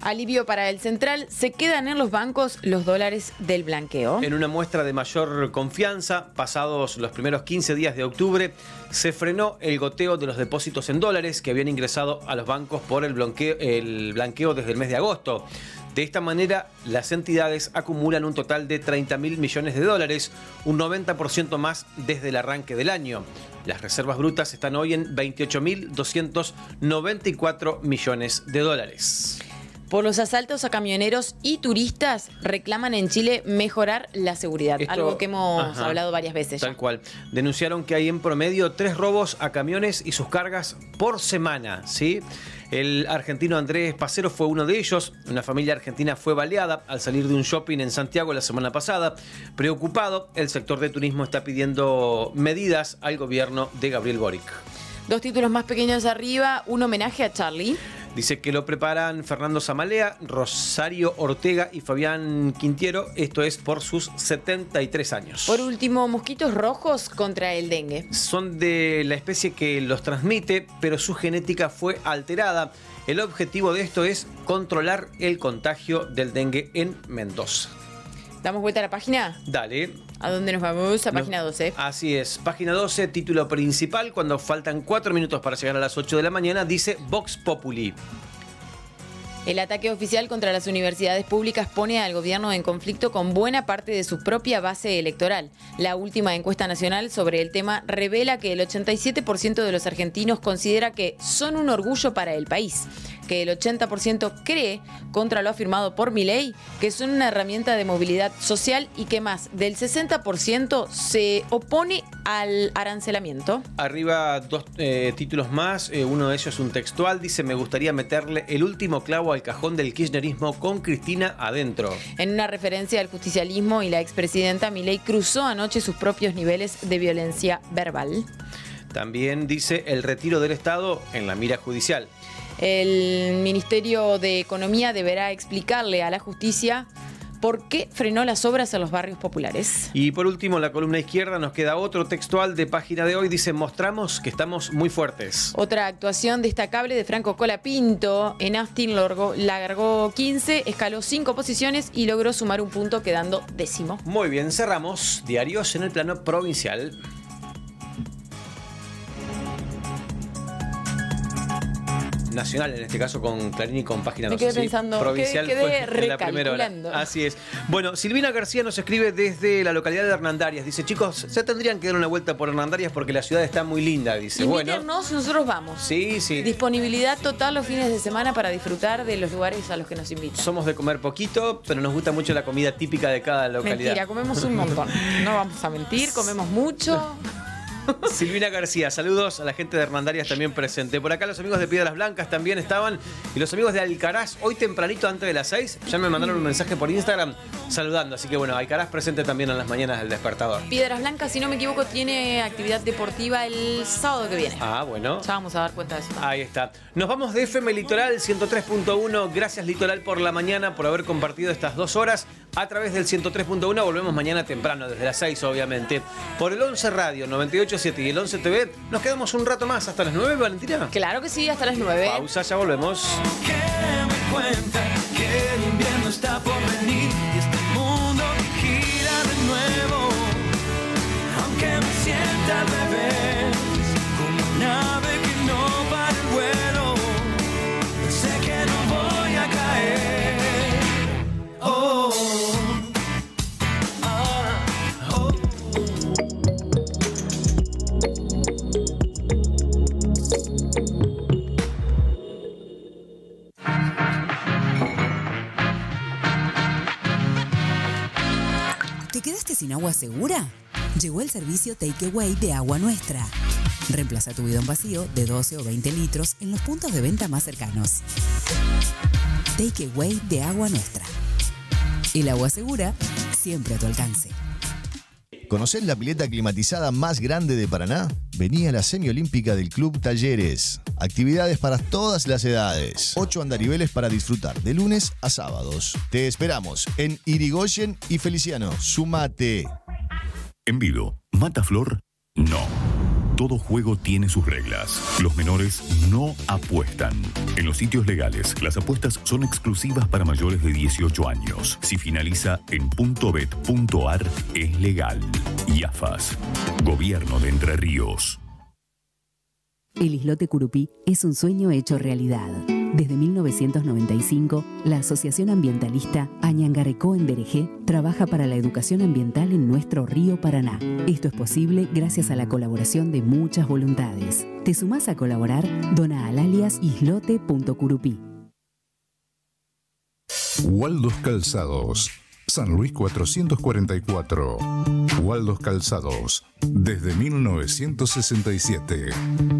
S2: Alivio para el central. Se quedan en los bancos los dólares del blanqueo.
S3: En una muestra de mayor confianza, pasados los primeros 15 días de octubre, se frenó el goteo de los depósitos en dólares que habían ingresado a los bancos por el blanqueo, desde el mes de agosto. De esta manera, las entidades acumulan un total de 30 mil millones de dólares, un 90% más desde el arranque del año. Las reservas brutas están hoy en 28.294 millones de dólares.
S2: Por los asaltos a camioneros y turistas reclaman en Chile mejorar la seguridad,
S3: Esto-
S2: algo que hemos
S3: Ajá.
S2: hablado varias veces. ya.
S3: Tal cual. Denunciaron que hay en promedio tres robos a camiones y sus cargas por semana, ¿sí? El argentino Andrés Pacero fue uno de ellos. Una familia argentina fue baleada al salir de un shopping en Santiago la semana pasada. Preocupado, el sector de turismo está pidiendo medidas al gobierno de Gabriel Boric.
S2: Dos títulos más pequeños arriba, un homenaje a Charlie.
S3: Dice que lo preparan Fernando Zamalea, Rosario Ortega y Fabián Quintiero. Esto es por sus 73 años.
S2: Por último, mosquitos rojos contra el dengue.
S3: Son de la especie que los transmite, pero su genética fue alterada. El objetivo de esto es controlar el contagio del dengue en Mendoza.
S2: ¿Damos vuelta a la página?
S3: Dale.
S2: ¿A dónde nos vamos? A página 12.
S3: Así es. Página 12, título principal. Cuando faltan 4 minutos para llegar a las 8 de la mañana, dice Vox Populi.
S2: El ataque oficial contra las universidades públicas pone al gobierno en conflicto con buena parte de su propia base electoral. La última encuesta nacional sobre el tema revela que el 87% de los argentinos considera que son un orgullo para el país. Que el 80% cree, contra lo afirmado por Milei, que son una herramienta de movilidad social y que más del 60% se opone al arancelamiento.
S3: Arriba dos eh, títulos más, eh, uno de ellos es un textual, dice me gustaría meterle el último clavo al cajón del kirchnerismo con Cristina adentro.
S2: En una referencia al justicialismo y la expresidenta Milei cruzó anoche sus propios niveles de violencia verbal.
S3: También dice el retiro del Estado en la mira judicial.
S2: El Ministerio de Economía deberá explicarle a la justicia por qué frenó las obras en los barrios populares.
S3: Y por último, en la columna izquierda nos queda otro textual de página de hoy. Dice, mostramos que estamos muy fuertes.
S2: Otra actuación destacable de Franco Colapinto en Austin largó, largó 15, escaló 5 posiciones y logró sumar un punto quedando décimo.
S3: Muy bien, cerramos. Diarios en el plano provincial. Nacional, en este caso con Clarín y con Página
S2: Me
S3: 12.
S2: quedé pensando,
S3: Provincial
S2: quedé- quedé
S3: fue en la primera hora. Así es. Bueno, Silvina García nos escribe desde la localidad de Hernandarias. Dice, chicos, ya tendrían que dar una vuelta por Hernandarias porque la ciudad está muy linda. Dice, bueno.
S2: Invítennos, nosotros vamos.
S3: Sí, sí.
S2: Disponibilidad total los fines de semana para disfrutar de los lugares a los que nos invitan.
S3: Somos de comer poquito, pero nos gusta mucho la comida típica de cada localidad.
S2: Mentira, comemos un montón. No vamos a mentir, comemos mucho. [LAUGHS] [LAUGHS]
S3: Silvina García, saludos a la gente de Hernandarias también presente. Por acá los amigos de Piedras Blancas también estaban. Y los amigos de Alcaraz, hoy tempranito antes de las 6, ya me mandaron un mensaje por Instagram saludando. Así que bueno, Alcaraz presente también en las mañanas del despertador.
S2: Piedras Blancas, si no me equivoco, tiene actividad deportiva el sábado que viene.
S3: Ah, bueno.
S2: Ya vamos a dar cuenta de eso.
S3: Ahí está. Nos vamos de FM Litoral 103.1. Gracias Litoral por la mañana, por haber compartido estas dos horas a través del 103.1. Volvemos mañana temprano, desde las 6 obviamente. Por el 11 Radio 98.7 y el 11 TV. Nos quedamos un rato más hasta las 9, Valentina.
S2: Claro que sí, hasta las 9.
S3: Pausa, ya volvemos.
S46: cuenta que el invierno está por venir
S50: sin agua segura? Llegó el servicio Takeaway de Agua Nuestra. Reemplaza tu bidón vacío de 12 o 20 litros en los puntos de venta más cercanos. Takeaway de Agua Nuestra. El agua segura siempre a tu alcance.
S30: ¿Conocés la pileta climatizada más grande de Paraná? Vení a la semiolímpica del Club Talleres. Actividades para todas las edades. Ocho andariveles para disfrutar de lunes a sábados. Te esperamos en Irigoyen y Feliciano. Sumate.
S38: Envido. ¿Mata-flor? No. Todo juego tiene sus reglas. Los menores no apuestan. En los sitios legales, las apuestas son exclusivas para mayores de 18 años. Si finaliza en .bet.ar, es legal. IAFAS. Gobierno de Entre Ríos.
S50: El islote Curupí es un sueño hecho realidad. Desde 1995, la Asociación Ambientalista Añangarecó en Derejé trabaja para la educación ambiental en nuestro río Paraná. Esto es posible gracias a la colaboración de muchas voluntades. ¿Te sumás a colaborar? Dona al alias islote.curupí.
S75: Waldos Calzados, San Luis 444. Waldos Calzados, desde 1967.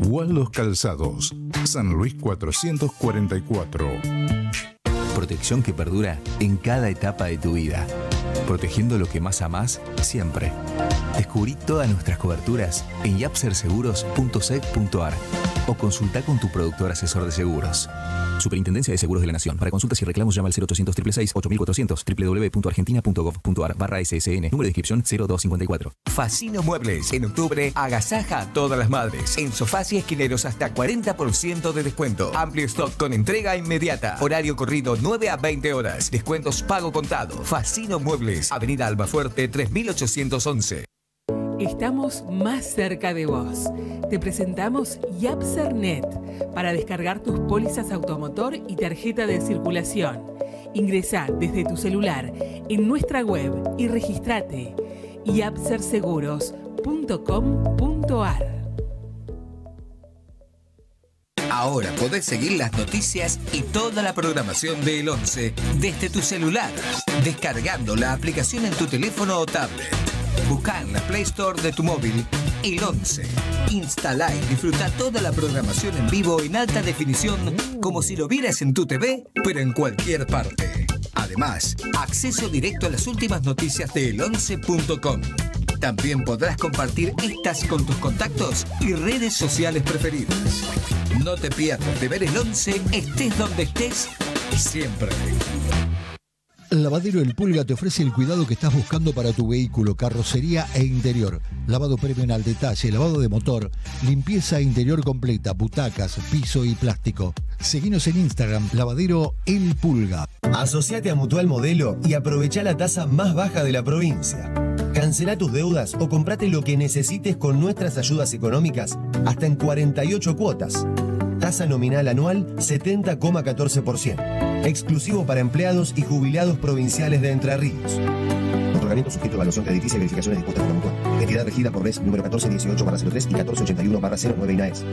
S75: Waldos Calzados, San Luis 444.
S76: Protección que perdura en cada etapa de tu vida. Protegiendo lo que más amás siempre. Descubrí todas nuestras coberturas en yapserseguros.sec.ar o consulta con tu productor asesor de seguros. Superintendencia de Seguros de la Nación. Para consultas y reclamos llama al 0800 666 8400 www.argentina.gov.ar barra SSN. Número de inscripción 0254.
S69: Facino Muebles. En octubre, agasaja a todas las madres. En sofás y esquineros hasta 40% de descuento. Amplio stock con entrega inmediata. Horario corrido 9 a 20 horas. Descuentos pago contado. Facino Muebles. Avenida Almafuerte 3811.
S77: Estamos más cerca de vos. Te presentamos Yapsernet para descargar tus pólizas automotor y tarjeta de circulación. Ingresá desde tu celular en nuestra web y registrate yapserseguros.com.ar.
S69: Ahora podés seguir las noticias y toda la programación de El 11 desde tu celular, descargando la aplicación en tu teléfono o tablet. Busca en la Play Store de tu móvil El 11. Instala y disfruta toda la programación en vivo en alta definición como si lo vieras en tu TV, pero en cualquier parte. Además, acceso directo a las últimas noticias de el11.com. También podrás compartir estas con tus contactos y redes sociales preferidas. No te pierdas de ver el 11, estés donde estés, siempre.
S78: Lavadero El Pulga te ofrece el cuidado que estás buscando para tu vehículo, carrocería e interior. Lavado premium al detalle, lavado de motor, limpieza interior completa, butacas, piso y plástico. Seguinos en Instagram, Lavadero El Pulga.
S79: Asociate a Mutual Modelo y aprovecha la tasa más baja de la provincia. Cancela tus deudas o comprate lo que necesites con nuestras ayudas económicas hasta en 48 cuotas. Tasa nominal anual 70,14%. Exclusivo para empleados y jubilados provinciales de Entre Ríos. Otorgamiento sujeto a evaluación crediticia y verificaciones dispuestas por la Mutual. Entidad regida por RES número 1418 03 y 1481 09 INAES.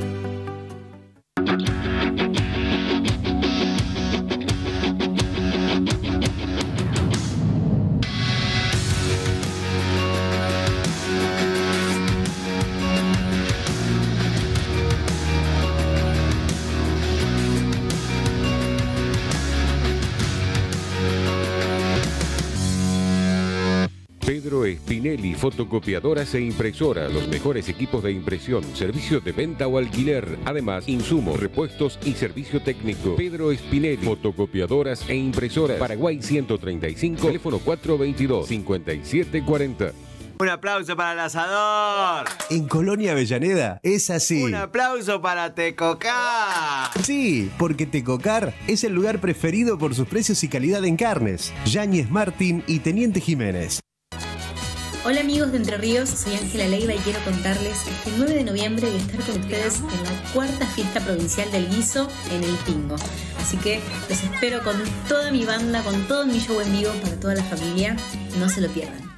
S75: Spinelli, fotocopiadoras e impresoras, los mejores equipos de impresión, servicios de venta o alquiler, además insumos, repuestos y servicio técnico. Pedro Spinelli, fotocopiadoras e impresoras, Paraguay 135, teléfono 422 5740.
S31: Un aplauso para el asador.
S79: En Colonia Avellaneda es así.
S31: Un aplauso para Tecocar.
S79: Sí, porque Tecocar es el lugar preferido por sus precios y calidad en carnes. Yáñez Martín y Teniente Jiménez.
S80: Hola amigos de Entre Ríos, soy Ángela Leiva y quiero contarles que este 9 de noviembre voy a estar con ustedes en la cuarta fiesta provincial del guiso en el Pingo. Así que los espero con toda mi banda, con todo mi show en vivo para toda la familia. No se lo pierdan.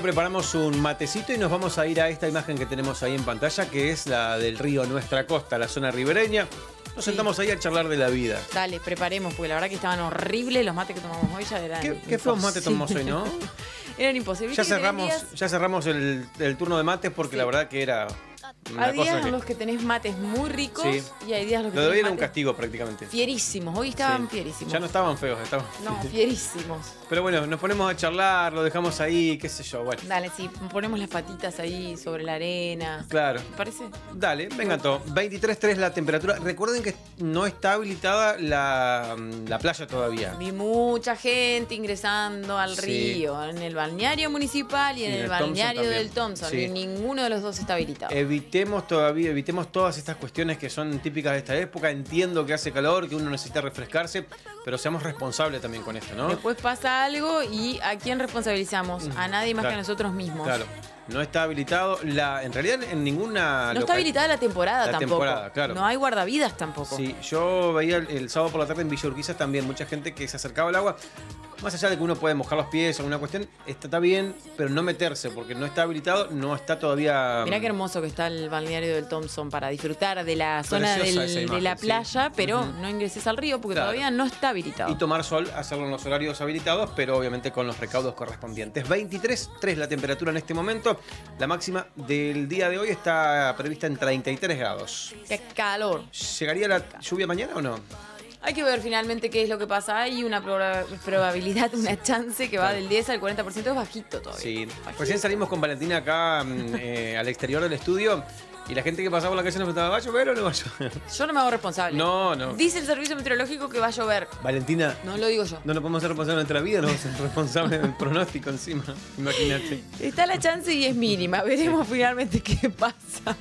S3: Preparamos un matecito y nos vamos a ir a esta imagen que tenemos ahí en pantalla, que es la del río Nuestra Costa, la zona ribereña. Nos sentamos ahí a charlar de la vida.
S2: Dale, preparemos, porque la verdad que estaban horribles los mates que tomamos hoy. Ya eran
S3: ¿Qué, qué feos mates tomamos hoy, no? [LAUGHS]
S2: eran imposibles.
S3: Ya cerramos,
S2: días-
S3: ya cerramos el, el turno de mates porque la verdad que era una
S2: Hay días en
S3: que...
S2: los que tenés mates muy ricos
S3: Sí.
S2: y hay días en los que
S3: Lo de hoy era un castigo prácticamente.
S2: fierísimos. Hoy estaban
S3: Sí.
S2: fierísimos.
S3: Ya no estaban feos, estaban.
S2: No, [LAUGHS] fierísimos.
S3: Pero bueno, nos ponemos a charlar, lo dejamos ahí, qué sé yo, bueno.
S2: Dale, sí, ponemos las patitas ahí sobre la arena.
S3: Claro.
S2: ¿Te parece?
S3: Dale, venga todo. 23.3 la temperatura. Recuerden que no está habilitada la, la playa todavía.
S2: Vi mucha gente ingresando al
S3: Sí.
S2: río, en el balneario municipal y en
S3: Y en
S2: el, balneario del Thompson. Y ninguno de los dos está habilitado.
S3: Evitemos todavía, evitemos todas estas cuestiones que son típicas de esta época. Entiendo que hace calor, que uno necesita refrescarse, pero seamos responsables también con esto, ¿no?
S2: Después pasa algo y ¿a quién responsabilizamos? A nadie más que a nosotros mismos.
S3: Claro. No está habilitado. La, en realidad, en ninguna.
S2: No está habilitada la temporada
S3: La
S2: tampoco.
S3: temporada, claro.
S2: No hay guardavidas tampoco.
S3: Sí, yo veía el, el sábado por la tarde en Villa Urquiza también mucha gente que se acercaba al agua. Más allá de que uno puede mojar los pies o alguna cuestión, está, está bien, pero no meterse porque no está habilitado, no está todavía.
S2: Mirá qué hermoso que está el balneario del Thompson para disfrutar de la zona del- de la
S3: sí.
S2: playa, pero no ingreses al río porque
S3: Claro.
S2: todavía no está habilitado.
S3: Y tomar sol, hacerlo en los horarios habilitados, pero obviamente con los recaudos correspondientes. 23.3 la temperatura en este momento. La máxima del día de hoy está prevista en 33 grados.
S2: Qué calor.
S3: ¿Llegaría la lluvia mañana o no?
S2: Hay que ver finalmente qué es lo que pasa. Hay una proba- probabilidad, una chance que va del 10 al 40%, es bajito todavía.
S3: Sí. Recién salimos con Valentina acá mm, eh, al exterior del estudio Y la gente que pasaba por la calle nos preguntaba, ¿va a llover o no va a llover?
S2: Yo no me hago responsable.
S3: No, no.
S2: Dice el servicio meteorológico que va a llover.
S3: Valentina,
S2: No lo digo yo.
S3: no nos podemos ser responsables de nuestra vida, no vamos a ser responsables del pronóstico encima. Imagínate.
S2: Está la chance y es mínima. Veremos finalmente qué pasa.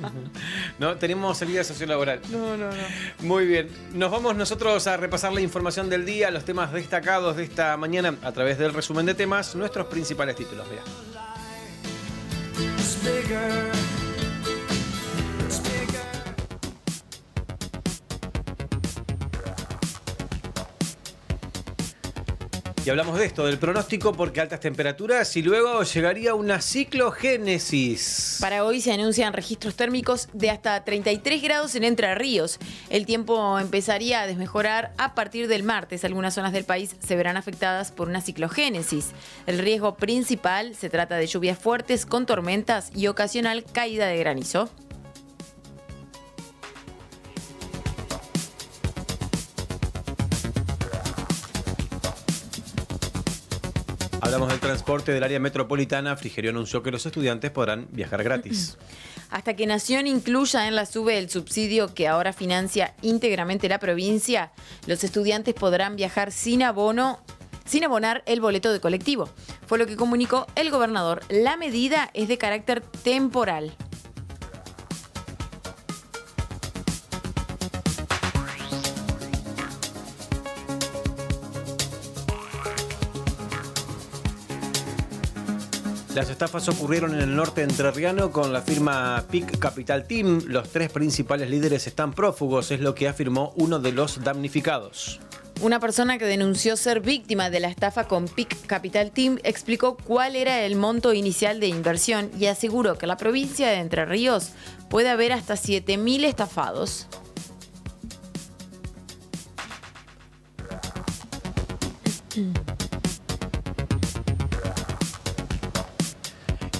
S3: No, tenemos salida sociolaboral.
S2: No, no, no.
S3: Muy bien, nos vamos nosotros a repasar la información del día, los temas destacados de esta mañana a través del resumen de temas, nuestros principales títulos. Vea. Y hablamos de esto, del pronóstico, porque altas temperaturas y luego llegaría una ciclogénesis.
S2: Para hoy se anuncian registros térmicos de hasta 33 grados en Entre Ríos. El tiempo empezaría a desmejorar a partir del martes. Algunas zonas del país se verán afectadas por una ciclogénesis. El riesgo principal se trata de lluvias fuertes con tormentas y ocasional caída de granizo.
S3: Hablamos del transporte del área metropolitana. Frigerio anunció que los estudiantes podrán viajar gratis. [CLEARS THROAT]
S2: Hasta que Nación incluya en la SUBE el subsidio que ahora financia íntegramente la provincia, los estudiantes podrán viajar sin abono, sin abonar el boleto de colectivo. Fue lo que comunicó el gobernador. La medida es de carácter temporal.
S3: Las estafas ocurrieron en el norte entrerriano con la firma PIC Capital Team. Los tres principales líderes están prófugos, es lo que afirmó uno de los damnificados.
S2: Una persona que denunció ser víctima de la estafa con PIC Capital Team explicó cuál era el monto inicial de inversión y aseguró que en la provincia de Entre Ríos puede haber hasta 7.000 estafados.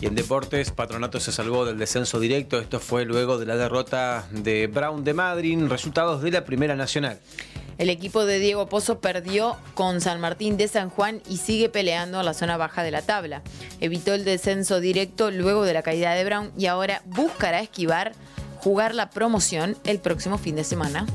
S3: En deportes, Patronato se salvó del descenso directo. Esto fue luego de la derrota de Brown de Madrid. Resultados de la Primera Nacional.
S2: El equipo de Diego Pozo perdió con San Martín de San Juan y sigue peleando en la zona baja de la tabla. Evitó el descenso directo luego de la caída de Brown y ahora buscará esquivar jugar la promoción el próximo fin de semana.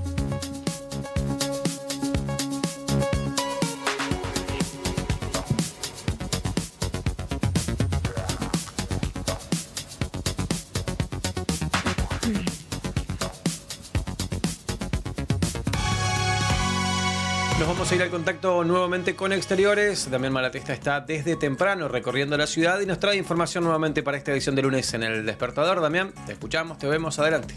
S3: Vamos a ir al contacto nuevamente con exteriores. Damián Malatesta está desde temprano recorriendo la ciudad y nos trae información nuevamente para esta edición de lunes en el despertador. Damián, te escuchamos, te vemos, adelante.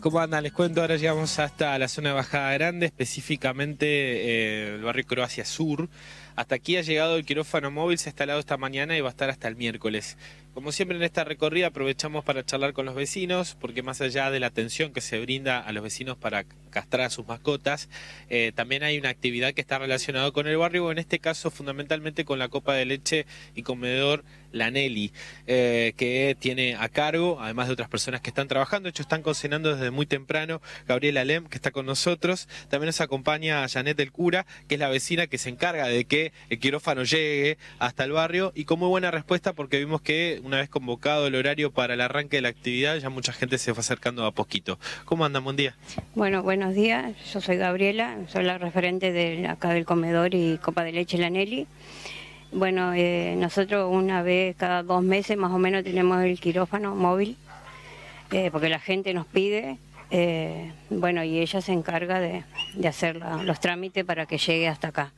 S41: ¿Cómo andan? Les cuento, ahora llegamos hasta la zona de Bajada Grande, específicamente eh, el barrio Croacia Sur. Hasta aquí ha llegado el quirófano móvil, se ha instalado esta mañana y va a estar hasta el miércoles. Como siempre en esta recorrida aprovechamos para charlar con los vecinos, porque más allá de la atención que se brinda a los vecinos para castrar a sus mascotas, eh, también hay una actividad que está relacionada con el barrio, en este caso fundamentalmente con la copa de leche y comedor La Nelly, eh, que tiene a cargo, además de otras personas que están trabajando, de hecho están cocinando desde muy temprano, Gabriela Lem, que está con nosotros, también nos acompaña Janet del Cura, que es la vecina que se encarga de que el quirófano llegue hasta el barrio, y con muy buena respuesta porque vimos que una vez convocado el horario para el arranque de la actividad, ya mucha gente se fue acercando a poquito. ¿Cómo andan? Buen día.
S81: Bueno, buenos días. Yo soy Gabriela, soy la referente de acá del comedor y Copa de Leche La Nelly. Bueno, eh, nosotros una vez cada dos meses más o menos tenemos el quirófano móvil, eh, porque la gente nos pide. eh, bueno, y ella se encarga de, hacer los trámites para que llegue hasta acá.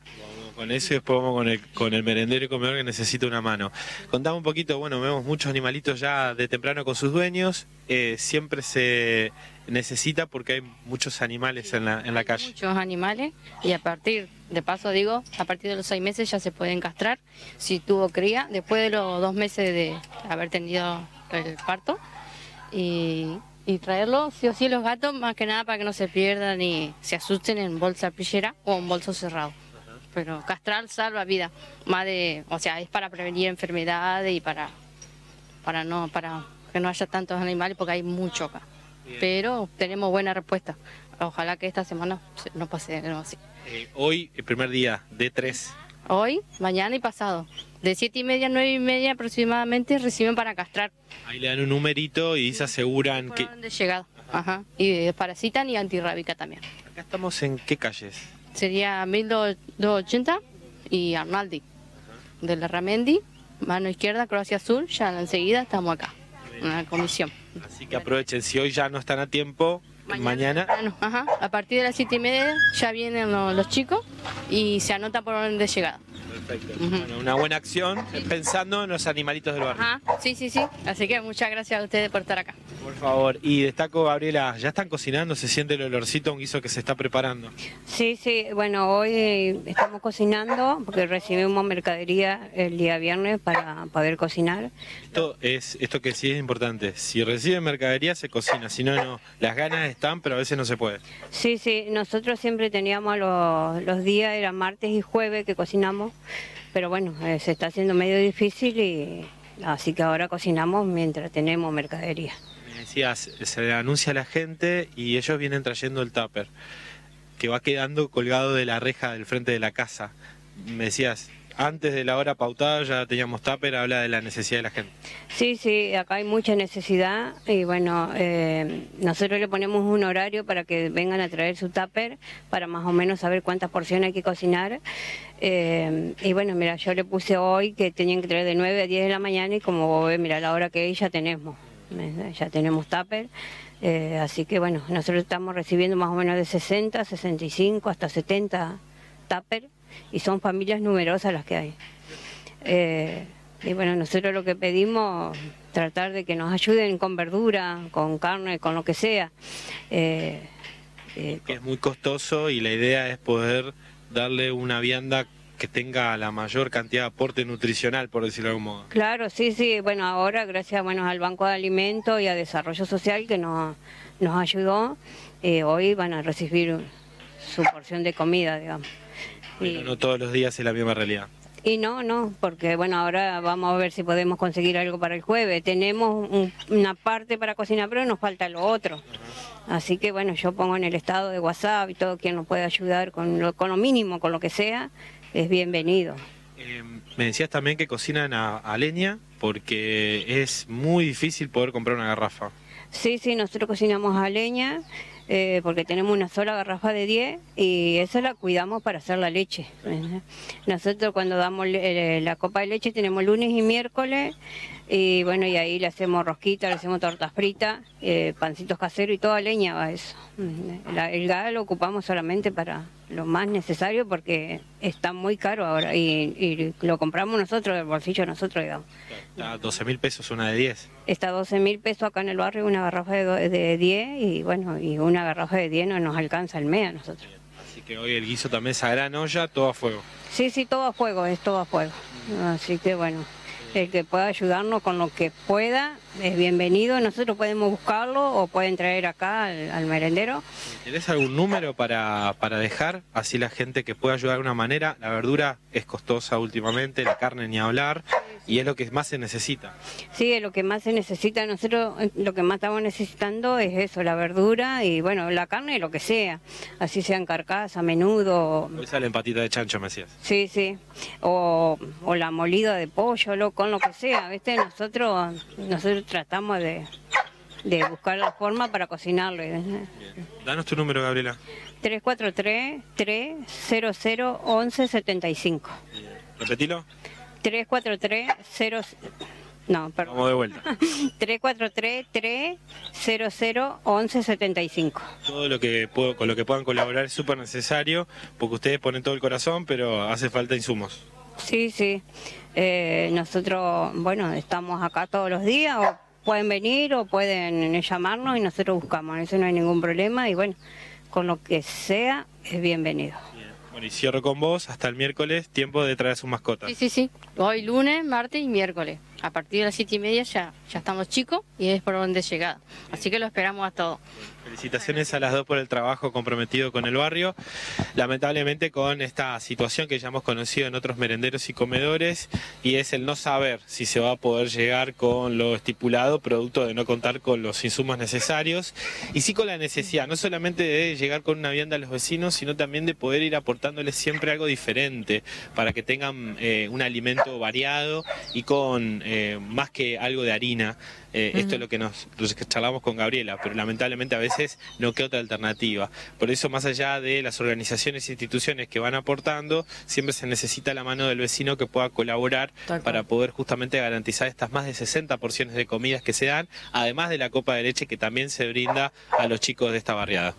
S41: Con eso y después vamos con el, con el merendero y comedor que necesita una mano. Contame un poquito, bueno, vemos muchos animalitos ya de temprano con sus dueños. eh, siempre se necesita porque hay muchos animales en la, en la calle.
S82: muchos animales y a partir, de paso digo, a partir de los seis meses ya se pueden castrar si tuvo cría, después de los dos meses de haber tenido el parto y, y traerlo, sí o sí los gatos, más que nada para que no se pierdan y se asusten en bolsa pillera o en bolso cerrado. Pero castrar salva vida, más de, o sea, es para prevenir enfermedades y para, para no, para que no haya tantos animales porque hay mucho acá. Pero tenemos buena respuesta. Ojalá que esta semana se- no pase nuevo así.
S41: Eh, hoy, el primer día de tres,
S82: Hoy, mañana y pasado. De siete y media a nueve y media aproximadamente reciben para castrar.
S41: Ahí le dan un numerito y se aseguran que...
S82: De llegada. Ajá. Y parasitan y antirrábica también.
S41: Acá estamos en qué calles.
S82: Sería 1280 y Arnaldi. De la Ramendi, mano izquierda, Croacia Sur, ya enseguida estamos acá. Una comisión.
S41: Así que aprovechen, si hoy ya no están a tiempo, mañana...
S82: Ah, no, ajá. A partir de las siete y media ya vienen lo- los chicos y se anotan por orden de llegada.
S41: Perfecto. Bueno, una buena acción pensando en los animalitos del barrio.
S82: Ajá, sí, sí, sí. Así que muchas gracias a ustedes por estar acá.
S41: Por favor. Y destaco, Gabriela, ya están cocinando, se siente el olorcito a un guiso que se está preparando.
S81: Sí, sí, bueno, hoy eh, estamos cocinando porque recibimos mercadería el día viernes para poder cocinar.
S41: Esto es esto que sí es importante. Si reciben mercadería se cocina, si no no. Las ganas están, pero a veces no se puede.
S81: Sí, sí, nosotros siempre teníamos los, los días, eran martes y jueves que cocinamos, pero bueno, eh, se está haciendo medio difícil y así que ahora cocinamos mientras tenemos mercadería.
S41: Me decías, se le anuncia a la gente y ellos vienen trayendo el tupper que va quedando colgado de la reja del frente de la casa. Me decías, antes de la hora pautada ya teníamos tupper, habla de la necesidad de la gente.
S81: Sí, sí, acá hay mucha necesidad y bueno, eh, nosotros le ponemos un horario para que vengan a traer su tupper para más o menos saber cuántas porciones hay que cocinar. Eh, y bueno, mira, yo le puse hoy que tenían que traer de 9 a 10 de la mañana y como vos mira, la hora que es ya tenemos, ¿eh? ya tenemos tupper. Así que bueno, nosotros estamos recibiendo más o menos de 60, 65 hasta 70 tupper y son familias numerosas las que hay. Eh, y bueno, nosotros lo que pedimos, tratar de que nos ayuden con verdura, con carne, con lo que sea. Eh, eh,
S41: es muy costoso y la idea es poder darle una vianda que tenga la mayor cantidad de aporte nutricional, por decirlo de algún modo.
S81: claro, sí, sí. Bueno, ahora gracias bueno, al Banco de Alimentos y a Desarrollo Social que nos, nos ayudó, eh, hoy van a recibir su porción de comida, digamos.
S41: No todos los días es la misma realidad.
S81: Y no, no, porque bueno, ahora vamos a ver si podemos conseguir algo para el jueves. Tenemos un- una parte para cocinar, pero nos falta lo otro. Así que bueno, yo pongo en el estado de WhatsApp y todo quien nos puede ayudar con lo, con lo mínimo, con lo que sea, es bienvenido.
S41: Eh, me decías también que cocinan a, a leña porque es muy difícil poder comprar una garrafa.
S81: Sí, sí, nosotros cocinamos a leña eh, porque tenemos una sola garrafa de 10 y esa la cuidamos para hacer la leche. Nosotros cuando damos le- eh, la copa de leche tenemos lunes y miércoles y bueno, y ahí le hacemos rosquitas, le hacemos tortas fritas, eh, pancitos caseros y toda leña va eso. el gas lo ocupamos solamente para lo más necesario porque está muy caro ahora y, y lo compramos nosotros, del bolsillo nosotros, digamos.
S41: Está a 12 mil pesos una de 10.
S81: Está a 12 mil pesos acá en el barrio, una garrafa de, de 10 y bueno, y una garrafa de 10 no nos alcanza el mes a nosotros.
S41: Así que hoy el guiso también es a gran olla, todo a fuego.
S81: Sí, sí, todo a fuego, es todo a fuego. Así que bueno, el que pueda ayudarnos con lo que pueda es bienvenido. Nosotros podemos buscarlo o pueden traer acá al, al merendero.
S41: ¿Tenés algún número para, para dejar? Así la gente que pueda ayudar de una manera. La verdura es costosa últimamente, la carne ni hablar, y es lo que más se necesita.
S81: Sí, es lo que más se necesita. Nosotros eh, lo que más estamos necesitando es eso, la verdura y bueno, la carne, lo que sea. Así sean carcasas, menudo,
S41: Hoy sale patita de chancho, me decías.
S81: Sí, sí. O, o la molida de pollo, lo, con lo que sea, ¿viste? Nosotros, nosotros tratamos de, de buscar la forma para cocinarlo. ¿eh?
S41: Danos tu número, Gabriela.
S81: 343-300-1175.
S41: Repetilo.
S81: 343-0... No, perdón.
S41: Vamos de vuelta. [LAUGHS]
S81: 343-300-1175.
S41: Todo lo que puedo, con lo que puedan colaborar es súper necesario, porque ustedes ponen todo el corazón, pero hace falta insumos.
S81: Sí, sí. Eh, nosotros, bueno, estamos acá todos los días, o pueden venir o pueden llamarnos y nosotros buscamos, eso no hay ningún problema y bueno, con lo que sea es bienvenido.
S41: Bueno, y cierro con vos, hasta el miércoles, tiempo de traer sus mascotas.
S82: Sí, sí, sí. Hoy lunes, martes y miércoles. A partir de las siete y media ya, ya estamos chicos y es por donde llegada. Así que lo esperamos a todos.
S41: Felicitaciones a las dos por el trabajo comprometido con el barrio. Lamentablemente con esta situación que ya hemos conocido en otros merenderos y comedores y es el no saber si se va a poder llegar con lo estipulado producto de no contar con los insumos necesarios y sí con la necesidad no solamente de llegar con una vianda a los vecinos sino también de poder ir aportándoles siempre algo diferente para que tengan eh, un alimento variado y con eh, más que algo de harina. Eh, Esto es lo que nos charlamos con Gabriela, pero lamentablemente a veces no queda otra alternativa. Por eso, más allá de las organizaciones e instituciones que van aportando, siempre se necesita la mano del vecino que pueda colaborar para poder justamente garantizar estas más de 60 porciones de comidas que se dan, además de la copa de leche que también se brinda a los chicos de esta barriada.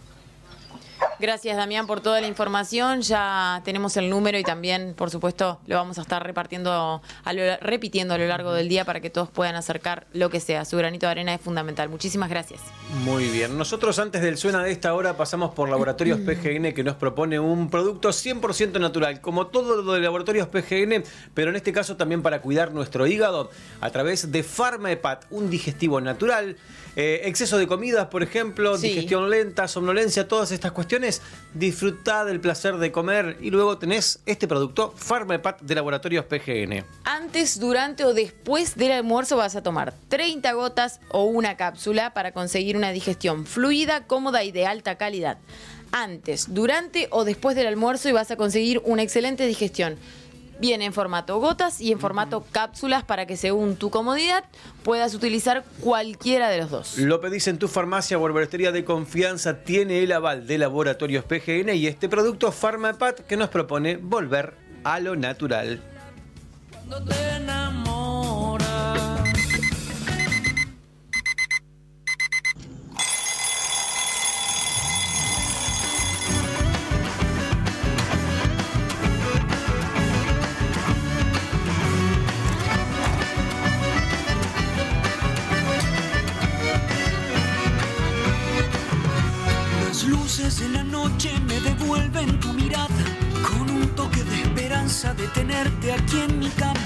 S2: Gracias, Damián, por toda la información. Ya tenemos el número y también, por supuesto, lo vamos a estar repartiendo, a lo- repitiendo a lo largo del día para que todos puedan acercar lo que sea. Su granito de arena es fundamental. Muchísimas gracias.
S3: Muy bien. Nosotros antes del suena de esta hora pasamos por Laboratorios PGN que nos propone un producto 100% natural, como todo lo de Laboratorios PGN, pero en este caso también para cuidar nuestro hígado a través de Pharmaepat, un digestivo natural. Eh, exceso de comidas, por ejemplo,
S2: Sí.
S3: digestión lenta, somnolencia, todas estas cuestiones. Disfrutá del placer de comer y luego tenés este producto Pharmaepat de Laboratorios PGN.
S2: Antes, durante o después del almuerzo vas a tomar 30 gotas o una cápsula para conseguir una digestión fluida, cómoda y de alta calidad. Antes, durante o después del almuerzo y vas a conseguir una excelente digestión. Viene en formato gotas y en formato cápsulas para que según tu comodidad puedas utilizar cualquiera de los dos.
S3: Lo pedís en tu farmacia o herboristería de confianza, tiene el aval de Laboratorios PGN y este producto Pharmapat que nos propone volver a lo natural.
S46: Las de la noche me devuelven tu mirada con un toque de esperanza de tenerte aquí en mi cama.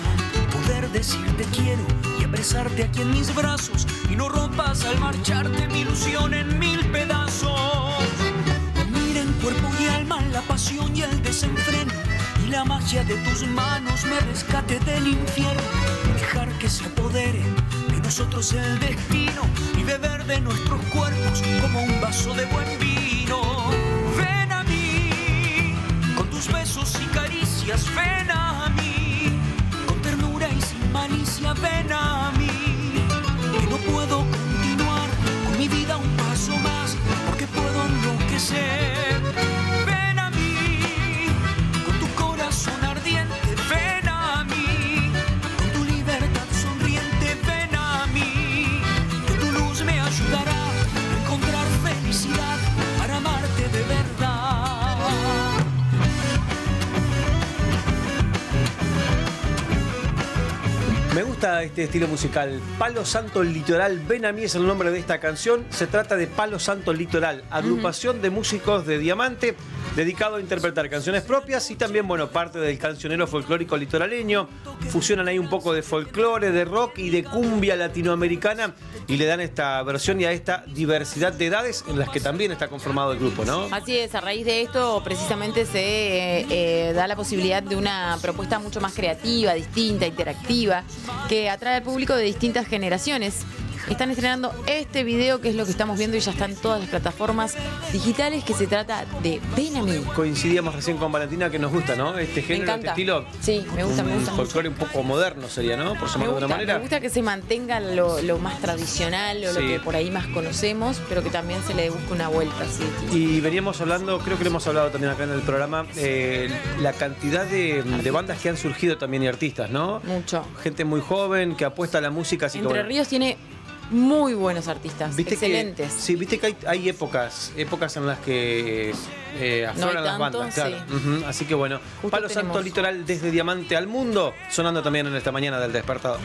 S46: Poder decirte quiero y apresarte aquí en mis brazos y no rompas al marcharte mi ilusión en mil pedazos. Mira en cuerpo y alma la pasión y el desenfreno y la magia de tus manos me rescate del infierno. Dejar que se apodere de nosotros el destino y beber de nuestros cuerpos como un vaso de buen vino. Caricias, ven a mí con ternura y sin malicia, ven a mí. Que no puedo continuar con mi vida un paso más porque puedo enloquecer. Me
S3: gusta este estilo musical. Palo Santo Litoral, ven a mí es el nombre de esta canción. Se trata de Palo Santo Litoral, agrupación de músicos de Diamante dedicado a interpretar canciones propias y también, bueno, parte del cancionero folclórico litoraleño. Fusionan ahí un poco de folclore, de rock y de cumbia latinoamericana y le dan esta versión y a esta diversidad de edades en las que también está conformado el grupo, ¿no?
S2: Así es, a raíz de esto precisamente se eh, eh, da la posibilidad de una propuesta mucho más creativa, distinta, interactiva, que atrae al público de distintas generaciones. Están estrenando este video que es lo que estamos viendo y ya están todas las plataformas digitales que se trata de Ven a mí.
S3: Coincidíamos recién con Valentina que nos gusta, ¿no? Este género, este estilo.
S2: Sí, me gusta, me gusta
S3: folclore un poco moderno sería, ¿no? Por llamarlo de una manera.
S2: me gusta que se mantenga lo, lo más tradicional o lo
S3: Sí.
S2: que por ahí más conocemos, pero que también se le busque una vuelta así.
S3: Y veníamos hablando, creo que lo hemos hablado también acá en el programa, eh, la cantidad de, de bandas que han surgido también y artistas, ¿no?
S2: Mucho.
S3: Gente muy joven que apuesta a la música, así
S2: Entre
S3: bueno,
S2: Ríos tiene muy buenos artistas,
S3: Viste que-
S2: excelentes.
S3: sí, viste que hay, hay épocas, épocas en las que eh, afloran las
S2: tanto,
S3: bandas, claro.
S2: sí.
S3: Así que bueno, Palo Santo
S2: tenemos-
S3: Litoral desde Diamante al Mundo, sonando también en esta mañana del despertador.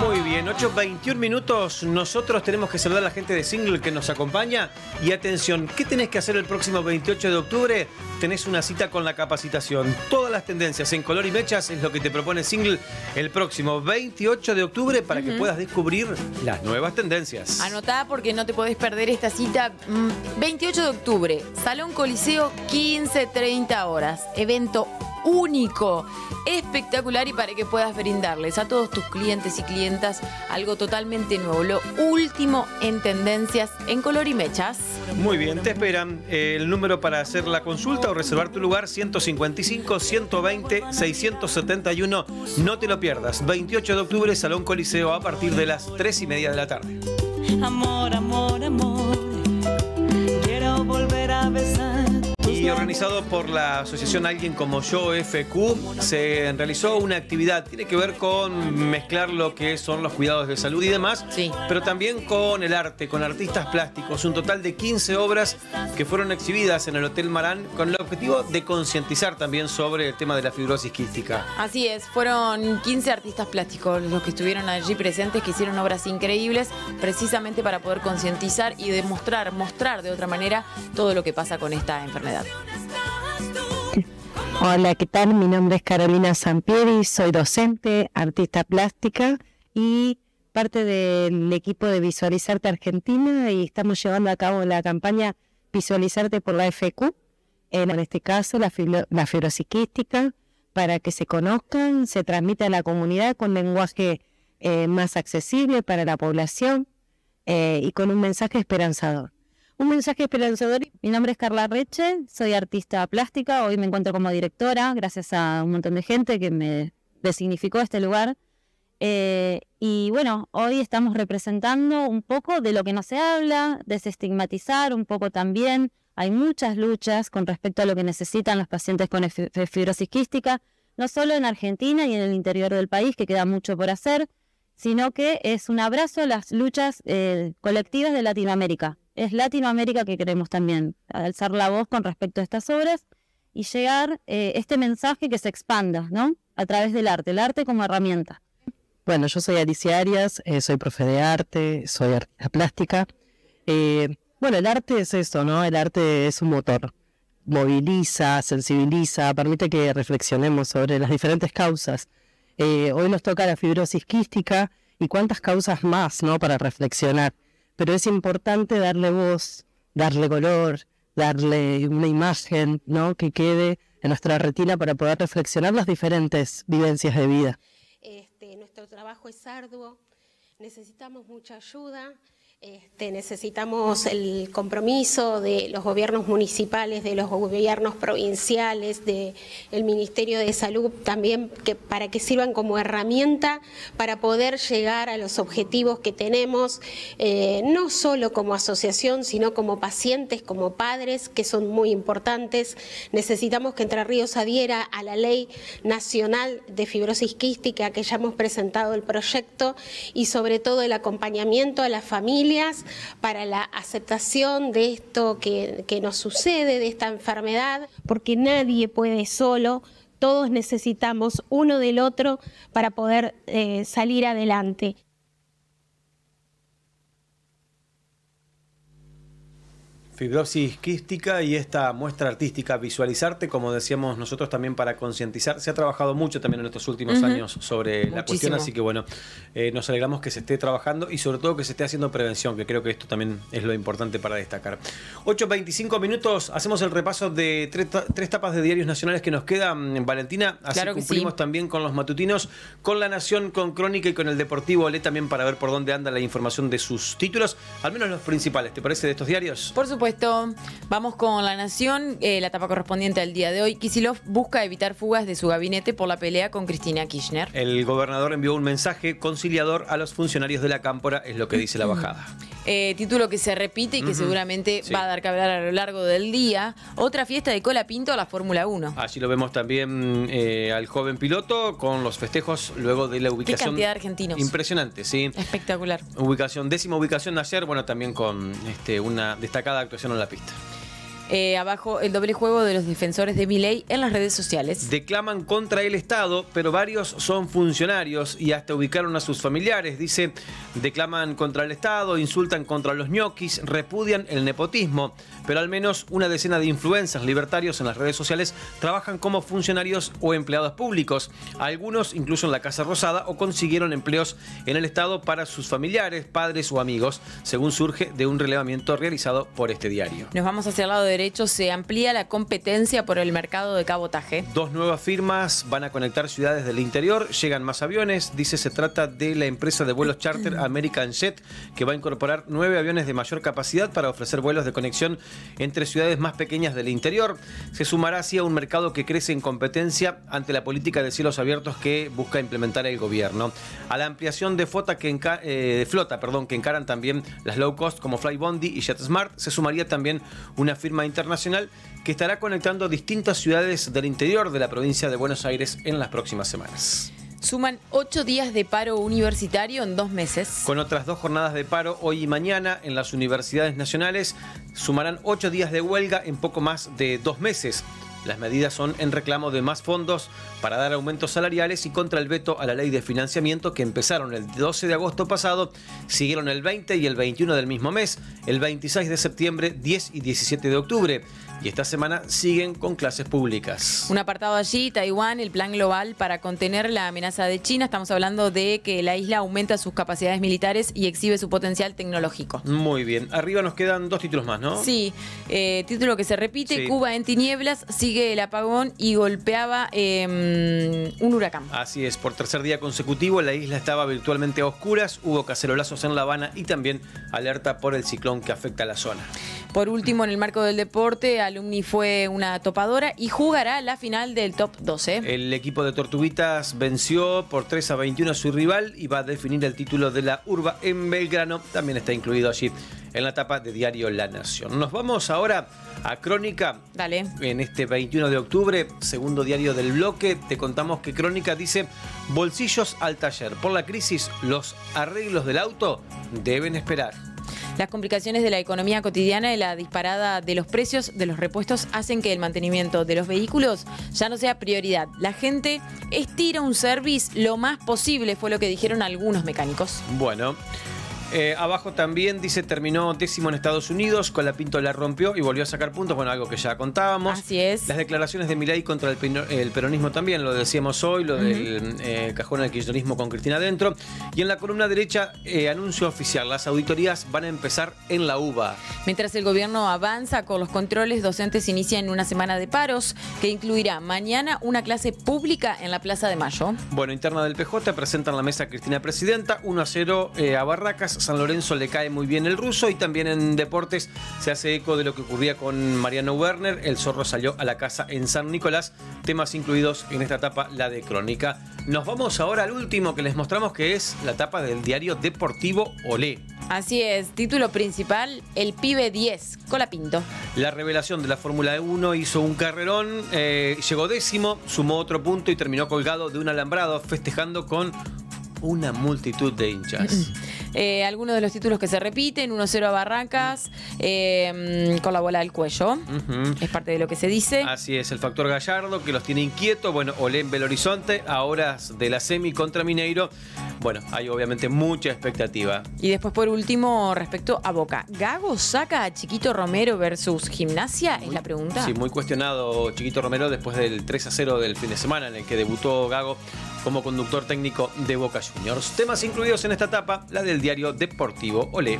S3: Muy bien. bien, 8.21 minutos. Nosotros tenemos que saludar a la gente de Single que nos acompaña. Y atención, ¿qué tenés que hacer el próximo 28 de octubre? Tenés una cita con la capacitación. Todas las tendencias en color y mechas es lo que te propone Single el próximo 28 de octubre para que puedas descubrir las nuevas tendencias.
S2: Anotá porque no te podés perder esta cita. Mm, 28 de octubre, Salón Coliseo, 15-30 horas. Evento único, espectacular y para que puedas brindarles a todos tus clientes y clientas algo totalmente nuevo. Lo último en tendencias en color y mechas.
S3: Muy bien, te esperan eh, el número para hacer la consulta o reservar tu lugar 155 120 671. No te lo pierdas. 28 de octubre, Salón Coliseo a partir de las 3 y media de la tarde.
S83: Amor, amor, amor. Quiero volver a besar.
S3: Y organizado por la asociación Alguien como Yo FQ, se realizó una actividad, tiene que ver con mezclar lo que son los cuidados de salud y demás, pero también con el arte, con artistas plásticos, un total de 15 obras que fueron exhibidas en el Hotel Marán con el objetivo de concientizar también sobre el tema de la fibrosis quística.
S2: Así es, fueron 15 artistas plásticos los que estuvieron allí presentes, que hicieron obras increíbles, precisamente para poder concientizar y demostrar, mostrar de otra manera todo lo que pasa con esta enfermedad.
S84: Hola, ¿qué tal? Mi nombre es Carolina Sampieri, soy docente, artista plástica y parte del equipo de Visualizarte Argentina y estamos llevando a cabo la campaña Visualizarte por la FQ, en este caso la, fibro- la fibrosis quística, para que se conozcan, se transmita a la comunidad con lenguaje eh, más accesible para la población eh, y con un mensaje esperanzador. Un mensaje esperanzador. Mi nombre es Carla Reche, soy artista plástica. Hoy me encuentro como directora, gracias a un montón de gente que me designificó este lugar. Eh, y bueno, hoy estamos representando un poco de lo que no se habla, desestigmatizar un poco también. Hay muchas luchas con respecto a lo que necesitan los pacientes con fi- fi- fibrosis quística, no solo en Argentina y en el interior del país, que queda mucho por hacer, sino que es un abrazo a las luchas eh, colectivas de Latinoamérica. Es Latinoamérica que queremos también alzar la voz con respecto a estas obras y llegar eh, este mensaje que se expanda, ¿no? A través del arte, el arte como herramienta.
S85: Bueno, yo soy Alicia Arias, eh, soy profe de arte, soy artista plástica. Eh, bueno, el arte es eso, ¿no? El arte es un motor. Moviliza, sensibiliza, permite que reflexionemos sobre las diferentes causas. Hoy nos toca la fibrosis quística y cuántas causas más, ¿no? Para reflexionar. Pero es importante darle voz, darle color, darle una imagen, ¿no? Que quede en nuestra retina para poder reflexionar las diferentes vivencias de vida.
S86: Este, nuestro trabajo es arduo, necesitamos mucha ayuda, este, necesitamos el compromiso de los gobiernos municipales, de los gobiernos provinciales, del Ministerio de Salud también, para que sirvan como herramienta para poder llegar a los objetivos que tenemos, eh, no solo como asociación, sino como pacientes, como padres, que son muy importantes. Necesitamos que Entre Ríos adhiera a la Ley Nacional de Fibrosis Quística, que ya hemos presentado el proyecto, y sobre todo el acompañamiento a las para la aceptación de esto que, que nos sucede, de esta enfermedad, porque nadie puede solo. Todos necesitamos uno del otro para poder eh, salir adelante.
S3: Fibrosis quística y esta muestra artística, visualizarte, como decíamos nosotros también para concientizar. Se ha trabajado mucho también en estos últimos años sobre la cuestión, así que bueno, eh, nos alegramos que se esté trabajando y sobre todo que se esté haciendo prevención, que creo que esto también es lo importante para destacar. 8.25 minutos, hacemos el repaso de tres, tres tapas de diarios nacionales que nos quedan, Valentina, así
S2: Claro que
S3: cumplimos
S2: sí.
S3: también con los matutinos, con La Nación, con Crónica y con el Deportivo Olé también para ver por dónde anda la información de sus títulos, al menos los principales, ¿te parece de estos diarios?
S2: Por supuesto, vamos con La Nación, eh, la etapa correspondiente al día de hoy. Kisilov busca evitar fugas de su gabinete por la pelea con Cristina Kirchner.
S3: El gobernador envió un mensaje conciliador a los funcionarios de la cámpora, es lo que dice la bajada.
S2: Eh, título que se repite y que seguramente
S3: sí.
S2: va a dar que hablar a lo largo del día. Otra fiesta de cola pinto a la Fórmula 1.
S3: Allí lo vemos también eh, al joven piloto con los festejos luego de la
S2: Qué
S3: ubicación.
S2: cantidad de argentinos.
S3: Impresionante, sí.
S2: Espectacular.
S3: Ubicación, décima ubicación de ayer, bueno, también con este, una destacada actuación en la pista.
S2: Eh, abajo el doble juego de los defensores de Milei en las redes sociales.
S3: Declaman contra el Estado, pero varios son funcionarios y hasta ubicaron a sus familiares. Dice, declaman contra el Estado, insultan contra los ñoquis, repudian el nepotismo, pero al menos una decena de influencers libertarios en las redes sociales trabajan como funcionarios o empleados públicos. Algunos incluso en la Casa Rosada o consiguieron empleos en el Estado para sus familiares, padres o amigos, según surge de un relevamiento realizado por este diario.
S2: Nos vamos hacia el lado derecho, se amplía la competencia por el mercado de cabotaje.
S3: Dos nuevas firmas van a conectar ciudades del interior, llegan más aviones, dice se trata de la empresa de vuelos charter [CLEARS THROAT] American Jet, que va a incorporar nueve aviones de mayor capacidad para ofrecer vuelos de conexión entre ciudades más pequeñas del interior. Se sumará así a un mercado que crece en competencia ante la política de cielos abiertos que busca implementar el gobierno. A la ampliación de flota que, enca- eh, de flota, perdón, que encaran también las low cost como Flybondi y JetSmart, se sumaría también una firma internacional que estará conectando distintas ciudades del interior de la provincia de Buenos Aires en las próximas semanas.
S2: Suman ocho días de paro universitario en dos meses.
S3: Con otras dos jornadas de paro hoy y mañana en las universidades nacionales, sumarán ocho días de huelga en poco más de dos meses. Las medidas son en reclamo de más fondos para dar aumentos salariales y contra el veto a la ley de financiamiento que empezaron el 12 de agosto pasado, siguieron el 20 y el 21 del mismo mes, el 26 de septiembre, 10 y 17 de octubre. Y esta semana siguen con clases públicas.
S2: Un apartado allí, Taiwán, el plan global para contener la amenaza de China. Estamos hablando de que la isla aumenta sus capacidades militares y exhibe su potencial tecnológico.
S3: Muy bien. Arriba nos quedan dos títulos más, ¿no?
S2: Sí, eh, título que se repite,
S3: Sí.
S2: Cuba en tinieblas, sigue el apagón y golpeaba eh, un huracán.
S3: Así es, por tercer día consecutivo la isla estaba virtualmente a oscuras, hubo cacerolazos en La Habana y también alerta por el ciclón que afecta a la zona.
S2: Por último, en el marco del deporte, Alumni fue una topadora y jugará la final del top 12.
S3: El equipo de Tortuguitas venció por 3 a 21 a su rival y va a definir el título de la Urba en Belgrano. También está incluido allí en la etapa de diario La Nación. Nos vamos ahora a Crónica.
S2: Dale.
S3: En este 21 de octubre, segundo diario del bloque, te contamos que Crónica dice bolsillos al taller. Por la crisis, los arreglos del auto deben esperar.
S2: Las complicaciones de la economía cotidiana y la disparada de los precios de los repuestos hacen que el mantenimiento de los vehículos ya no sea prioridad. La gente estira un service lo más posible, fue lo que dijeron algunos mecánicos.
S3: Bueno. Eh, abajo también dice terminó décimo en Estados Unidos, con la Pinto la rompió y volvió a sacar puntos, bueno, algo que ya contábamos.
S2: Así es.
S3: Las declaraciones de Milei contra el, peronismo también, lo decíamos hoy, lo del eh, cajón del kirchnerismo con Cristina dentro. Y en la columna derecha, eh, anuncio oficial, las auditorías van a empezar en la UBA.
S2: Mientras el gobierno avanza con los controles, docentes inician una semana de paros que incluirá mañana una clase pública en la Plaza de Mayo.
S3: Bueno, interna del PJ presentan la mesa Cristina Presidenta, 1 a 0 eh, a Barracas, San Lorenzo le cae muy bien el ruso y también en deportes se hace eco de lo que ocurría con Mariano Werner, el zorro salió a la casa en San Nicolás, temas incluidos en esta etapa, la de crónica. Nos vamos ahora al último que les mostramos que es la etapa del diario deportivo Olé.
S2: Así es, título principal, el pibe 10, Colapinto.
S3: La revelación de la Fórmula 1 hizo un carrerón, eh, llegó décimo, sumó otro punto y terminó colgado de un alambrado festejando con una multitud de hinchas. [CLEARS THROAT]
S2: Eh, algunos de los títulos que se repiten, 1-0 a Barrancas, eh, con la bola del cuello. Es parte de lo que se dice.
S3: Así es, el factor Gallardo que los tiene inquietos. Bueno, Olé en Belo Horizonte, a horas de la semi contra Mineiro. Bueno, hay obviamente mucha expectativa.
S2: Y después, por último, respecto a Boca. ¿Gago saca a Chiquito Romero versus Gimnasia? Es la pregunta.
S3: Sí, muy cuestionado Chiquito Romero después del 3 a 0 del fin de semana en el que debutó Gago como conductor técnico de Boca Juniors. Temas incluidos en esta etapa, la del diario deportivo Olé.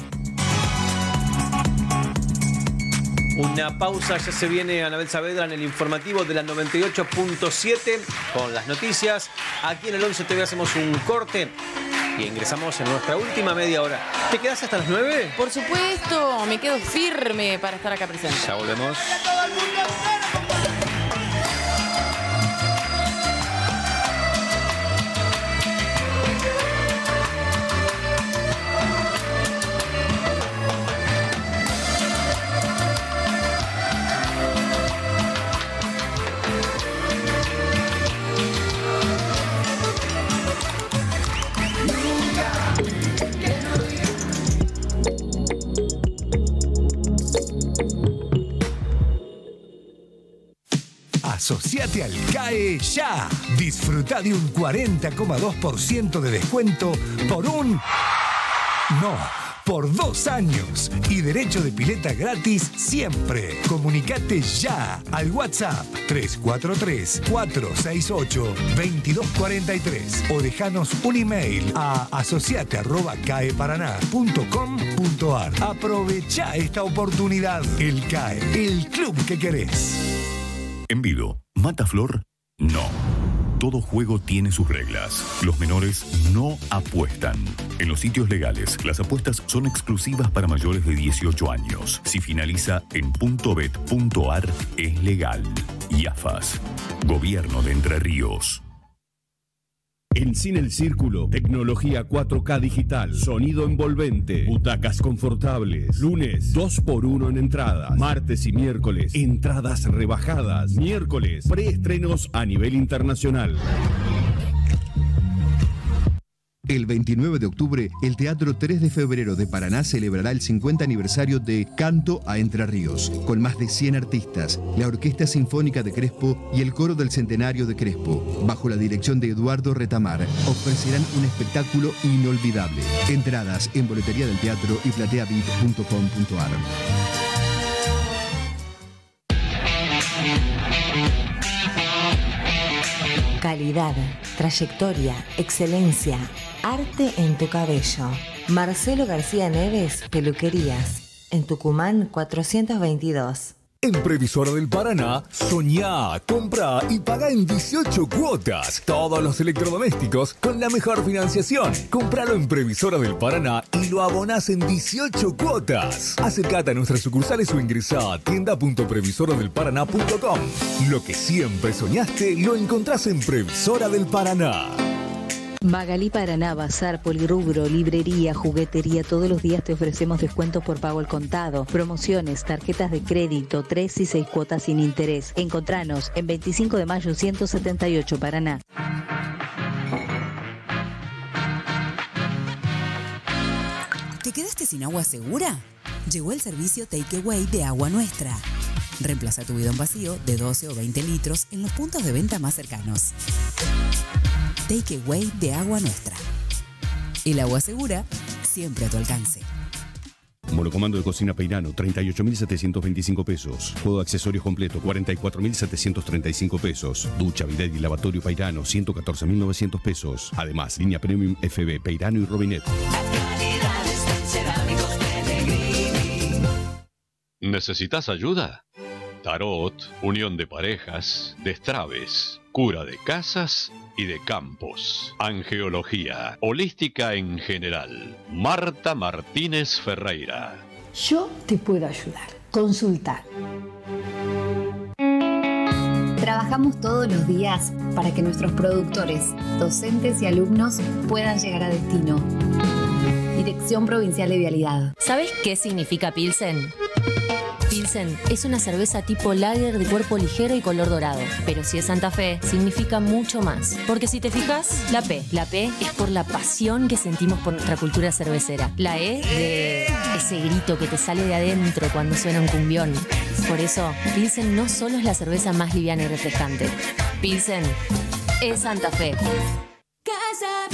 S3: Una pausa, ya se viene Anabel Saavedra en el informativo de la 98.7 con las noticias. Aquí en el 11 TV hacemos un corte y ingresamos en nuestra última media hora. ¿Te quedas hasta las 9?
S2: Por supuesto, me quedo firme para estar acá presente.
S3: Ya volvemos.
S28: Asociate al CAE ya. Disfruta de un 40,2% de descuento por un... No, por dos años. Y derecho de pileta gratis siempre. Comunicate ya al WhatsApp 343-468-2243 o dejanos un email a asociate.caeparaná.com.ar. Aprovecha esta oportunidad. El CAE, el club que querés.
S38: Envido. ¿Mataflor? No. Todo juego tiene sus reglas. Los menores no apuestan. En los sitios legales, las apuestas son exclusivas para mayores de 18 años. Si finaliza en .bet.ar, es legal. IAFAS. Gobierno de Entre Ríos.
S87: En Cine El Círculo, tecnología 4K digital, sonido envolvente, butacas confortables. Lunes, 2x1 en entradas. Martes y miércoles, entradas rebajadas. Miércoles, preestrenos a nivel internacional.
S30: El 29 de octubre, el Teatro 3 de Febrero de Paraná celebrará el 50 aniversario de Canto a Entre Ríos, con más de 100 artistas, la Orquesta Sinfónica de Crespo y el Coro del Centenario de Crespo, bajo la dirección de Eduardo Retamar, ofrecerán un espectáculo inolvidable. Entradas en boletería del teatro y plateabit.com.ar.
S88: Calidad, trayectoria, excelencia, arte en tu cabello. Marcelo García Neves, Peluquerías, en Tucumán 422.
S69: En Previsora del Paraná, soñá, compra y paga en 18 cuotas. Todos los electrodomésticos con la mejor financiación. Compralo en Previsora del Paraná y lo abonás en 18 cuotas. Acercate a nuestras sucursales o ingresá a tienda.previsoradelparaná.com. Lo que siempre soñaste lo encontrás en Previsora del Paraná.
S89: Magalí Paraná, Bazar, Polirubro, Librería, Juguetería, todos los días te ofrecemos descuentos por pago al contado, promociones, tarjetas de crédito, 3 y 6 cuotas sin interés. Encontranos en 25 de mayo 178 Paraná.
S50: ¿Te quedaste sin agua segura? Llegó el servicio Takeaway de Agua Nuestra. Reemplaza tu bidón vacío de 12 o 20 litros en los puntos de venta más cercanos. Takeaway de Agua Nuestra. El agua segura, siempre a tu alcance.
S38: Monocomando de cocina Peirano, 38.725 pesos. Juego de accesorios completo, 44.735 pesos. Ducha, bidet y lavatorio Peirano, 114.900 pesos. Además, línea Premium FB, Peirano y Robinet.
S85: ¿Necesitas ayuda? Tarot, unión de parejas, destraves, cura de casas y de campos, angeología, holística en general. Marta Martínez Ferreira.
S90: Yo te puedo ayudar. Consultar.
S26: Trabajamos todos los días para que nuestros productores, docentes y alumnos puedan llegar a destino. Dirección Provincial de Vialidad.
S91: ¿Sabes qué significa Pilsen? Pilsen es una cerveza tipo lager de cuerpo ligero y color dorado. Pero si es Santa Fe, significa mucho más. Porque si te fijas, la P. La P es por la pasión que sentimos por nuestra cultura cervecera. La E de ese grito que te sale de adentro cuando suena un cumbión. Por eso, Pilsen no solo es la cerveza más liviana y refrescante. Pilsen es Santa Fe.
S80: Casa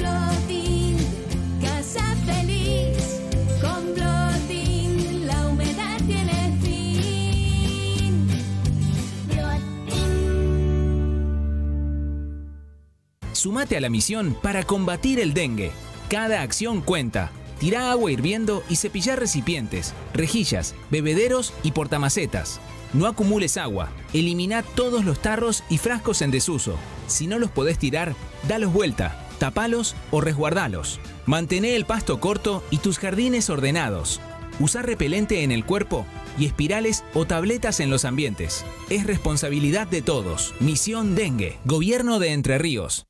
S92: Sumate a la misión para combatir el dengue. Cada acción cuenta. Tira agua hirviendo y cepillar recipientes, rejillas, bebederos y portamacetas. No acumules agua. Elimina todos los tarros y frascos en desuso. Si no los podés tirar, dalos vuelta, tapalos o resguardalos. Mantené el pasto corto y tus jardines ordenados. Usa repelente en el cuerpo y espirales o tabletas en los ambientes. Es responsabilidad de todos. Misión Dengue. Gobierno de Entre Ríos.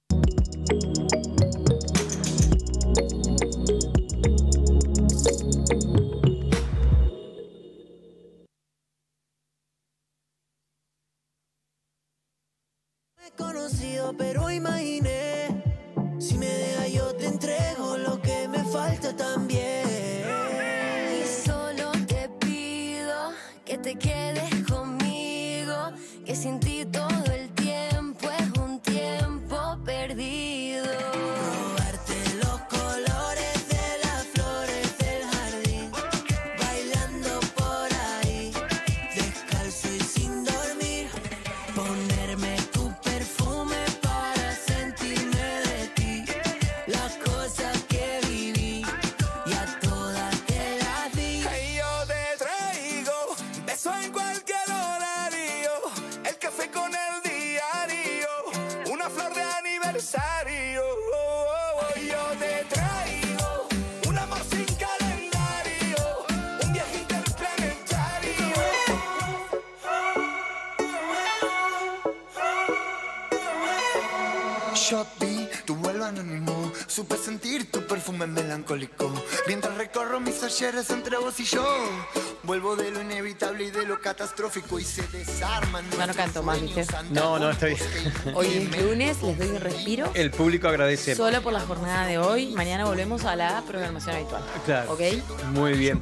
S1: Entre vos y yo, vuelvo de lo inevitable y de lo catastrófico y se desarman.
S2: Ya no canto más, ¿viste?
S3: No, no, está bien. [LAUGHS]
S2: Hoy es lunes, les doy un respiro.
S3: El público agradece.
S2: Solo por la jornada de hoy. Mañana volvemos a la programación habitual.
S3: Claro.
S2: ¿Ok?
S3: Muy bien.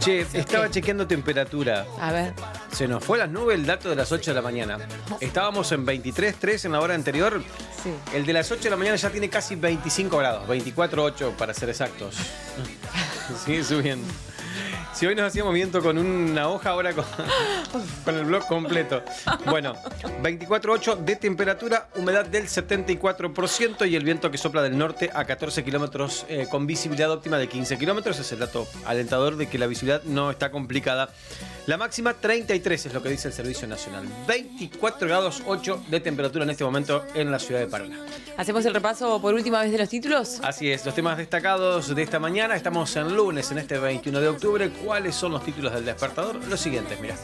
S3: Che, estaba chequeando temperatura.
S2: A ver.
S3: Se nos fue a las nubes el dato de las 8 de la mañana. Estábamos en 23.3 en la hora anterior.
S2: Sí.
S3: El de las 8 de la mañana ya tiene casi 25 grados, 24.8 para ser exactos. [LAUGHS] Sigue subiendo. Si hoy nos hacíamos viento con una hoja, ahora con, [LAUGHS] con el blog completo. Bueno, 24.8 de temperatura, humedad del 74% y el viento que sopla del norte a 14 kilómetros eh, con visibilidad óptima de 15 kilómetros. Es el dato alentador de que la visibilidad no está complicada. La máxima 33 es lo que dice el Servicio Nacional. 24 grados 8 de temperatura en este momento en la ciudad de Paraná.
S2: ¿Hacemos el repaso por última vez de los títulos?
S3: Así es, los temas destacados de esta mañana. Estamos en lunes, en este 21 de octubre. ¿Cuáles son los títulos del despertador? Los siguientes, mira.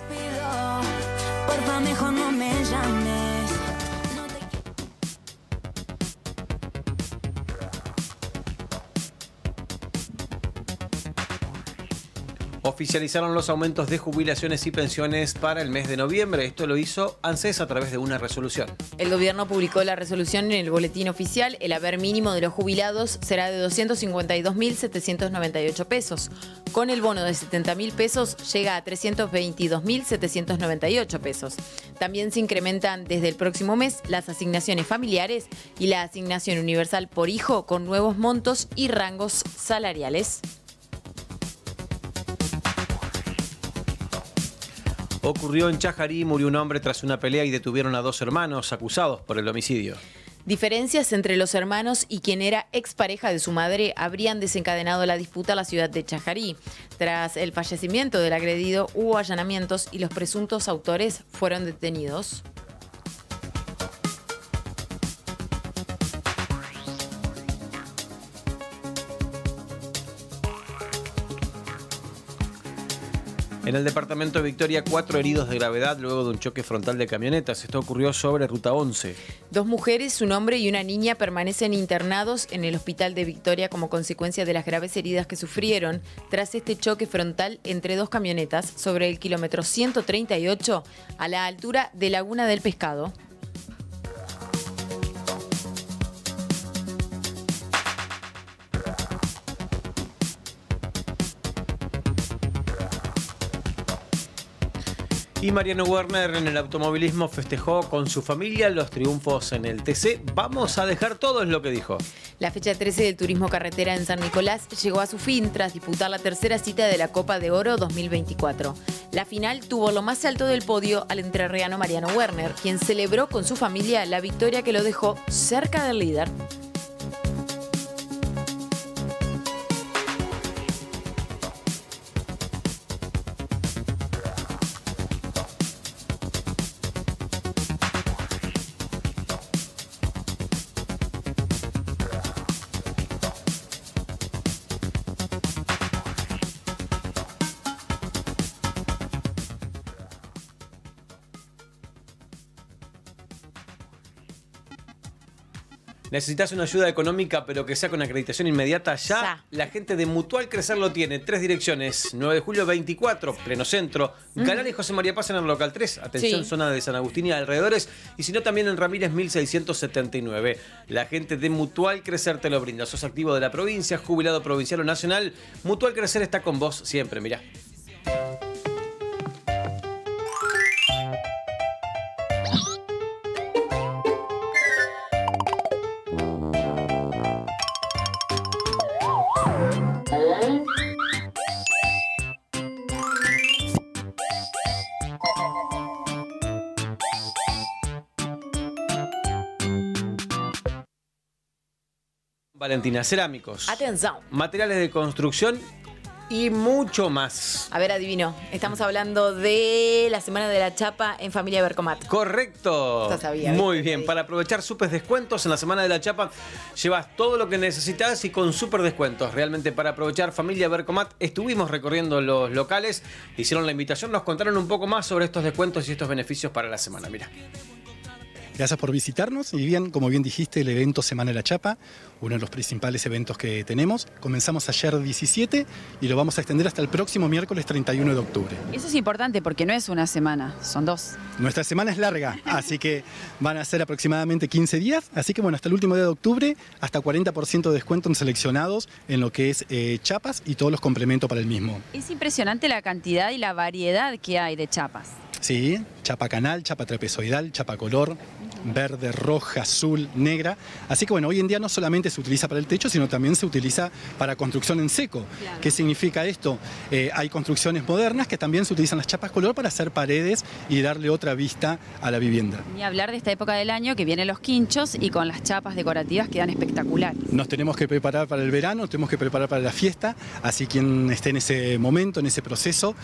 S3: Oficializaron los aumentos de jubilaciones y pensiones para el mes de noviembre. Esto lo hizo ANSES a través de una resolución.
S2: El gobierno publicó la resolución en el boletín oficial. El haber mínimo de los jubilados será de 252.798 pesos. Con el bono de 70.000 pesos llega a 322.798 pesos. También se incrementan desde el próximo mes las asignaciones familiares y la asignación universal por hijo con nuevos montos y rangos salariales.
S3: Ocurrió en Chajarí, murió un hombre tras una pelea y detuvieron a dos hermanos acusados por el homicidio.
S2: Diferencias entre los hermanos y quien era expareja de su madre habrían desencadenado la disputa en la ciudad de Chajarí. Tras el fallecimiento del agredido hubo allanamientos y los presuntos autores fueron detenidos.
S3: En el departamento de Victoria, cuatro heridos de gravedad luego de un choque frontal de camionetas. Esto ocurrió sobre Ruta 11.
S2: Dos mujeres, un hombre y una niña permanecen internados en el hospital de Victoria como consecuencia de las graves heridas que sufrieron tras este choque frontal entre dos camionetas sobre el kilómetro 138 a la altura de Laguna del Pescado.
S3: Y Mariano Werner en el automovilismo festejó con su familia los triunfos en el TC. Vamos a dejar todo, es lo que dijo.
S2: La fecha 13 del turismo carretera en San Nicolás llegó a su fin tras disputar la tercera cita de la Copa de Oro 2024. La final tuvo lo más alto del podio al entrerriano Mariano Werner, quien celebró con su familia la victoria que lo dejó cerca del líder.
S3: Necesitas una ayuda económica, pero que sea con acreditación inmediata. Ya, la gente de Mutual Crecer lo tiene. Tres direcciones: 9 de julio 24, pleno centro. Galán y José María Paz en el local 3. Atención,
S2: Sí.
S3: zona de San Agustín y alrededores. Y si no, también en Ramírez 1679. La gente de Mutual Crecer te lo brinda. Sos activo de la provincia, jubilado provincial o nacional. Mutual Crecer está con vos siempre, mirá. Valentina, cerámicos.
S2: Atención.
S3: Materiales de construcción y mucho más.
S2: A ver, adivino. Estamos hablando de la Semana de la Chapa en Familia Bercomat.
S3: Correcto.
S2: Ya sabía,
S3: Muy bien, para aprovechar super descuentos en la Semana de la Chapa, llevas todo lo que necesitas y con super descuentos. Realmente para aprovechar Familia Bercomat, estuvimos recorriendo los locales, hicieron la invitación, nos contaron un poco más sobre estos descuentos y estos beneficios para la semana. Mira.
S93: Gracias por visitarnos y bien, como bien dijiste, el evento Semana de la Chapa, uno de los principales eventos que tenemos. Comenzamos ayer 17 y lo vamos a extender hasta el próximo miércoles 31 de octubre.
S94: Eso es importante porque no es una semana, son dos.
S93: Nuestra semana es larga, así que van a ser aproximadamente 15 días, así que bueno, hasta el último día de octubre, hasta 40% de descuento en seleccionados en lo que es eh, chapas y todos los complementos para el mismo.
S94: Es impresionante la cantidad y la variedad que hay de chapas.
S93: Sí, chapa canal, chapa trapezoidal, chapa color, verde, roja, azul, negra. Así que bueno, hoy en día no solamente se utiliza para el techo, sino también se utiliza para construcción en seco. ¿Qué significa esto? Eh, hay construcciones modernas que también se utilizan las chapas color para hacer paredes y darle otra vista a la vivienda.
S94: Ni hablar de esta época del año que vienen los quinchos y con las chapas decorativas quedan espectaculares.
S93: Nos tenemos que preparar para el verano, nos tenemos que preparar para la fiesta, así quien esté en ese momento, en ese proceso,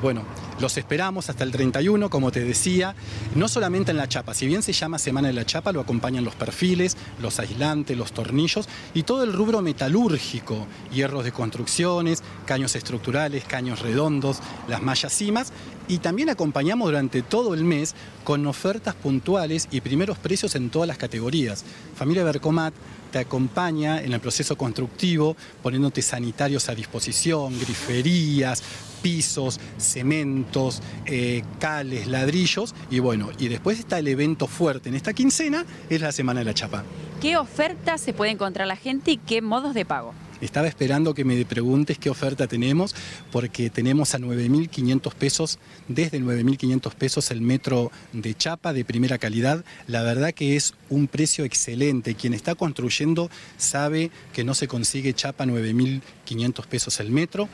S93: bueno, los esperamos hasta el 31, como te decía, no solamente en la chapa, si bien se llama Semana de la Chapa, lo acompañan los perfiles, los aislantes, los tornillos y todo el rubro metalúrgico, hierros de construcciones, caños estructurales, caños redondos, las mallas cimas y también acompañamos durante todo el mes con ofertas puntuales y primeros precios en todas las categorías. Familia Bercomat te acompaña en el proceso constructivo poniéndote sanitarios a disposición, griferías, pisos, cementos, eh, cales, ladrillos y bueno, y después está el evento fuerte en esta quincena, es la Semana de la Chapa.
S94: ¿Qué ofertas se puede encontrar la gente y qué modos de pago?
S93: Estaba esperando que me preguntes qué oferta tenemos, porque tenemos a 9.500 pesos, desde 9.500 pesos el metro de chapa de primera calidad. La verdad que es un precio excelente. Quien está construyendo sabe que no se consigue chapa a 9.500 pesos el metro.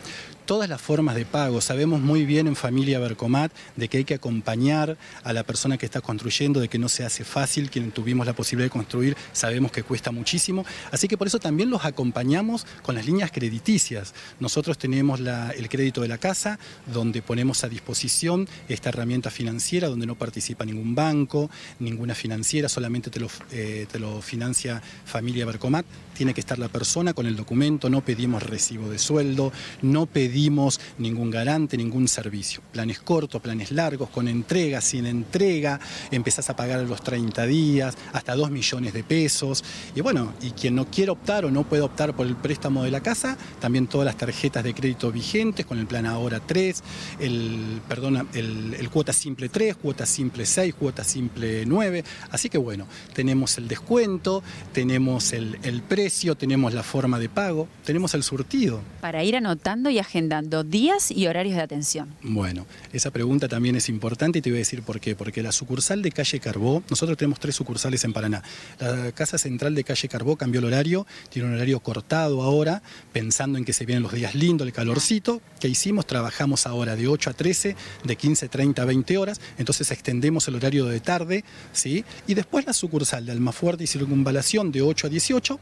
S93: Todas las formas de pago. Sabemos muy bien en familia Bercomat de que hay que acompañar a la persona que está construyendo, de que no se hace fácil. Quien tuvimos la posibilidad de construir sabemos que cuesta muchísimo. Así que por eso también los acompañamos con las líneas crediticias. Nosotros tenemos el crédito de la casa, donde ponemos a disposición esta herramienta financiera, donde no participa ningún banco, ninguna financiera, solamente te lo, eh, te lo financia familia Bercomat. Tiene que estar la persona con el documento, no pedimos recibo de sueldo, no pedimos ningún garante, ningún servicio. Planes cortos, planes largos, con entrega, sin entrega, empezás a pagar a los 30 días, hasta 2 millones de pesos. Y bueno, y quien no quiere optar o no puede optar por el préstamo de la casa, también todas las tarjetas de crédito vigentes con el plan ahora 3, el, perdona, el, cuota simple 3, cuota simple 6, cuota simple 9. Así que bueno, tenemos el descuento, tenemos el, el precio, tenemos la forma de pago, tenemos el surtido.
S94: Para ir anotando y agendando días y horarios de atención.
S93: Bueno, esa pregunta también es importante y te voy a decir por qué. Porque la sucursal de calle Carbó, nosotros tenemos tres sucursales en Paraná. La casa central de calle Carbó cambió el horario, tiene un horario cortado ahora, pensando en que se vienen los días lindos, el calorcito. ¿Qué hicimos? Trabajamos ahora de 8 a 13, de 15, 30 a 20 horas, entonces extendemos el horario de tarde, ¿sí? Y después la sucursal de Almafuerte y Circunvalación de 8 a 18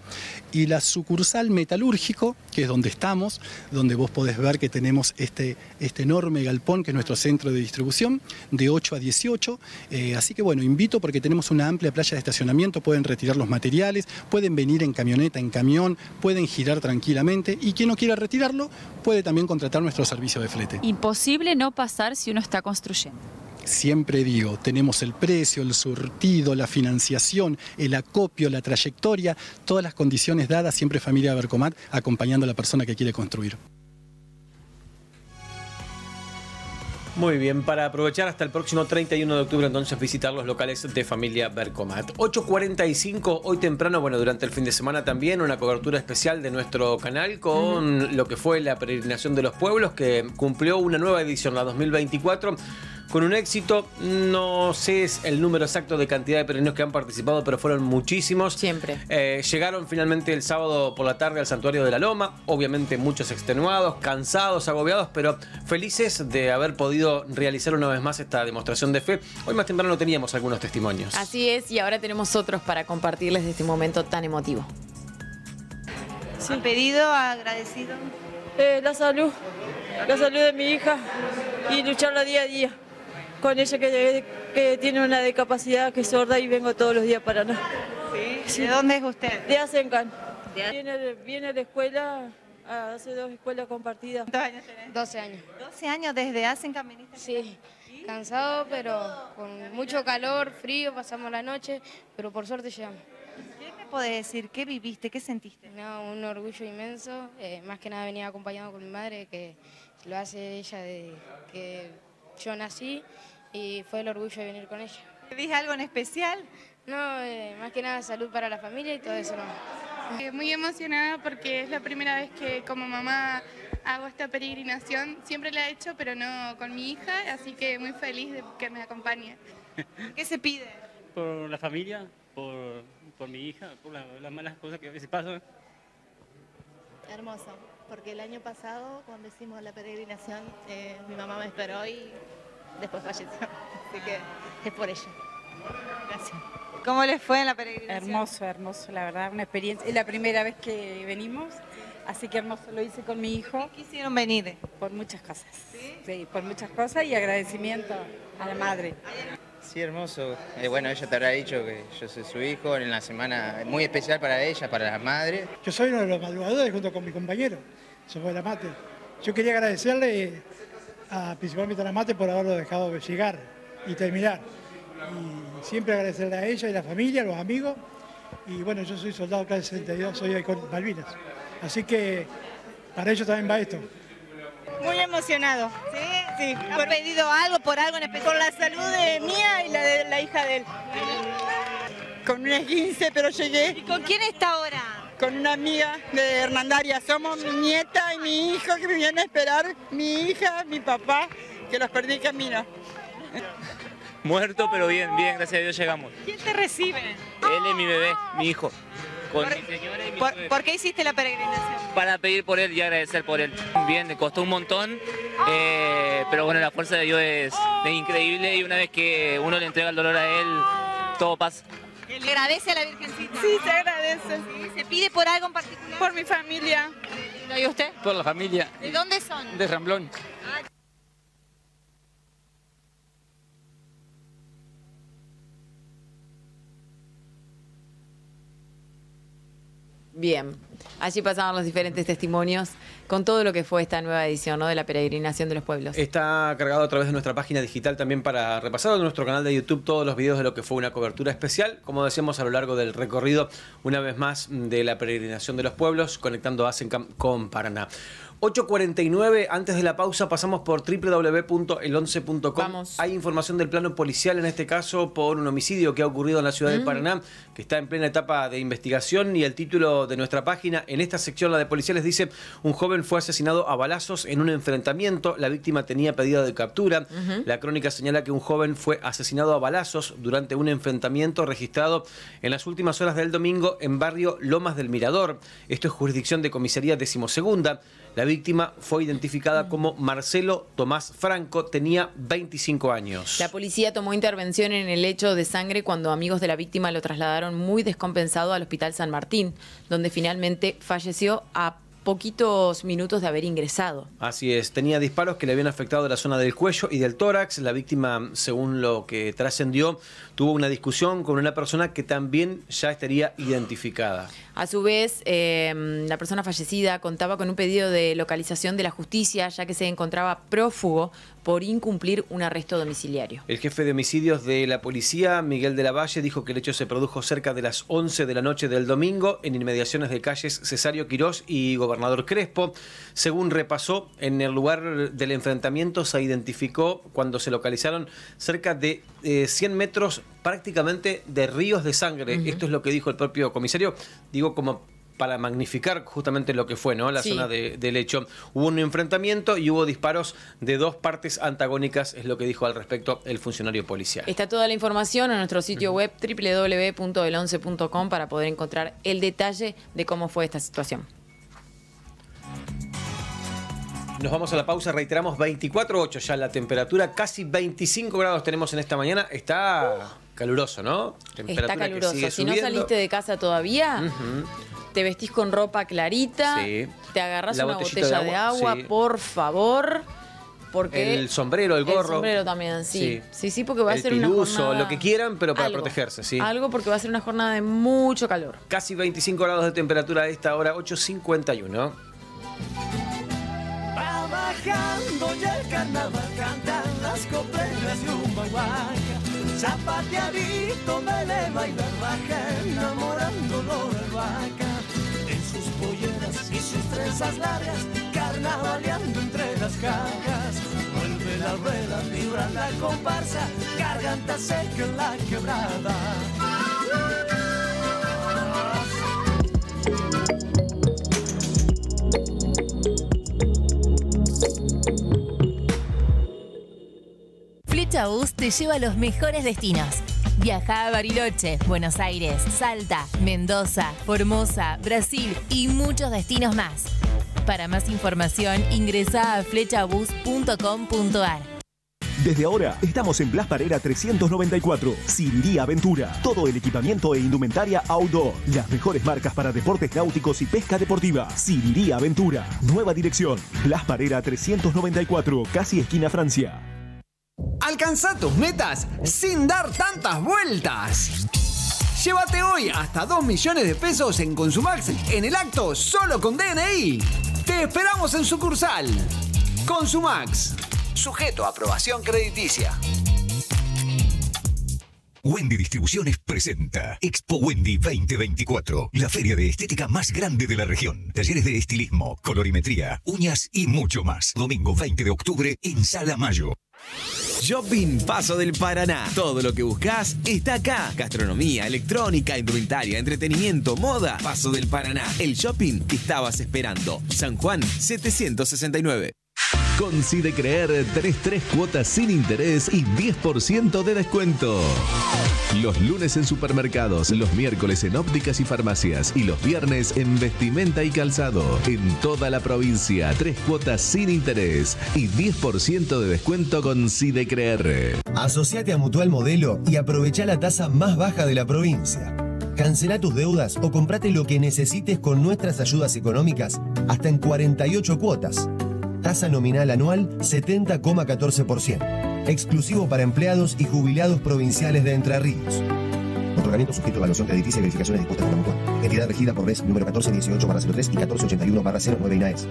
S93: y la sucursal metalúrgico, que es donde estamos, donde vos podés ver que tenemos este, este enorme galpón que es nuestro centro de distribución, de 8 a 18. Eh, así que bueno, invito porque tenemos una amplia playa de estacionamiento, pueden retirar los materiales, pueden venir en camioneta, en camión, pueden girar tranquilamente y quien no quiera retirarlo puede también contratar nuestro servicio de flete.
S94: Imposible no pasar si uno está construyendo.
S93: Siempre digo, tenemos el precio, el surtido, la financiación, el acopio, la trayectoria, todas las condiciones dadas, siempre familia Bercomat acompañando a la persona que quiere construir.
S3: Muy bien, para aprovechar hasta el próximo 31 de octubre, entonces visitar los locales de familia Bercomat. 8.45, hoy temprano, bueno, durante el fin de semana también, una cobertura especial de nuestro canal con lo que fue la peregrinación de los pueblos, que cumplió una nueva edición, la 2024. Con un éxito, no sé es el número exacto de cantidad de peregrinos que han participado, pero fueron muchísimos.
S2: Siempre.
S3: Eh, llegaron finalmente el sábado por la tarde al santuario de la Loma, obviamente muchos extenuados, cansados, agobiados, pero felices de haber podido realizar una vez más esta demostración de fe. Hoy más temprano teníamos algunos testimonios.
S2: Así es, y ahora tenemos otros para compartirles de este momento tan emotivo.
S95: Han pedido, agradecido. Eh, la salud, la salud de mi hija y lucharla día a día con ella que, que tiene una discapacidad que es sorda y vengo todos los días para nada.
S96: ¿De dónde es usted?
S95: De Asencan. Viene, de- viene de escuela, hace dos escuelas compartidas.
S96: ¿Cuántos años tenés?
S97: 12 años.
S96: 12 años desde Asencan viniste.
S97: Sí, cansado, pero con mucho calor, frío, pasamos la noche, pero por suerte llegamos.
S96: ¿Qué me podés decir? ¿Qué viviste? ¿Qué sentiste?
S97: No, un orgullo inmenso, eh, más que nada venía acompañado con mi madre, que lo hace ella de que yo nací, y fue el orgullo de venir con ella.
S96: ¿Dije algo en especial?
S97: No, eh, más que nada salud para la familia y todo eso. No.
S98: Eh, Muy emocionada porque es la primera vez que como mamá hago esta peregrinación. Siempre la he hecho, pero no con mi hija, así que muy feliz de que me acompañe. [LAUGHS]
S96: ¿Qué se pide?
S99: por la familia, por, por mi hija, por la- las malas cosas que a veces pasan.
S100: Hermoso, porque el año pasado cuando hicimos la peregrinación eh, mi mamá me esperó y después falleció, [LAUGHS] así que es por ella.
S96: Gracias. ¿Cómo les fue en la peregrinación?
S101: Hermoso, hermoso, la verdad, una experiencia. Es la primera vez que venimos, así que hermoso, lo hice con mi hijo.
S96: quisieron venir?
S101: Por muchas cosas. ¿Sí? por muchas cosas y agradecimiento a la madre.
S102: Sí, hermoso. Eh, bueno, ella te habrá dicho que yo soy su hijo en la semana muy especial para ella, para las madres.
S103: Yo soy uno de los madrugadores junto con mi compañero, somos de la Mate. Yo quería agradecerle a, principalmente a la Mate por haberlo dejado llegar y terminar. Y siempre agradecerle a ella y a la familia, a los amigos. Y bueno, yo soy soldado clase 62, soy de Malvinas. Así que para ellos también va esto.
S96: Muy emocionado. ¿Sí? Sí. ¿Han pedido algo por algo en especial?
S95: Por la salud de mía y la de la hija de él. Con una 15, pero llegué. ¿Y
S96: con quién está ahora?
S95: Con una amiga de Hernandaria. Somos mi nieta y mi hijo que me vienen a esperar. Mi hija, mi papá, que los perdí camino.
S104: Muerto, pero bien, bien, gracias a Dios llegamos.
S96: ¿Quién te recibe?
S104: Él es mi bebé, mi hijo. Con mi señora y mi
S96: ¿Por, qué hiciste la peregrinación?
S104: Para pedir por él y agradecer por él. Bien, le costó un montón, eh, pero bueno, la fuerza de Dios es, es increíble y una vez que uno le entrega el dolor a él, todo pasa.
S96: ¿Le agradece a la Virgencita?
S95: Sí, se agradece.
S96: ¿Se pide por algo en particular?
S95: Por mi familia.
S96: ¿Y usted?
S104: Por la familia
S96: ¿De dónde son?
S104: de Ramblón.
S2: Bien, allí pasaban los diferentes testimonios con todo lo que fue esta nueva edición de la peregrinación de los pueblos.
S3: Está cargado a través de nuestra página digital también para repasar en nuestro canal de YouTube todos los videos de lo que fue una cobertura especial, como decíamos a lo largo del recorrido, una vez más de la peregrinación de los pueblos, conectando Asencam con Paraná. 8.49, antes de la pausa pasamos por www.el11.com.
S2: Vamos.
S3: Hay información del plano policial, en este caso por un homicidio que ha ocurrido en la ciudad de
S2: Mm.
S3: Paraná, que está en plena etapa de investigación y el título de nuestra página, en esta sección, la de policiales, dice, un joven fue asesinado a balazos en un enfrentamiento, la víctima tenía pedido de captura. La crónica señala que un joven fue asesinado a balazos durante un enfrentamiento registrado en las últimas horas del domingo en barrio Lomas del Mirador. Esto es jurisdicción de comisaría decimosegunda. La víctima fue identificada como Marcelo Tomás Franco, tenía 25 años.
S2: La policía tomó intervención en el hecho de sangre cuando amigos de la víctima lo trasladaron muy descompensado al Hospital San Martín, donde finalmente falleció a poquitos minutos de haber ingresado.
S3: Así es, tenía disparos que le habían afectado la zona del cuello y del tórax. La víctima, según lo que trascendió, tuvo una discusión con una persona que también ya estaría identificada.
S2: A su vez, eh, la persona fallecida contaba con un pedido de localización de la justicia, ya que se encontraba prófugo por incumplir un arresto domiciliario.
S3: El jefe de homicidios de la policía, Miguel de la Valle, dijo que el hecho se produjo cerca de las 11 de la noche del domingo en inmediaciones de calles Cesario Quirós y Gobernador Crespo. Según repasó, en el lugar del enfrentamiento se identificó cuando se localizaron cerca de eh, 100 metros prácticamente de ríos de sangre. Esto es lo que dijo el propio comisario. Digo como para magnificar justamente lo que fue, ¿no? La
S2: Sí.
S3: zona de- del hecho. Hubo un enfrentamiento y hubo disparos de dos partes antagónicas, es lo que dijo al respecto el funcionario policial.
S2: Está toda la información en nuestro sitio web www.el11.com para poder encontrar el detalle de cómo fue esta situación.
S3: Nos vamos a la pausa, reiteramos 24.8 ya la temperatura, casi 25 grados tenemos en esta mañana, está caluroso, ¿no? Temperatura
S2: Está
S3: que
S2: caluroso.
S3: sigue
S2: Si no saliste de casa todavía. Te vestís con ropa clarita,
S3: Sí.
S2: te agarras
S3: La
S2: una
S3: botellita
S2: botella
S3: de
S2: de
S3: agua,
S2: agua,
S3: sí.
S2: por favor. Porque
S3: El sombrero, el gorro.
S2: El sombrero también, sí. Sí, sí, porque va a
S3: el
S2: ser una
S3: piluso,
S2: jornada...
S3: lo que quieran, pero para
S2: Algo.
S3: protegerse, sí.
S2: Algo porque va a ser una jornada de mucho calor.
S3: Casi 25 grados de temperatura a esta hora, 8.51.
S46: Va bajando ya el carnaval, cantan las copleras de Humahuaca. Zapateadito me le baila el baja, enamorándolo sus polleras y sus trenzas largas, carnavaleando entre las cajas. Vuelve la rueda, vibra la comparsa, garganta seca en la quebrada.
S32: Flecha Bus te lleva a los mejores destinos. Viaja a Bariloche, Buenos Aires, Salta, Mendoza, Formosa, Brasil y muchos destinos más. Para más información ingresa a flechabus.com.ar.
S36: Desde ahora estamos en Blas Parera 394, Siriría Aventura. Todo el equipamiento e indumentaria outdoor. Las mejores marcas para deportes náuticos y pesca deportiva. Siriría Aventura. Nueva dirección. Blas Parera 394, casi esquina Francia.
S105: Alcanza tus metas sin dar tantas vueltas. Llévate hoy hasta 2 millones de pesos en Consumax en el acto solo con DNI. Te esperamos en sucursal. Consumax. Sujeto a aprobación crediticia.
S38: Wendy Distribuciones presenta Expo Wendy 2024, la feria de estética más grande de la región. Talleres de estilismo, colorimetría, uñas y mucho más. Domingo 20 de octubre en Sala Mayo.
S106: Shopping Paso del Paraná. Todo lo que buscas está acá. Gastronomía, electrónica, indumentaria, entretenimiento, moda. Paso del Paraná. El shopping que estabas esperando. San Juan 769.
S31: Concide Creer, tenés tres cuotas sin interés y 10% de descuento. Los lunes en supermercados, los miércoles en ópticas y farmacias y los viernes en vestimenta y calzado. En toda la provincia, tres cuotas sin interés y 10% de descuento con Creer.
S79: Asociate a Mutual Modelo y aprovecha la tasa más baja de la provincia. Cancela tus deudas o comprate lo que necesites con nuestras ayudas económicas hasta en 48 cuotas. Tasa nominal anual 70,14%. Exclusivo para empleados y jubilados provinciales de Entre Ríos. Otorgamiento sujeto a evaluación crediticia y verificaciones dispuestas por Mutual. Entidad regida por RES número 1418-03 y 1481-09 INAES.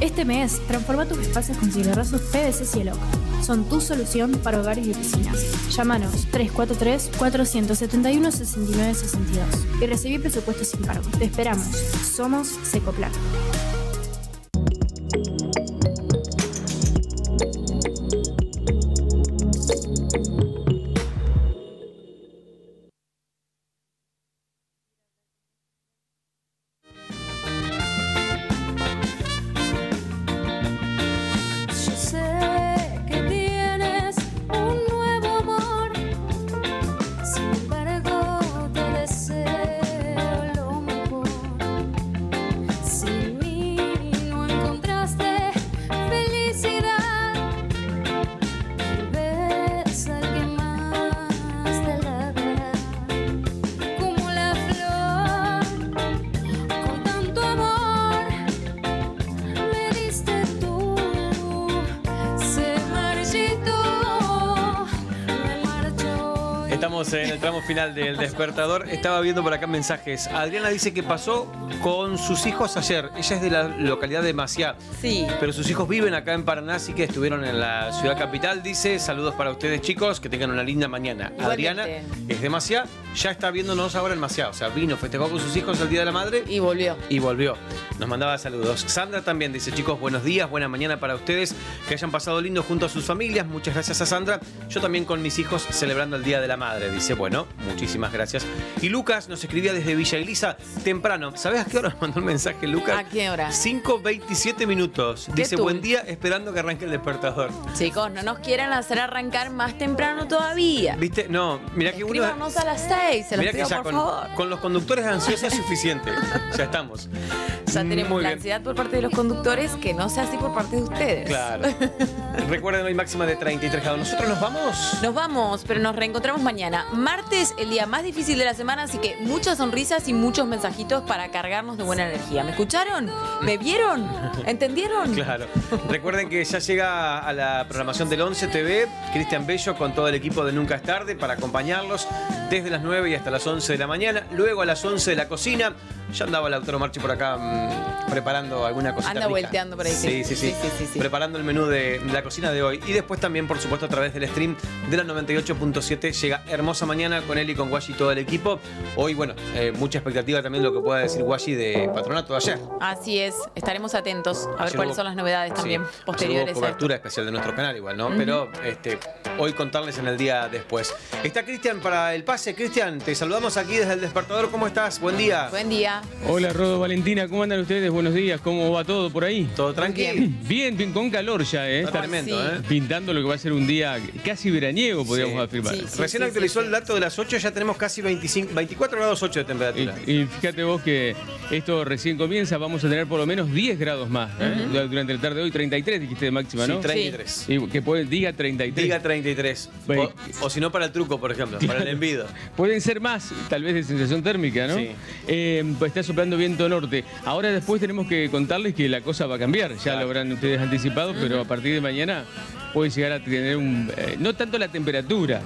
S80: Este mes, transforma tus espacios con cigarrazos PVC Cielo. Son tu solución para hogares y oficinas. Llámanos 343-471-6962 y recibí presupuesto sin cargo. Te esperamos. Somos Secoplan.
S3: Tramo final del despertador. Estaba viendo por acá mensajes. Adriana dice que pasó con sus hijos ayer. Ella es de la localidad de Maciá.
S2: Sí.
S3: Pero sus hijos viven acá en Paraná, así que estuvieron en la ciudad capital. Dice, saludos para ustedes chicos, que tengan una linda mañana.
S2: Igualmente.
S3: Adriana es de Maciá, ya está viéndonos ahora en Maciá. O sea, vino, festejó con sus hijos el Día de la Madre.
S2: Y volvió.
S3: Y volvió. Nos mandaba saludos. Sandra también dice, chicos, buenos días, buena mañana para ustedes. Que hayan pasado lindo junto a sus familias. Muchas gracias a Sandra. Yo también con mis hijos celebrando el Día de la Madre. Dice, bueno, muchísimas gracias. Y Lucas nos escribía desde Villa Elisa temprano. ¿Sabes a qué hora nos mandó el mensaje, Lucas?
S2: ¿A qué hora?
S3: 5.27 minutos.
S2: ¿Qué
S3: Dice,
S2: tú?
S3: buen día, esperando que arranque el despertador.
S2: Chicos, no nos quieran hacer arrancar más temprano todavía.
S3: ¿Viste? No, mira que uno...
S2: A las 6, se los
S3: que ya
S2: por
S3: con,
S2: favor.
S3: con los conductores ansiosos es suficiente. [LAUGHS] ya estamos.
S2: Ya tenemos
S3: Muy
S2: la
S3: bien.
S2: ansiedad por parte de los conductores, que no sea así por parte de ustedes.
S3: Claro. [LAUGHS] Recuerden hoy máxima de 33 grados. Nosotros nos vamos.
S2: Nos vamos, pero nos reencontramos mañana. Martes, el día más difícil de la semana, así que muchas sonrisas y muchos mensajitos para cargarnos de buena energía. ¿Me escucharon? ¿Me vieron? ¿Entendieron?
S3: Claro. Recuerden que ya llega a la programación del 11 TV Cristian Bello con todo el equipo de Nunca es tarde para acompañarlos desde las 9 y hasta las 11 de la mañana. Luego a las 11 de la cocina. Ya andaba el autor Marchi por acá mm, preparando alguna cosita
S2: Anda
S3: rica.
S2: vuelteando por ahí, sí.
S3: Sí, sí, sí.
S2: Sí, sí.
S3: Preparando el menú de la cocina de hoy. Y después también, por supuesto, a través del stream de la 98.7 llega Hermosa Mañana con él y con Washi y todo el equipo. Hoy, bueno, eh, mucha expectativa también de lo que pueda decir Washi de Patronato de ayer.
S2: Así es, estaremos atentos a ver cuáles son las novedades también
S3: Sí,
S2: posteriores
S3: Hubo
S2: a esto.
S3: cobertura especial de nuestro canal igual, ¿no? Pero este, hoy contarles en el día después. Está Cristian para el pase. Cristian, te saludamos aquí desde el despertador. ¿Cómo estás? Buen día.
S2: Buen día.
S107: Hola Rodo Valentina, ¿cómo andan ustedes? Buenos días, ¿cómo va todo por ahí?
S3: Todo tranquilo. [CLEARS THROAT]
S107: Bien, bien, con calor ya, ¿eh?
S3: Está tremendo, Sí. ¿eh?
S107: Pintando lo que va a ser un día casi veraniego, podríamos
S3: Sí.
S107: afirmar.
S3: Recién actualizó el dato de las 8, ya tenemos casi 25, 24 grados 8 de temperatura.
S107: Y, y fíjate vos que esto recién comienza, vamos a tener por lo menos 10 grados más ¿eh? Durante la tarde de hoy, 33 dijiste de máxima,
S3: Sí,
S107: ¿no?
S3: 33.
S107: Y que puede, diga 33.
S3: Diga 33.
S107: Ve-
S3: O, o si no, para el truco, por ejemplo, para el envido.
S107: Pueden ser más, tal vez de sensación térmica, ¿no?
S3: Sí.
S107: Eh, pues está soplando viento norte. Ahora después tenemos que contarles que la cosa va a cambiar. Ya lo habrán ustedes anticipado, pero a partir de mañana puede llegar a tener un... eh, no tanto la temperatura,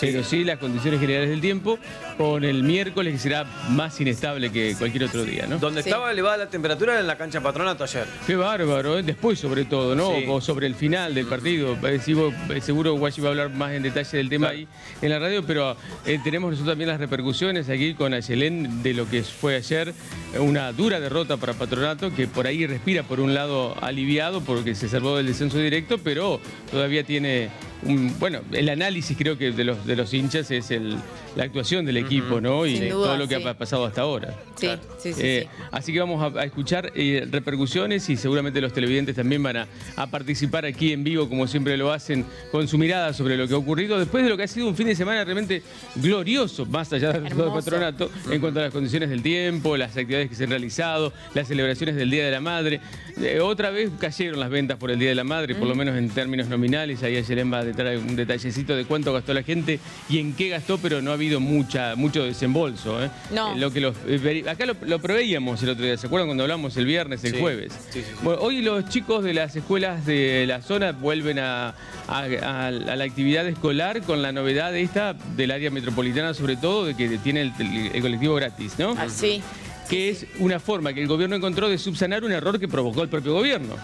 S107: pero sí las condiciones generales del tiempo, con el miércoles que será más inestable que cualquier otro día, ¿no?
S3: Donde estaba elevada la temperatura era en la cancha Patronato ayer.
S107: Qué bárbaro, ¿eh? después sobre todo, ¿no?
S3: Sí.
S107: O sobre el final del partido. Eh, vos- eh, seguro Guachi va a hablar más en detalle del tema ahí en la radio, pero eh, tenemos nosotros también las repercusiones aquí con Ayelén de lo que fue ayer una dura derrota para Patronato, que por ahí respira por un lado aliviado porque se salvó del descenso directo, pero todavía tiene un, bueno, el análisis creo que de los, de los hinchas es el, la actuación del equipo, ¿no? Y
S2: Sin duda,
S107: todo lo que
S2: sí.
S107: ha pasado hasta ahora.
S2: Sí, sí, sí.
S107: Eh,
S2: sí.
S107: Así que vamos a, a escuchar eh, repercusiones y seguramente los televidentes también van a, a participar aquí en vivo, como siempre lo hacen, con su mirada sobre lo que ha ocurrido después de lo que ha sido un fin de semana realmente glorioso, más allá del resultado patronato, en cuanto a las condiciones del tiempo, las actividades que se han realizado, las celebraciones del Día de la Madre. Eh, otra vez cayeron las ventas por el Día de la Madre, por lo menos en términos nominales. Ahí Ayelen va a detallar un detallecito de cuánto gastó la gente y en qué gastó, pero no ha habido mucha, mucho desembolso. ¿eh?
S2: No.
S107: Eh, lo que los, eh, acá lo, lo preveíamos el otro día, ¿se acuerdan cuando hablamos el viernes, el
S3: Sí,
S107: jueves?
S3: sí, sí, sí.
S107: Bueno, hoy los chicos de las escuelas de la zona vuelven a, a- a- a la actividad escolar con la novedad esta del área metropolitana, sobre todo, de que tiene el, el- el colectivo gratis, ¿no?
S2: Así.
S107: Que es una forma que el gobierno encontró de subsanar un error que provocó el propio gobierno.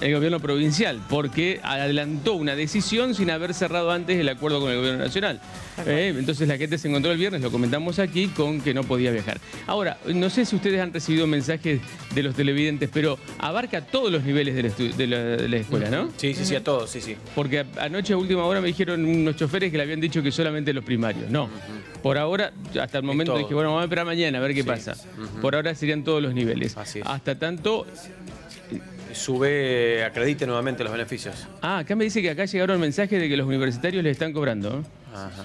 S107: El gobierno provincial, porque adelantó una decisión sin haber cerrado antes el acuerdo con el gobierno nacional. Eh, entonces la gente se encontró el viernes, lo comentamos aquí, con que no podía viajar. Ahora, no sé si ustedes han recibido mensajes de los televidentes, pero abarca todos los niveles de la, de la- de la escuela, ¿no?
S3: Sí, sí, sí, a todos, sí, sí.
S107: Porque anoche a última hora me dijeron unos choferes que le habían dicho que solamente los primarios. No. Por ahora, hasta el momento dije, bueno, vamos a esperar mañana a ver qué pasa. Por ahora serían todos los niveles. Hasta tanto.
S3: Sube, acredite nuevamente los beneficios.
S107: Ah, acá me dice que acá llegaron mensajes de que los universitarios le están cobrando.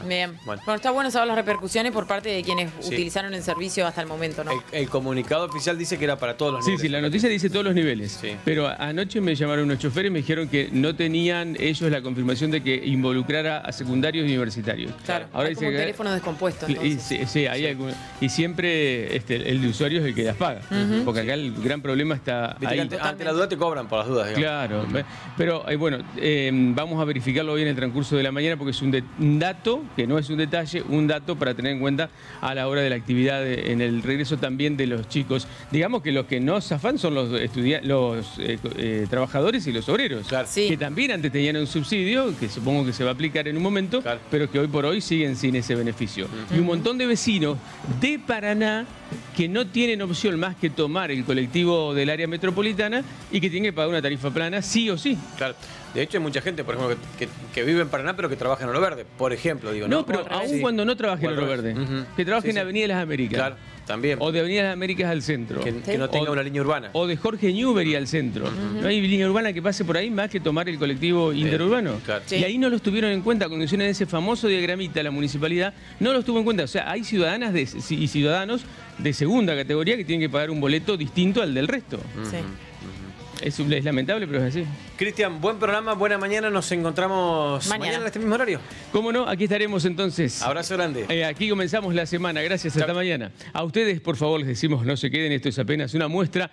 S2: Bien.
S3: Bueno.
S2: Bueno. está bueno saber las repercusiones por parte de quienes
S3: Sí.
S2: utilizaron el servicio hasta el momento, ¿no?
S3: El comunicado oficial dice que era para todos los
S107: Sí,
S3: niveles.
S107: sí, la noticia dice todos los niveles. Pero anoche me llamaron unos choferes y me dijeron que no tenían ellos la confirmación de que involucrara a secundarios y universitarios.
S2: Claro.
S107: Ahora
S2: Hay
S107: dice
S2: como un
S107: que-
S2: teléfono descompuesto.
S107: Y, sí, sí, hay algún- y siempre este, el de usuario es el que las paga. Porque acá el gran problema está ahí.
S3: ante, ante la duda te cobran por las dudas, digamos.
S107: Claro, pero eh, bueno, eh, vamos a verificarlo hoy en el transcurso de la mañana porque es un, de- un dato, que no es un detalle, un dato para tener en cuenta a la hora de la actividad de- en el regreso también de los chicos. Digamos que los que no zafan son los, los eh, eh, trabajadores y los obreros, que también antes tenían un subsidio, que supongo que se va a aplicar en un momento, pero que hoy por hoy siguen sin ese beneficio. Y un montón de vecinos de Paraná que no tienen opción más que tomar el colectivo del área metropolitana y que tienen que pagar una tarifa plana sí o sí.
S3: Claro. De hecho, hay mucha gente, por ejemplo, que, que- que vive en Paraná, pero que trabaja en Oro Verde, por ejemplo, digo.
S107: No, pero aún
S3: Sí.
S107: cuando no trabaje en Oro. Verde, que trabaje
S3: Sí,
S107: en
S3: sí.
S107: Avenida de las Américas.
S3: Claro. También.
S107: O de Avenida Las Américas al centro.
S3: Que, que no tenga
S107: O-
S3: una línea urbana.
S107: O de Jorge Newbery al centro. No hay línea urbana que pase por ahí más que tomar el colectivo interurbano.
S3: claro.
S107: Y ahí no los tuvieron en cuenta, cuando hicieron ese famoso diagramita, la municipalidad no los tuvo en cuenta. O sea, hay ciudadanas de- y ciudadanos de segunda categoría que tienen que pagar un boleto distinto al del resto. Es, es lamentable, pero es así.
S3: Cristian, buen programa, buena mañana. Nos encontramos mañana,
S107: Mañana.
S3: en este mismo horario.
S107: ¿Cómo no? Aquí estaremos entonces.
S3: Abrazo grande.
S107: Eh, aquí comenzamos la semana. Gracias, hasta mañana. A ustedes, por favor, les decimos no se queden. Esto es apenas una muestra